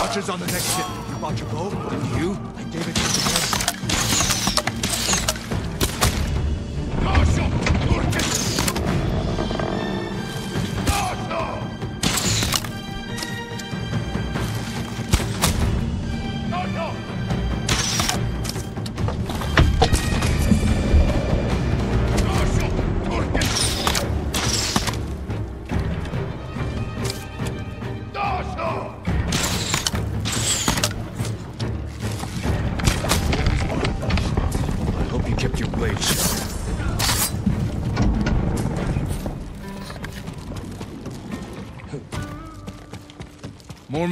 Archers on the next ship. You brought your bow? You?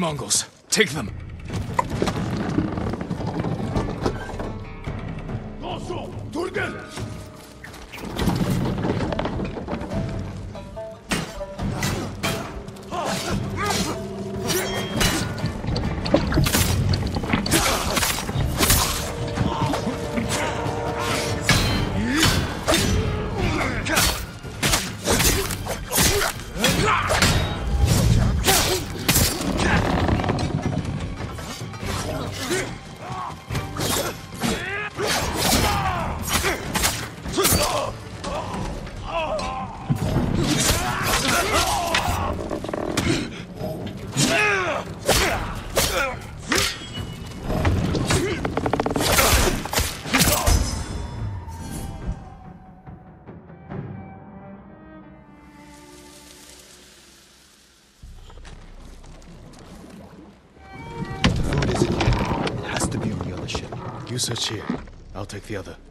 Mongols. Take them. Ship. Search here. I'll take the other.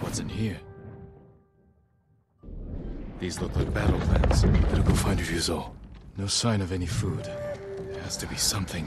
What's in here? These look like battle plans. Better go find Ryuzo. No sign of any food. There has to be something.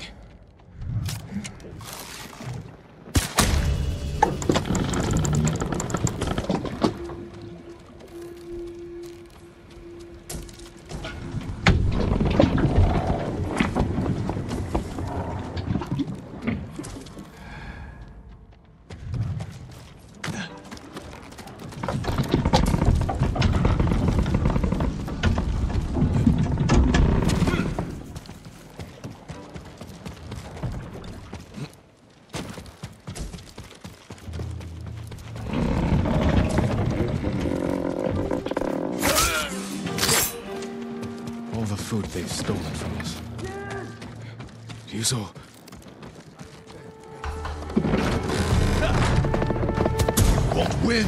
They've stolen from us. Ryuzo, Won't win!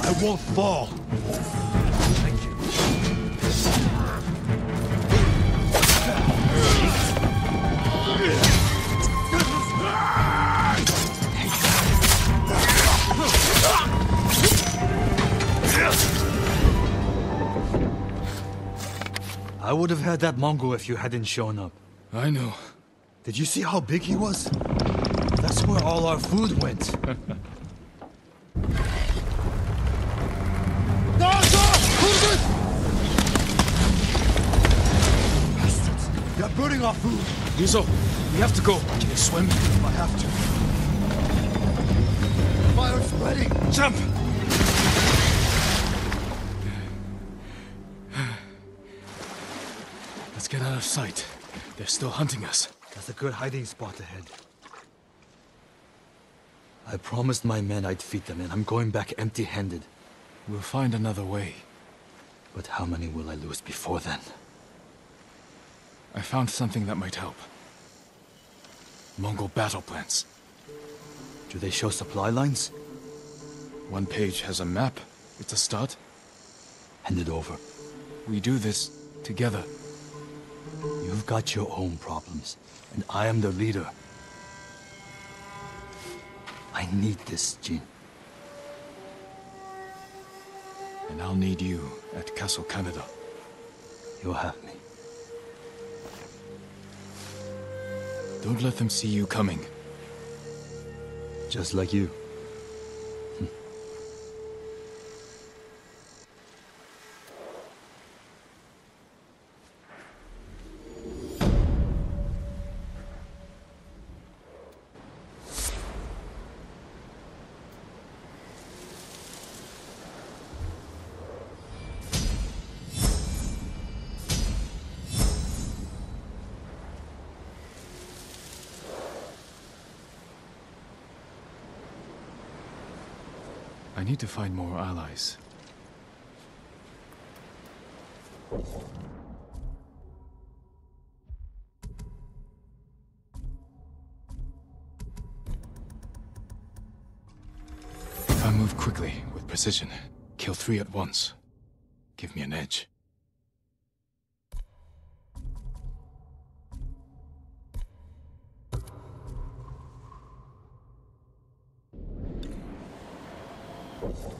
I won't fall. Would have had that Mongol if you hadn't shown up. I know. Did you see how big he was? That's where all our food went. They're burning our food. Ryuzo, we have to go. Can you swim? I have to. Fire's spreading. Jump! Sight. They're still hunting us. That's a good hiding spot ahead. I promised my men I'd feed them, and I'm going back empty-handed. We'll find another way. But how many will I lose before then? I found something that might help. Mongol battle plans. Do they show supply lines? One page has a map. It's a start. Hand it over. We do this together. You've got your own problems, and I am the leader. I need this, Jin. And I'll need you at Castle Kaneda. You'll have me. Don't let them see you coming. Just like you. Need to find more allies. If I move quickly, with precision, kill three at once, give me an edge. What happened?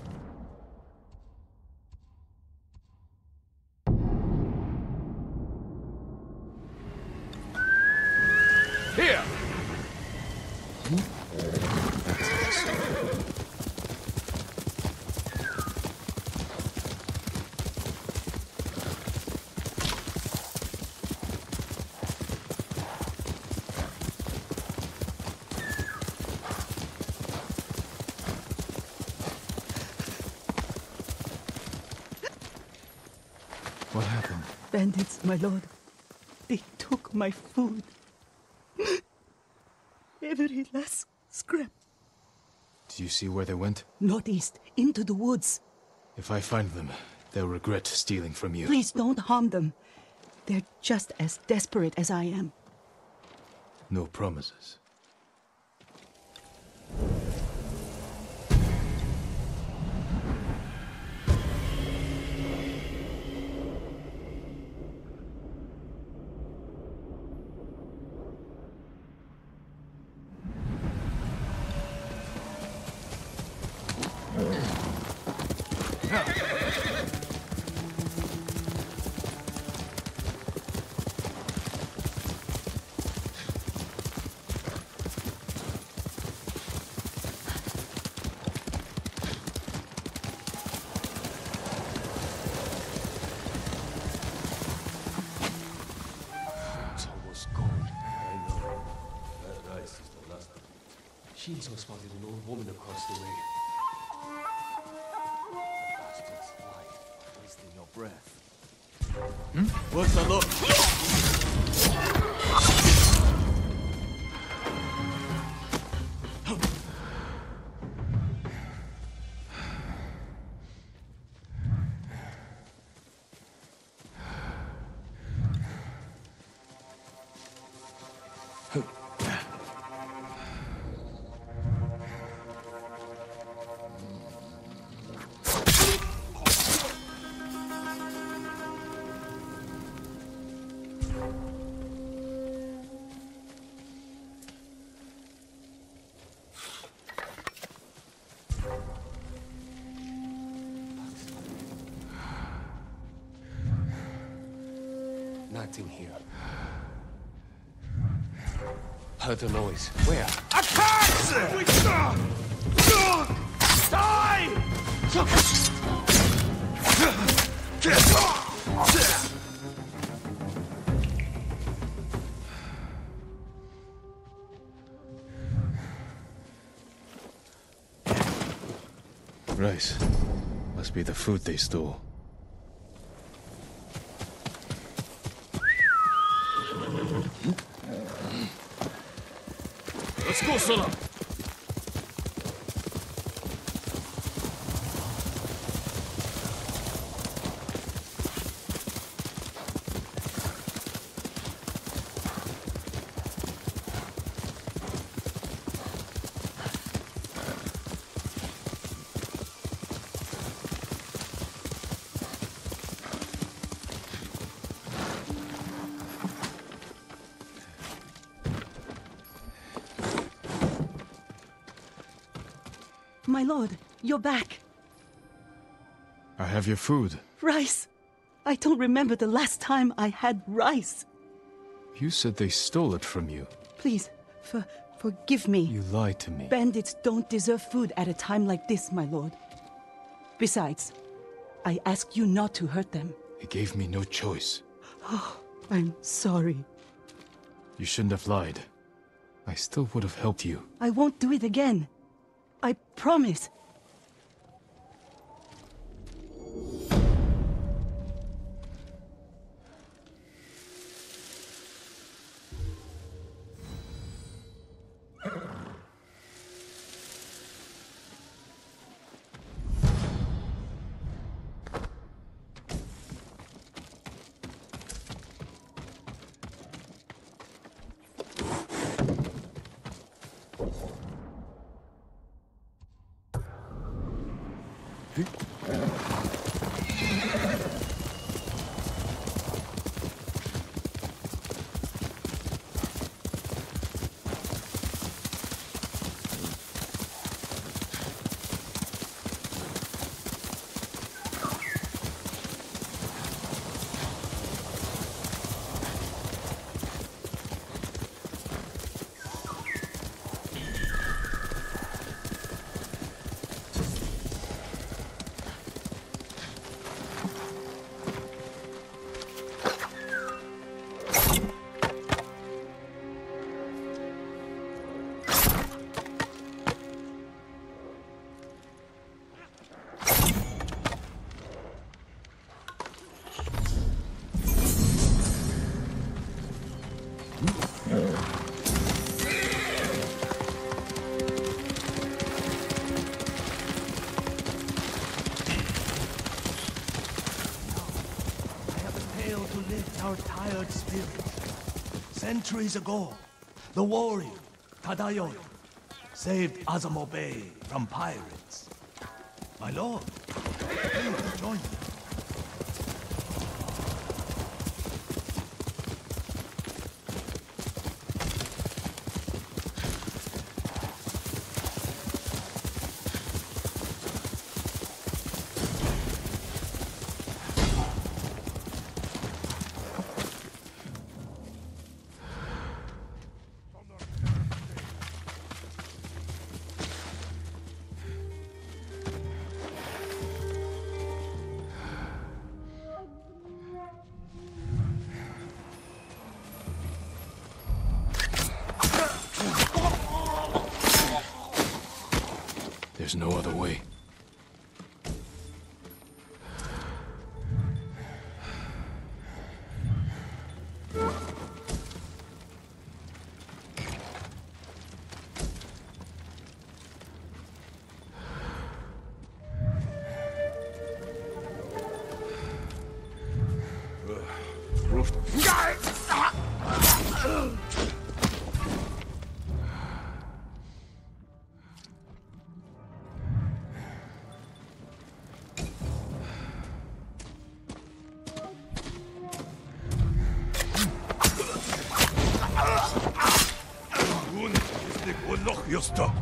Bandits, my lord. They took my food. Every last scrap. Do you see where they went? Northeast, into the woods. If I find them, they'll regret stealing from you. Please don't harm them. They're just as desperate as I am. No promises. What's the look? Heard a noise. Where? Attacks! Die! Rice. Must be the food they stole. Let's go, you're back. I have your food. Rice. I don't remember the last time I had rice. You said they stole it from you. Please, for, forgive me. You lied to me. Bandits don't deserve food at a time like this, my lord. Besides, I asked you not to hurt them. You gave me no choice. Oh, I'm sorry. You shouldn't have lied. I still would have helped you. I won't do it again. I promise. Centuries ago, the warrior, Tadayori, saved Azamo Bay from pirates. My lord, please join me.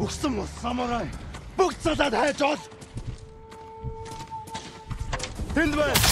Усан мос самурай бүгд залаад хайж ол. Тэнд байна.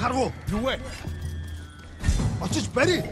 harvo. Due. Açış beni.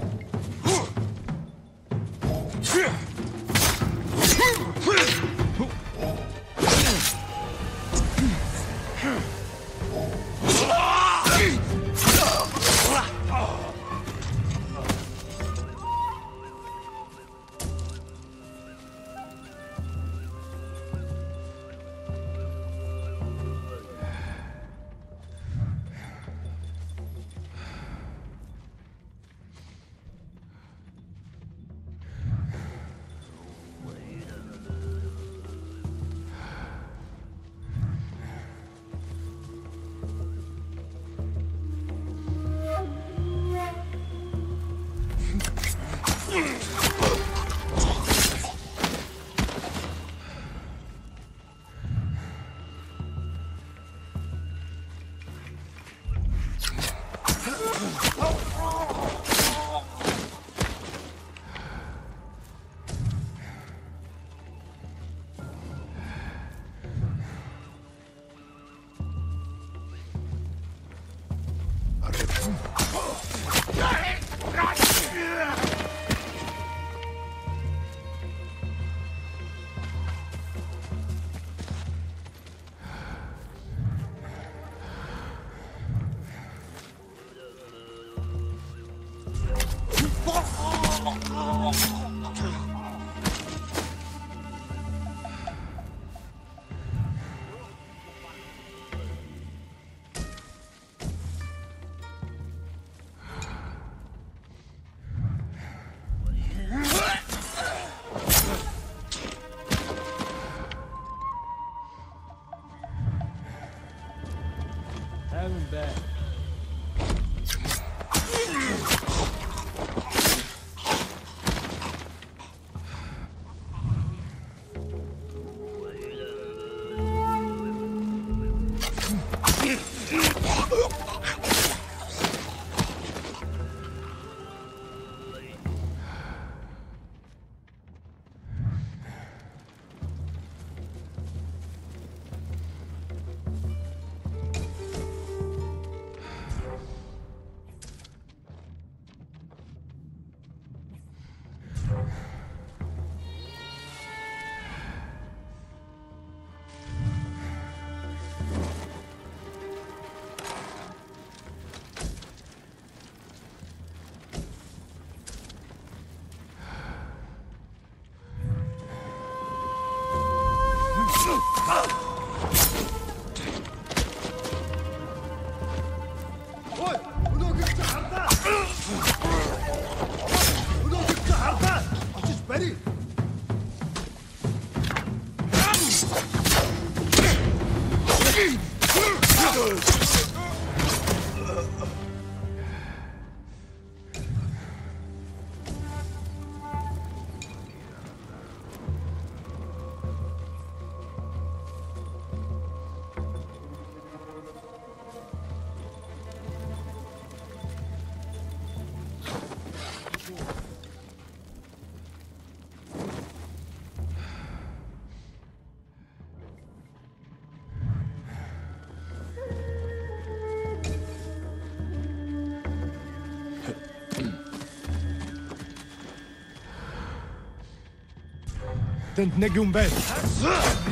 And Negumbay.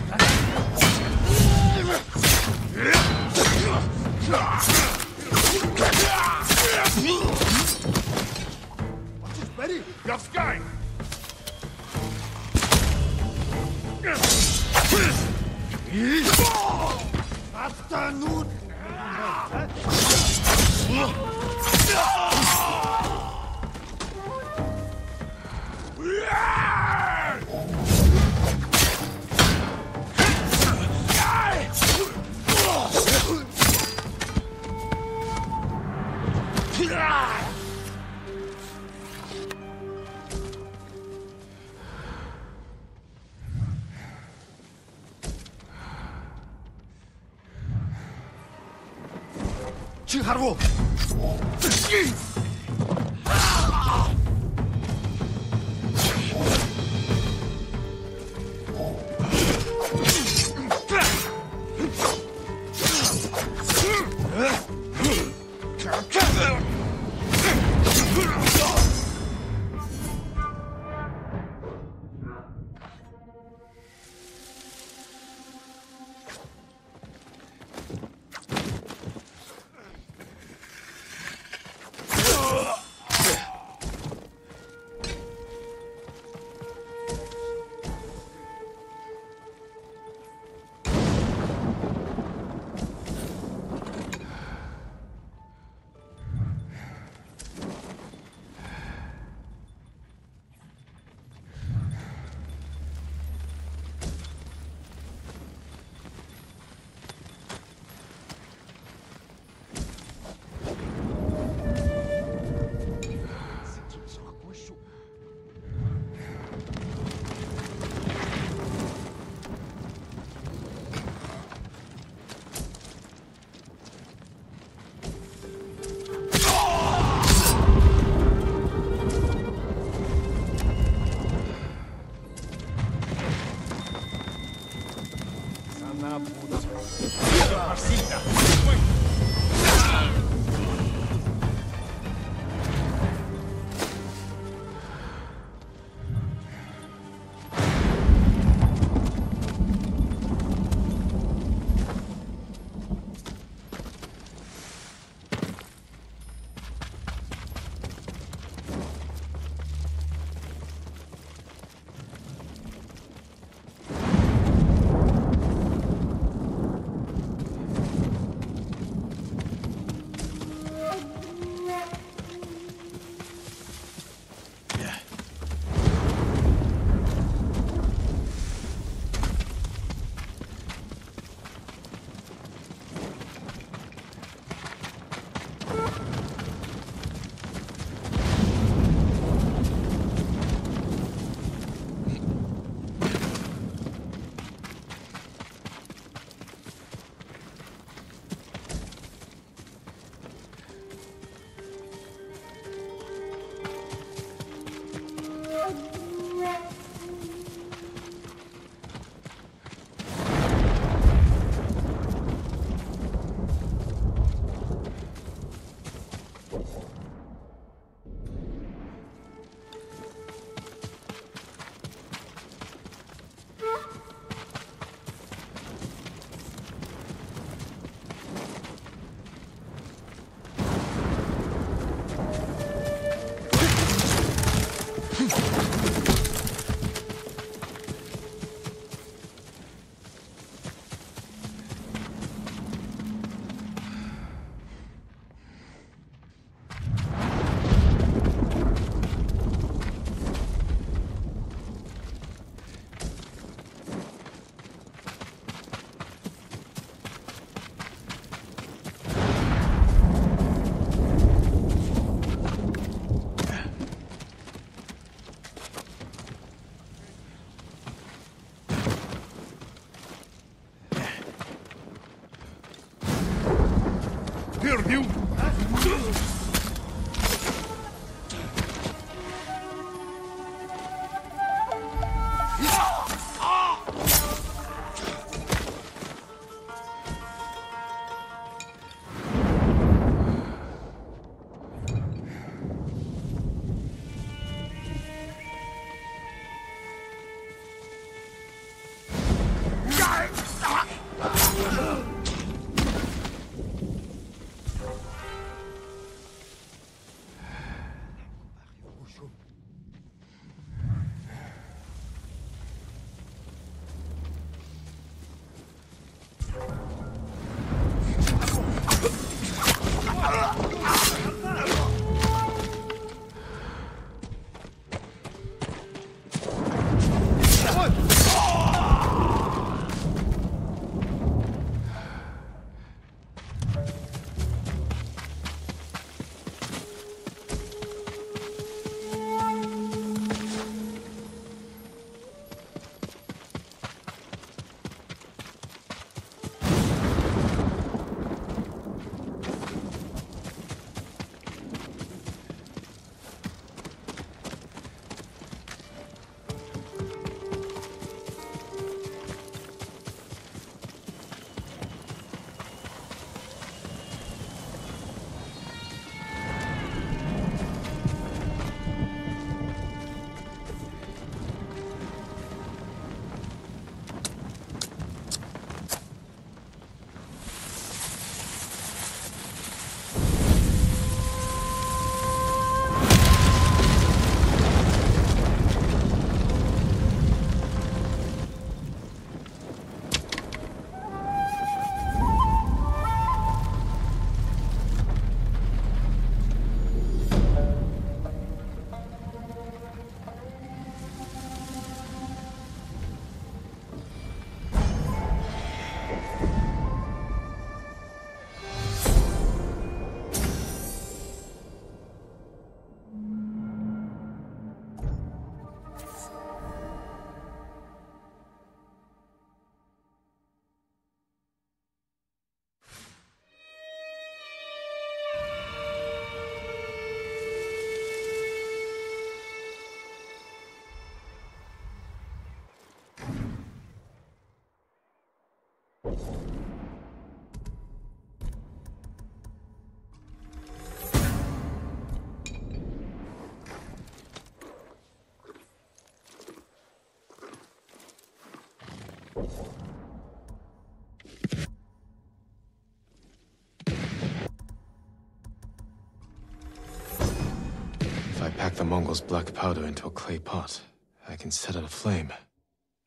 If I pack the Mongols' black powder into a clay pot, I can set it aflame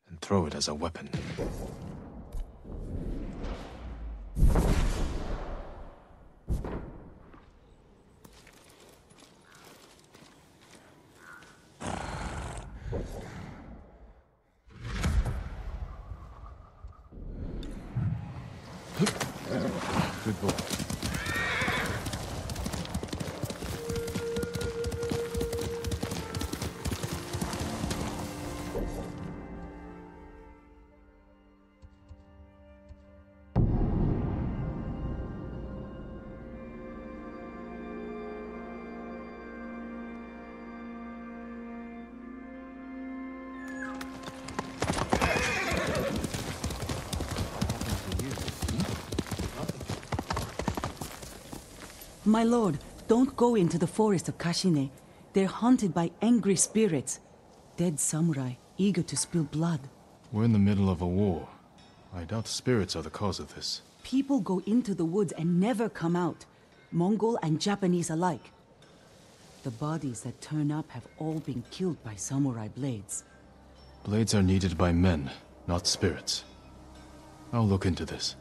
and throw it as a weapon. My lord, don't go into the forest of Kashine. They're haunted by angry spirits. Dead samurai, eager to spill blood. We're in the middle of a war. I doubt spirits are the cause of this. People go into the woods and never come out. Mongol and Japanese alike. The bodies that turn up have all been killed by samurai blades. Blades are needed by men, not spirits. I'll look into this.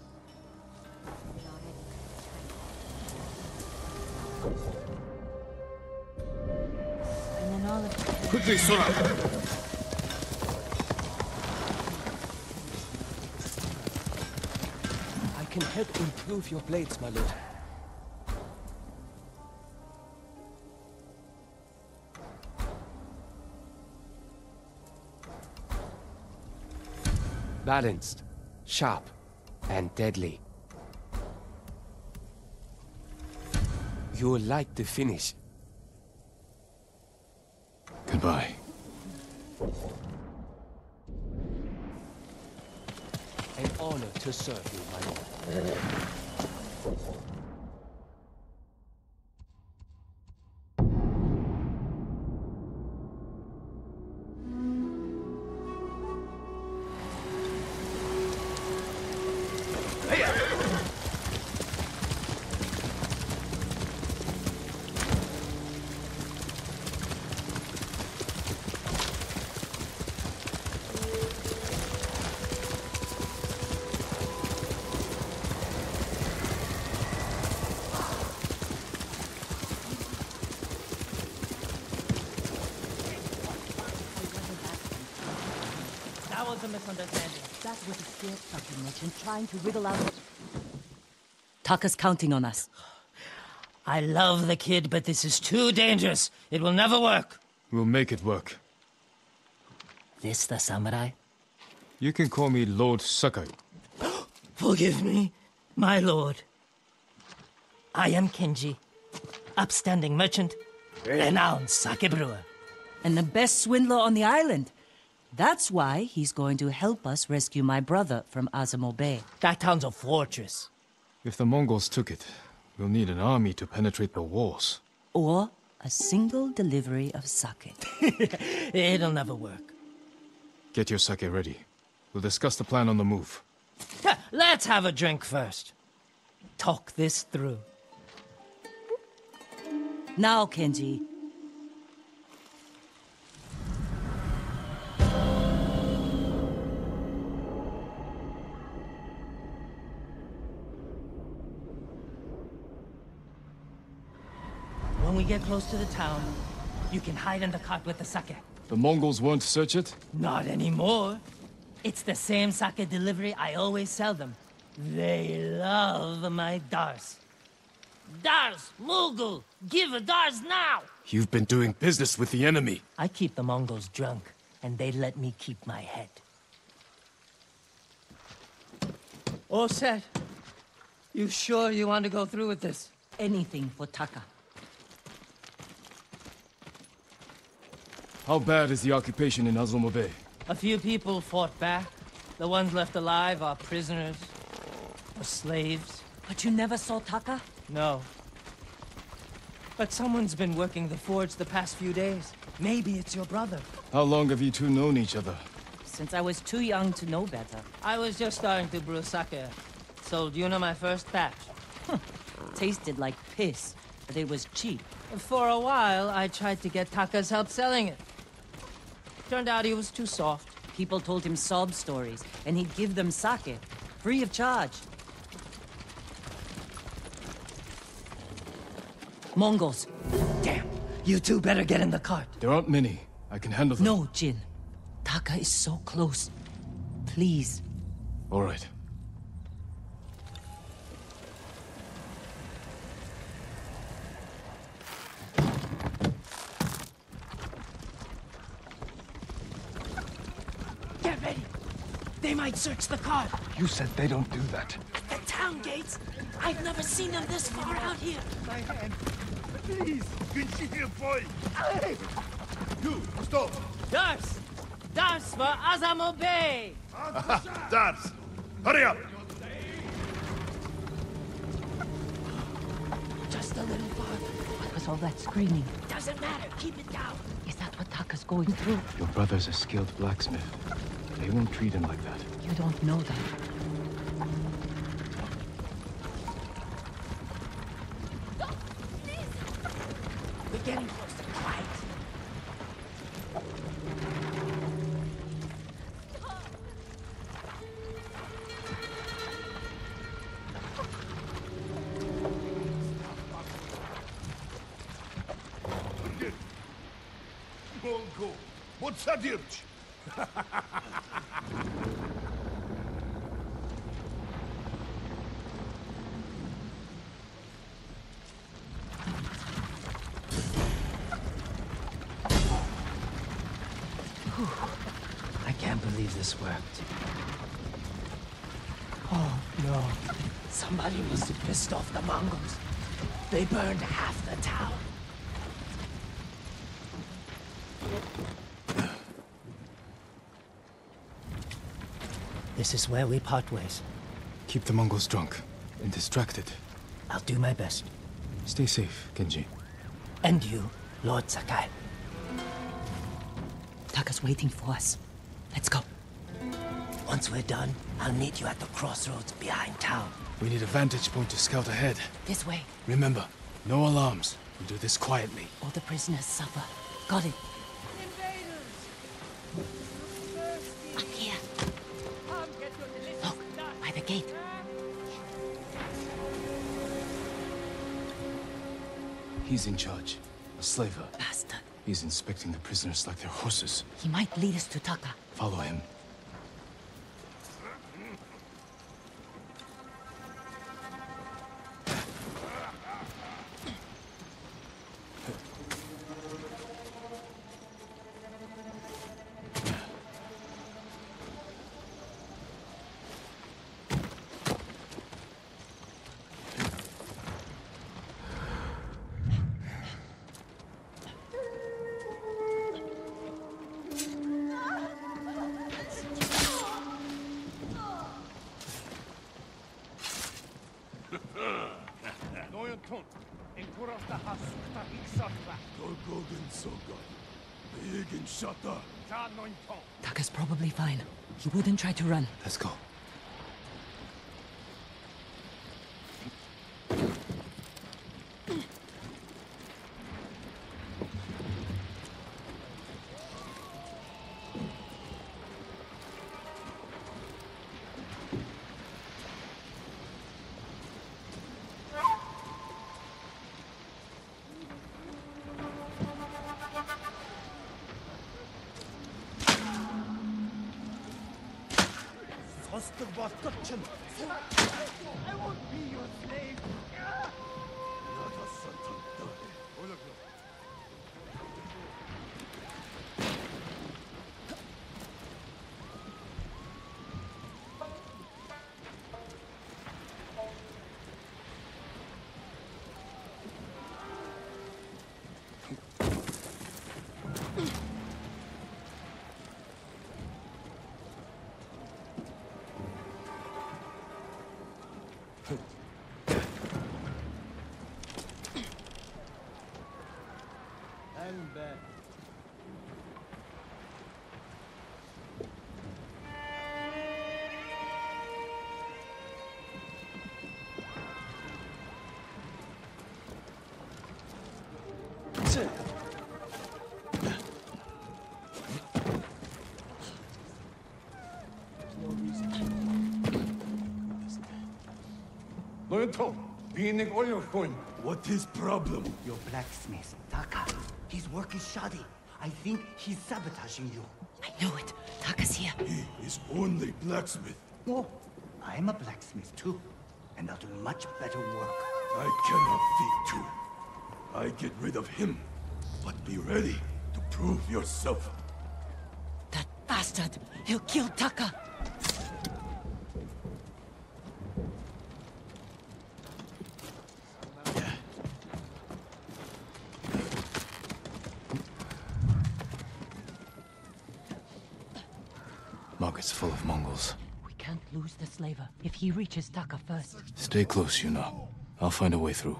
Of Quickly, Sora! I can help improve your blades, my lord. Balanced, sharp, and deadly. You'll like the finish. Goodbye. An honor to serve you, my trying to wriggle out. Taka's counting on us. I love the kid, but this is too dangerous. It will never work. We'll make it work. This the samurai? You can call me Lord Sakai. Forgive me, my lord. I am Kenji, upstanding merchant, renowned sake brewer. And the best swindler on the island. That's why he's going to help us rescue my brother from Azamo Bay. That town's a fortress. If the Mongols took it, we'll need an army to penetrate the walls. Or a single delivery of sake. It'll never work. Get your sake ready. We'll discuss the plan on the move. Let's have a drink first. Talk this through. Now, Kenji. Get close to the town, you can hide in the cart with the sake. The Mongols won't search it? Not anymore. It's the same sake delivery I always sell them. They love my Dars. Dars, Mughal, give a Dars now! You've been doing business with the enemy. I keep the Mongols drunk, and they let me keep my head. All set. You sure you want to go through with this? Anything for Taka. How bad is the occupation in Azamo Bay? A few people fought back. The ones left alive are prisoners. Or slaves. But you never saw Taka? No. But someone's been working the forge the past few days. Maybe it's your brother. How long have you two known each other? Since I was too young to know better. I was just starting to brew sake. Sold Yuna my first batch. Tasted like piss, but it was cheap. For a while, I tried to get Taka's help selling it. Turned out he was too soft. People told him sob stories, and he'd give them sake, free of charge. Mongols. Damn. You two better get in the cart. There aren't many. I can handle them. No, Jin. Taka is so close. Please. All right. Get ready. They might search the cart. You said they don't do that. The town gates. I've never seen them this far out here. My hand. Please, continue, boy. Hey! You, stop. Dars! Dars for Azamo Bay! Dars, hurry up. Just a little farther. What was all that screaming? Doesn't matter. Keep it down. Is that what Taka's going through? Your brother's a skilled blacksmith. They won't treat him like that. You don't know that. We're getting burned half the town. This is where we part ways. Keep the Mongols drunk and distracted. I'll do my best. Stay safe, Kenji. And you, Lord Sakai. Taka's waiting for us. Let's go. Once we're done, I'll meet you at the crossroads behind town. We need a vantage point to scout ahead. This way. Remember, no alarms. We do this quietly. All the prisoners suffer. Got it. Up here. Look, by the gate. He's in charge. A slaver. Bastard. He's inspecting the prisoners like they're horses. He might lead us to Taka. Follow him. Try to run. Let's go. Come on. What is problem? Your blacksmith, Taka. His work is shoddy. I think he's sabotaging you. I know it. Taka's here. He is only blacksmith. No, I'm a blacksmith too. And I'll do much better work. I cannot be too. I get rid of him. But be ready to prove yourself. That bastard! He'll kill Taka! Market's full of Mongols. We can't lose the slaver if he reaches Taka first. Stay close, Yuna. I'll find a way through.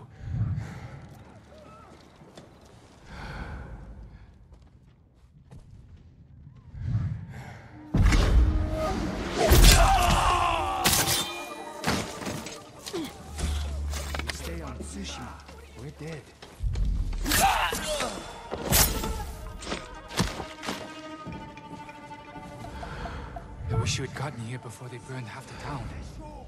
Had gotten here before they burned half the town.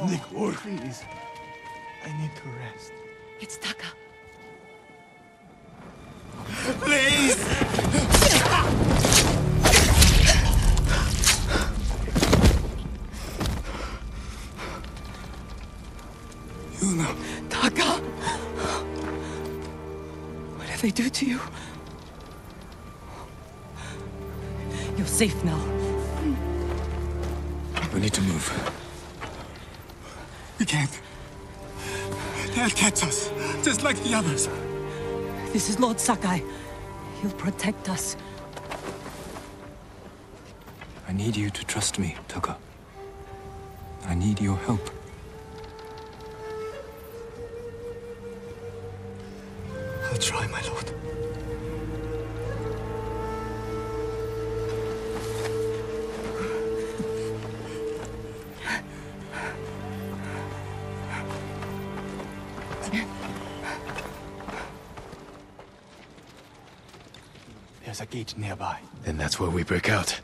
Bitnik Org. Please. I need to rest. It's Taka. Please! Yuna. Taka! What did they do to you? You're safe now. We need to move. We can't. They'll catch us, just like the others. This is Lord Sakai. He'll protect us. I need you to trust me, Taka. I need your help. Gate nearby. Then that's where we break out.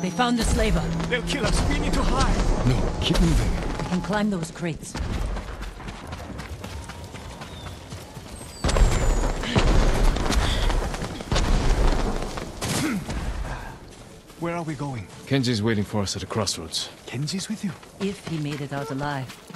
They found the slaver. They'll kill us. We need to hide. No, keep moving. We can climb those crates. Where are we going? Kenji's waiting for us at the crossroads. Kenji's with you? If he made it out alive.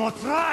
么在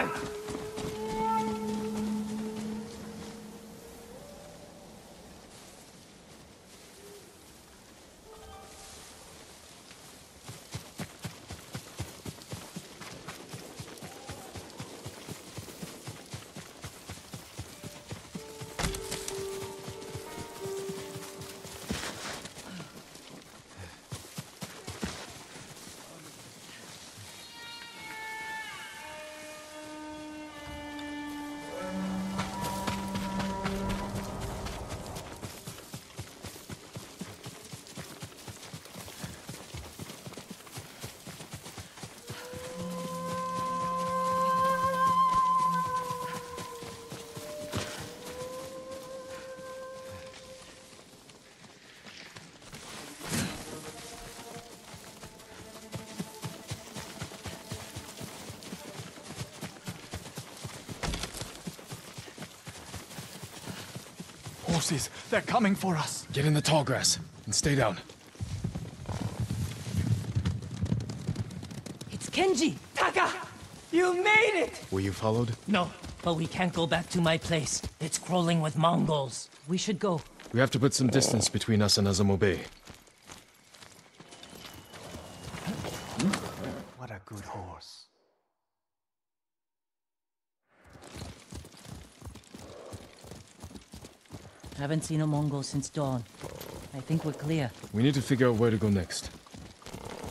They're coming for us. Get in the tall grass and stay down. It's Kenji! Taka! You made it! Were you followed? No, but we can't go back to my place. It's crawling with Mongols. We should go. We have to put some distance between us and Azamo Bay. What a good horse. Haven't seen a Mongol since dawn. I think we're clear. We need to figure out where to go next.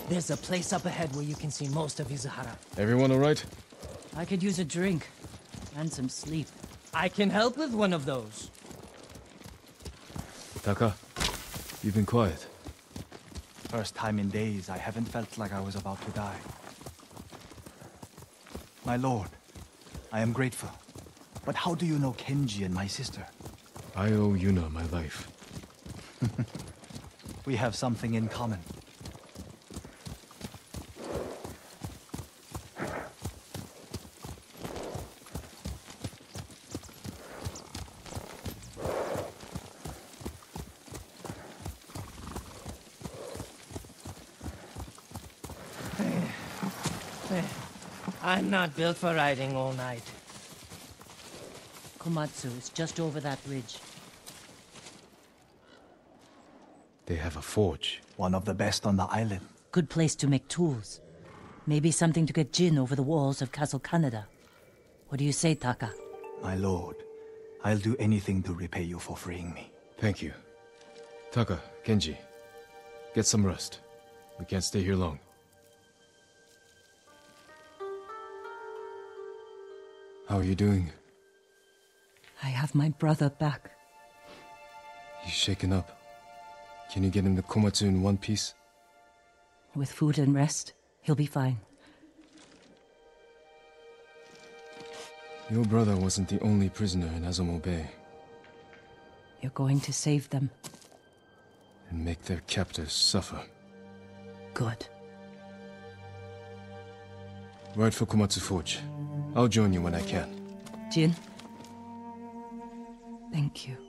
There's a place up ahead where you can see most of Izuhara. Everyone all right? I could use a drink. And some sleep. I can help with one of those. Taka, you've been quiet. First time in days I haven't felt like I was about to die. My lord, I am grateful. But how do you know Kenji and my sister? I owe Yuna my life. We have something in common. I'm not built for riding all night. Komatsu is just over that ridge. They have a forge. One of the best on the island. Good place to make tools. Maybe something to get Jin over the walls of Castle Kaneda. What do you say, Taka? My lord, I'll do anything to repay you for freeing me. Thank you. Taka, Kenji, get some rest. We can't stay here long. How are you doing? I have my brother back. He's shaken up. Can you get him to Komatsu in one piece? With food and rest, he'll be fine. Your brother wasn't the only prisoner in Azamo Bay, You're going to save them. and make their captors suffer. Good. Ride for Komatsu Forge. I'll join you when I can. Jin? Thank you.